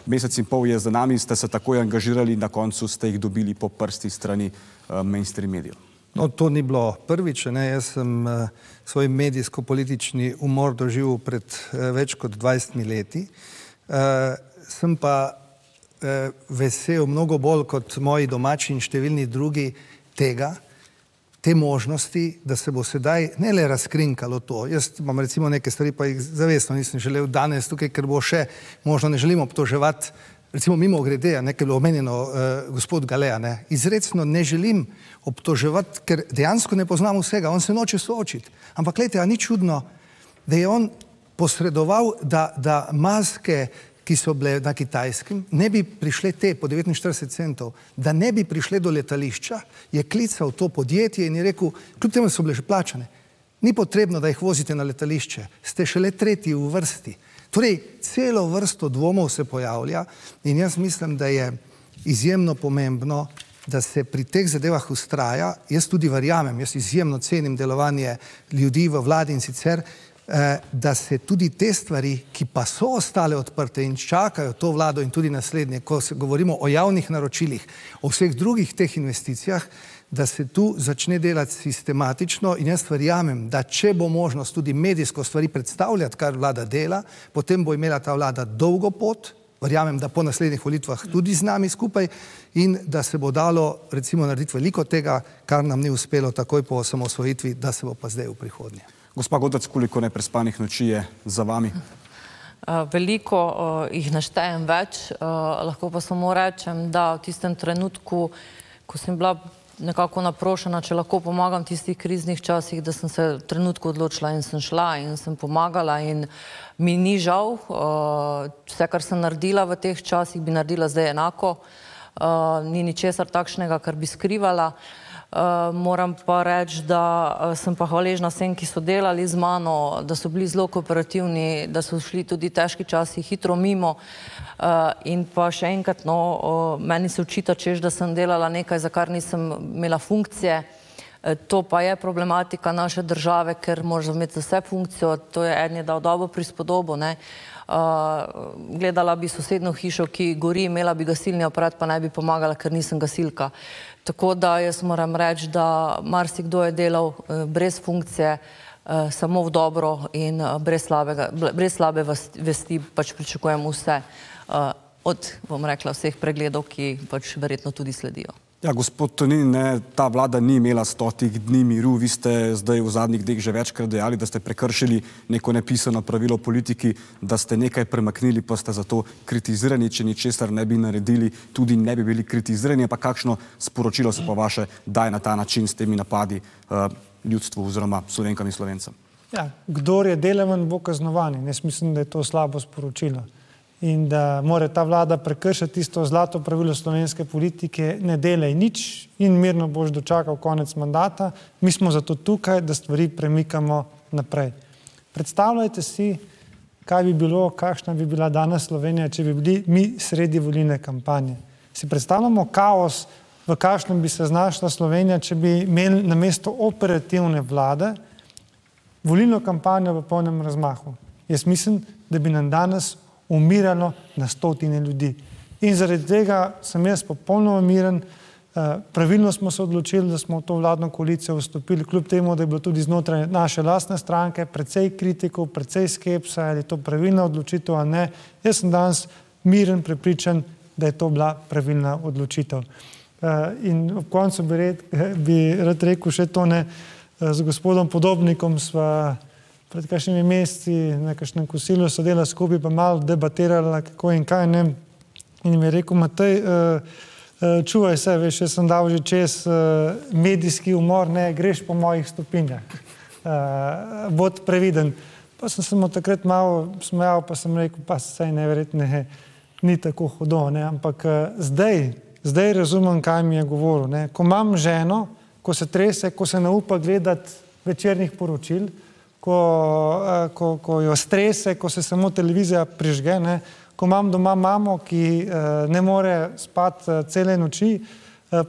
mesec in pol je za nami, ste se takoj angažirali, na koncu ste jih dobili po prsti strani uh, mainstream medijev. No, to ni bilo prvič. Ne? Jaz sem uh, svoj medijsko-politični umor doživel pred uh, več kot 20 leti. Uh, sem pa uh, vesel mnogo bolj kot moji domači in številni drugi tega, te možnosti, da se bo sedaj ne le razkrinkalo to. Jaz imam recimo neke stvari, pa jih zavestno nisem želel danes tukaj, ker bo še možno ne želim obtoževati, recimo mimo grede, nekaj bilo omenjeno uh, gospod Galea, ne, izredno ne želim obtoževati, ker dejansko ne poznam vsega, on se noče soočiti. Ampak gledajte, a ni čudno, da je on posredoval, da, da maske ki so bile na kitajskem, ne bi prišle te po 49 centov, da ne bi prišle do letališča, je klical to podjetje in je rekel, kljub temu so bile že plačane, ni potrebno, da jih vozite na letališče, ste šele tretji v vrsti. Torej, celo vrsto dvomov se pojavlja in jaz mislim, da je izjemno pomembno, da se pri teh zadevah ustraja. Jaz tudi verjamem, jaz izjemno cenim delovanje ljudi v vladi in sicer da se tudi te stvari, ki pa so ostale odprte in čakajo to vlado in tudi naslednje, ko se govorimo o javnih naročilih, o vseh drugih teh investicijah, da se tu začne delati sistematično in jaz verjamem, da če bo možnost tudi medijsko stvari predstavljati, kar vlada dela, potem bo imela ta vlada dolgo pot, verjamem, da po naslednjih volitvah tudi z nami skupaj in da se bo dalo recimo narediti veliko tega, kar nam ni uspelo takoj po osamosvojitvi, da se bo pa zdaj v prihodnje. Gospa Godac, koliko neprespanih noči je za vami? Eh, veliko uh, jih naštejem več, uh, lahko pa samo rečem, da v tistem trenutku, ko sem bila nekako naprošena, če lahko pomagam v tistih kriznih časih, da sem se v trenutku odločila in sem šla in sem pomagala in mi ni žal. Vse, kar sem naredila v teh časih, bi naredila zdaj enako. Ni ničesar takšnega, kar bi skrivala. Uh, moram pa reči, da uh, sem pa hvaležna vsem, ki so delali z mano, da so bili zelo kooperativni, da so šli tudi težki časi hitro mimo. Uh, in pa še enkrat, no, meni se učita, češ, da sem delala nekaj, za kar nisem imela funkcije. To pa je problematika naše države, ker moraš imeti za vse funkcijo. To je en je dal dobro prispodobo. Ne? Uh, gledala bi sosedno hišo, ki gori, imela bi gasilni aparat, pa ne bi pomagala, ker nisem gasilka. Tako da jaz moram reči, da marsikdo je delal eh, brez funkcije, uh, samo v dobro in uh, brez, slabega, brez slabe vesti pač pričakujem vse od, bom rekla, vseh pregledov, ki pač verjetno tudi sledijo. Ja, gospod Tonin, ta vlada ni imela stotih dni miru. Vi ste zdaj v zadnjih dneh že večkrat dejali, da ste prekršili neko nepisano pravilo politiki, da ste nekaj premaknili, pa ste zato kritizirani, če ničesar ne bi naredili, tudi ne bi bili kritizirani. Pa kakšno sporočilo se pa vaše daje na ta način s temi napadi uh, ljudstvu oziroma slovenkam in slovencem? Ja, kdor je deleven, bo kaznovan. Jaz mislim, da je to slabo sporočilo in da mora ta vlada prekršiti tisto zlato pravilo slovenske politike, ne delaj nič in mirno boš dočakal konec mandata. Mi smo zato tukaj, da stvari premikamo naprej. Predstavljajte si, kaj bi bilo, kakšna bi bila danes Slovenija, če bi bili mi sredi volilne kampanje. Si predstavljamo kaos, v kakšnem bi se znašla Slovenija, če bi imeli na mesto operativne vlade volilno kampanjo v polnem razmahu. Jaz mislim, da bi nam danes umiralo na stotine ljudi. In zaradi tega sem jaz popolnoma miren. Eh, pravilno smo se odločili, da smo v to vladno koalicijo vstopili, kljub temu, da je bilo tudi znotraj naše lastne stranke precej kritikov, precej skepsa, ali je to pravilna odločitev ali ne. Jaz sem danes miren, prepričan, da je to bila pravilna odločitev. Eh, in ob koncu bi, red, bi rad rekel še to ne, eh, z gospodom Podobnikom sva pred kakšnimi meseci na kakšnem kosilu sedela skupaj, pa malo debatirala, kako in kaj ne. In mi je rekel, Matej, uh, uh, čuvaj se, veš, jaz sem dal že čez uh, medijski umor, ne, greš po mojih stopinjah. Bod previden. Pa sem se mu takrat malo smejal, pa sem rekel, pa sej neverjetne, ni tako hudo, ne, ampak zdaj, zdaj razumem, kaj mi je govoril. Ne. Ko imam ženo, ko se trese, ko se ne upa gledati večernih poročil, ko, eh, ko, ko jo strese, ko se samo televizija prižge. Ne? Ko imam doma mamo, ki eh, ne more spati eh, cele noči,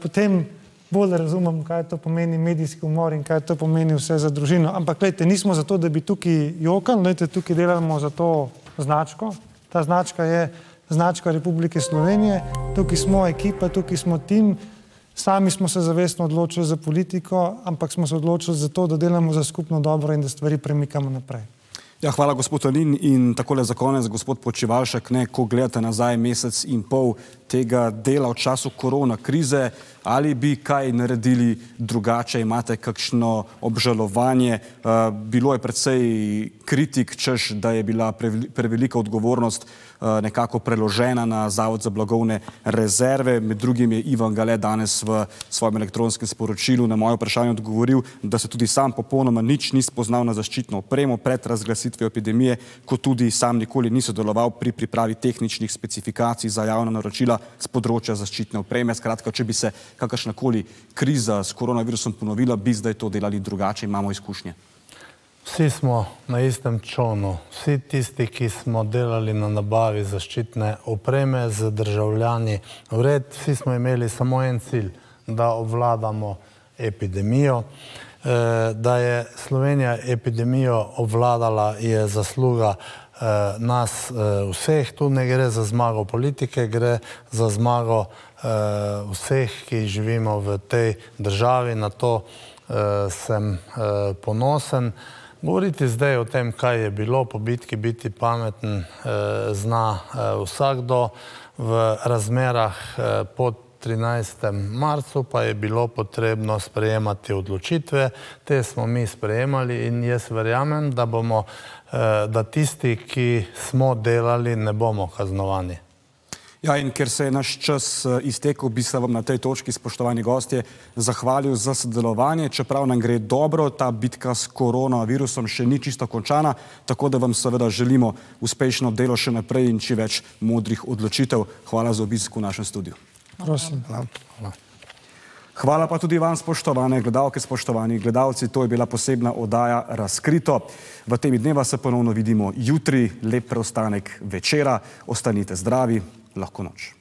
potem bolj razumem, kaj to pomeni medijski umor in kaj to pomeni vse za družino. Ampak gledajte, nismo zato, da bi tukaj jokali, gledajte, tukaj delamo za to značko. Ta značka je značka Republike Slovenije, tukaj smo ekipa, tukaj smo tim. Sami smo se zavestno odločili za politiko, ampak smo se odločili za to, da delamo za skupno dobro in da stvari premikamo naprej. Ja, hvala, gospod Alin. In takole za konec, gospod Počivalšek, ne, ko gledate nazaj mesec in pol tega dela v času korona krize, ali bi kaj naredili drugače, imate kakšno obžalovanje. Uh, bilo je predvsej kritik, češ, da je bila prevelika odgovornost uh, nekako preložena na Zavod za blagovne rezerve. Med drugim je Ivan Gale danes v svojem elektronskem sporočilu na moje vprašanje odgovoril, da se tudi sam popolnoma nič ni spoznal na zaščitno opremo pred razglasitvijo epidemije, kot tudi sam nikoli ni sodeloval pri pripravi tehničnih specifikacij za javna naročila z področja zaščitne opreme. Skratka, če bi se kakršnakoli kriza s koronavirusom ponovila, bi zdaj to delali drugače, imamo izkušnje. Vsi smo na istem čonu, vsi tisti, ki smo delali na nabavi zaščitne opreme z državljani vred, vsi smo imeli samo en cilj, da obvladamo epidemijo. E, da je Slovenija epidemijo obvladala, je zasluga e, nas e, vseh. Tu ne gre za zmago politike, gre za zmago vseh, ki živimo v tej državi, na to sem ponosen. Govoriti zdaj o tem, kaj je bilo po bitki, biti pameten, uh, zna uh, vsakdo. V razmerah uh, pod 13. marcu pa je bilo potrebno sprejemati odločitve. Te smo mi sprejemali in jaz verjamem, da bomo, da tisti, ki smo delali, ne bomo kaznovani. Ja, in ker se je naš čas eh, iztekel, bi se vam na tej točki, spoštovani gostje, zahvalil za sodelovanje. Čeprav nam gre dobro, ta bitka s koronavirusom še ni čisto končana, tako da vam seveda želimo uspešno delo še naprej in čim več modrih odločitev. Hvala za obisk v našem studiu. Prosim. Hvala. Hvala pa tudi vam, spoštovane gledalke, spoštovani gledalci. To je bila posebna oddaja Razkrito. V temi dneva se ponovno vidimo jutri. Lep preostanek večera. Ostanite zdravi lahko noč.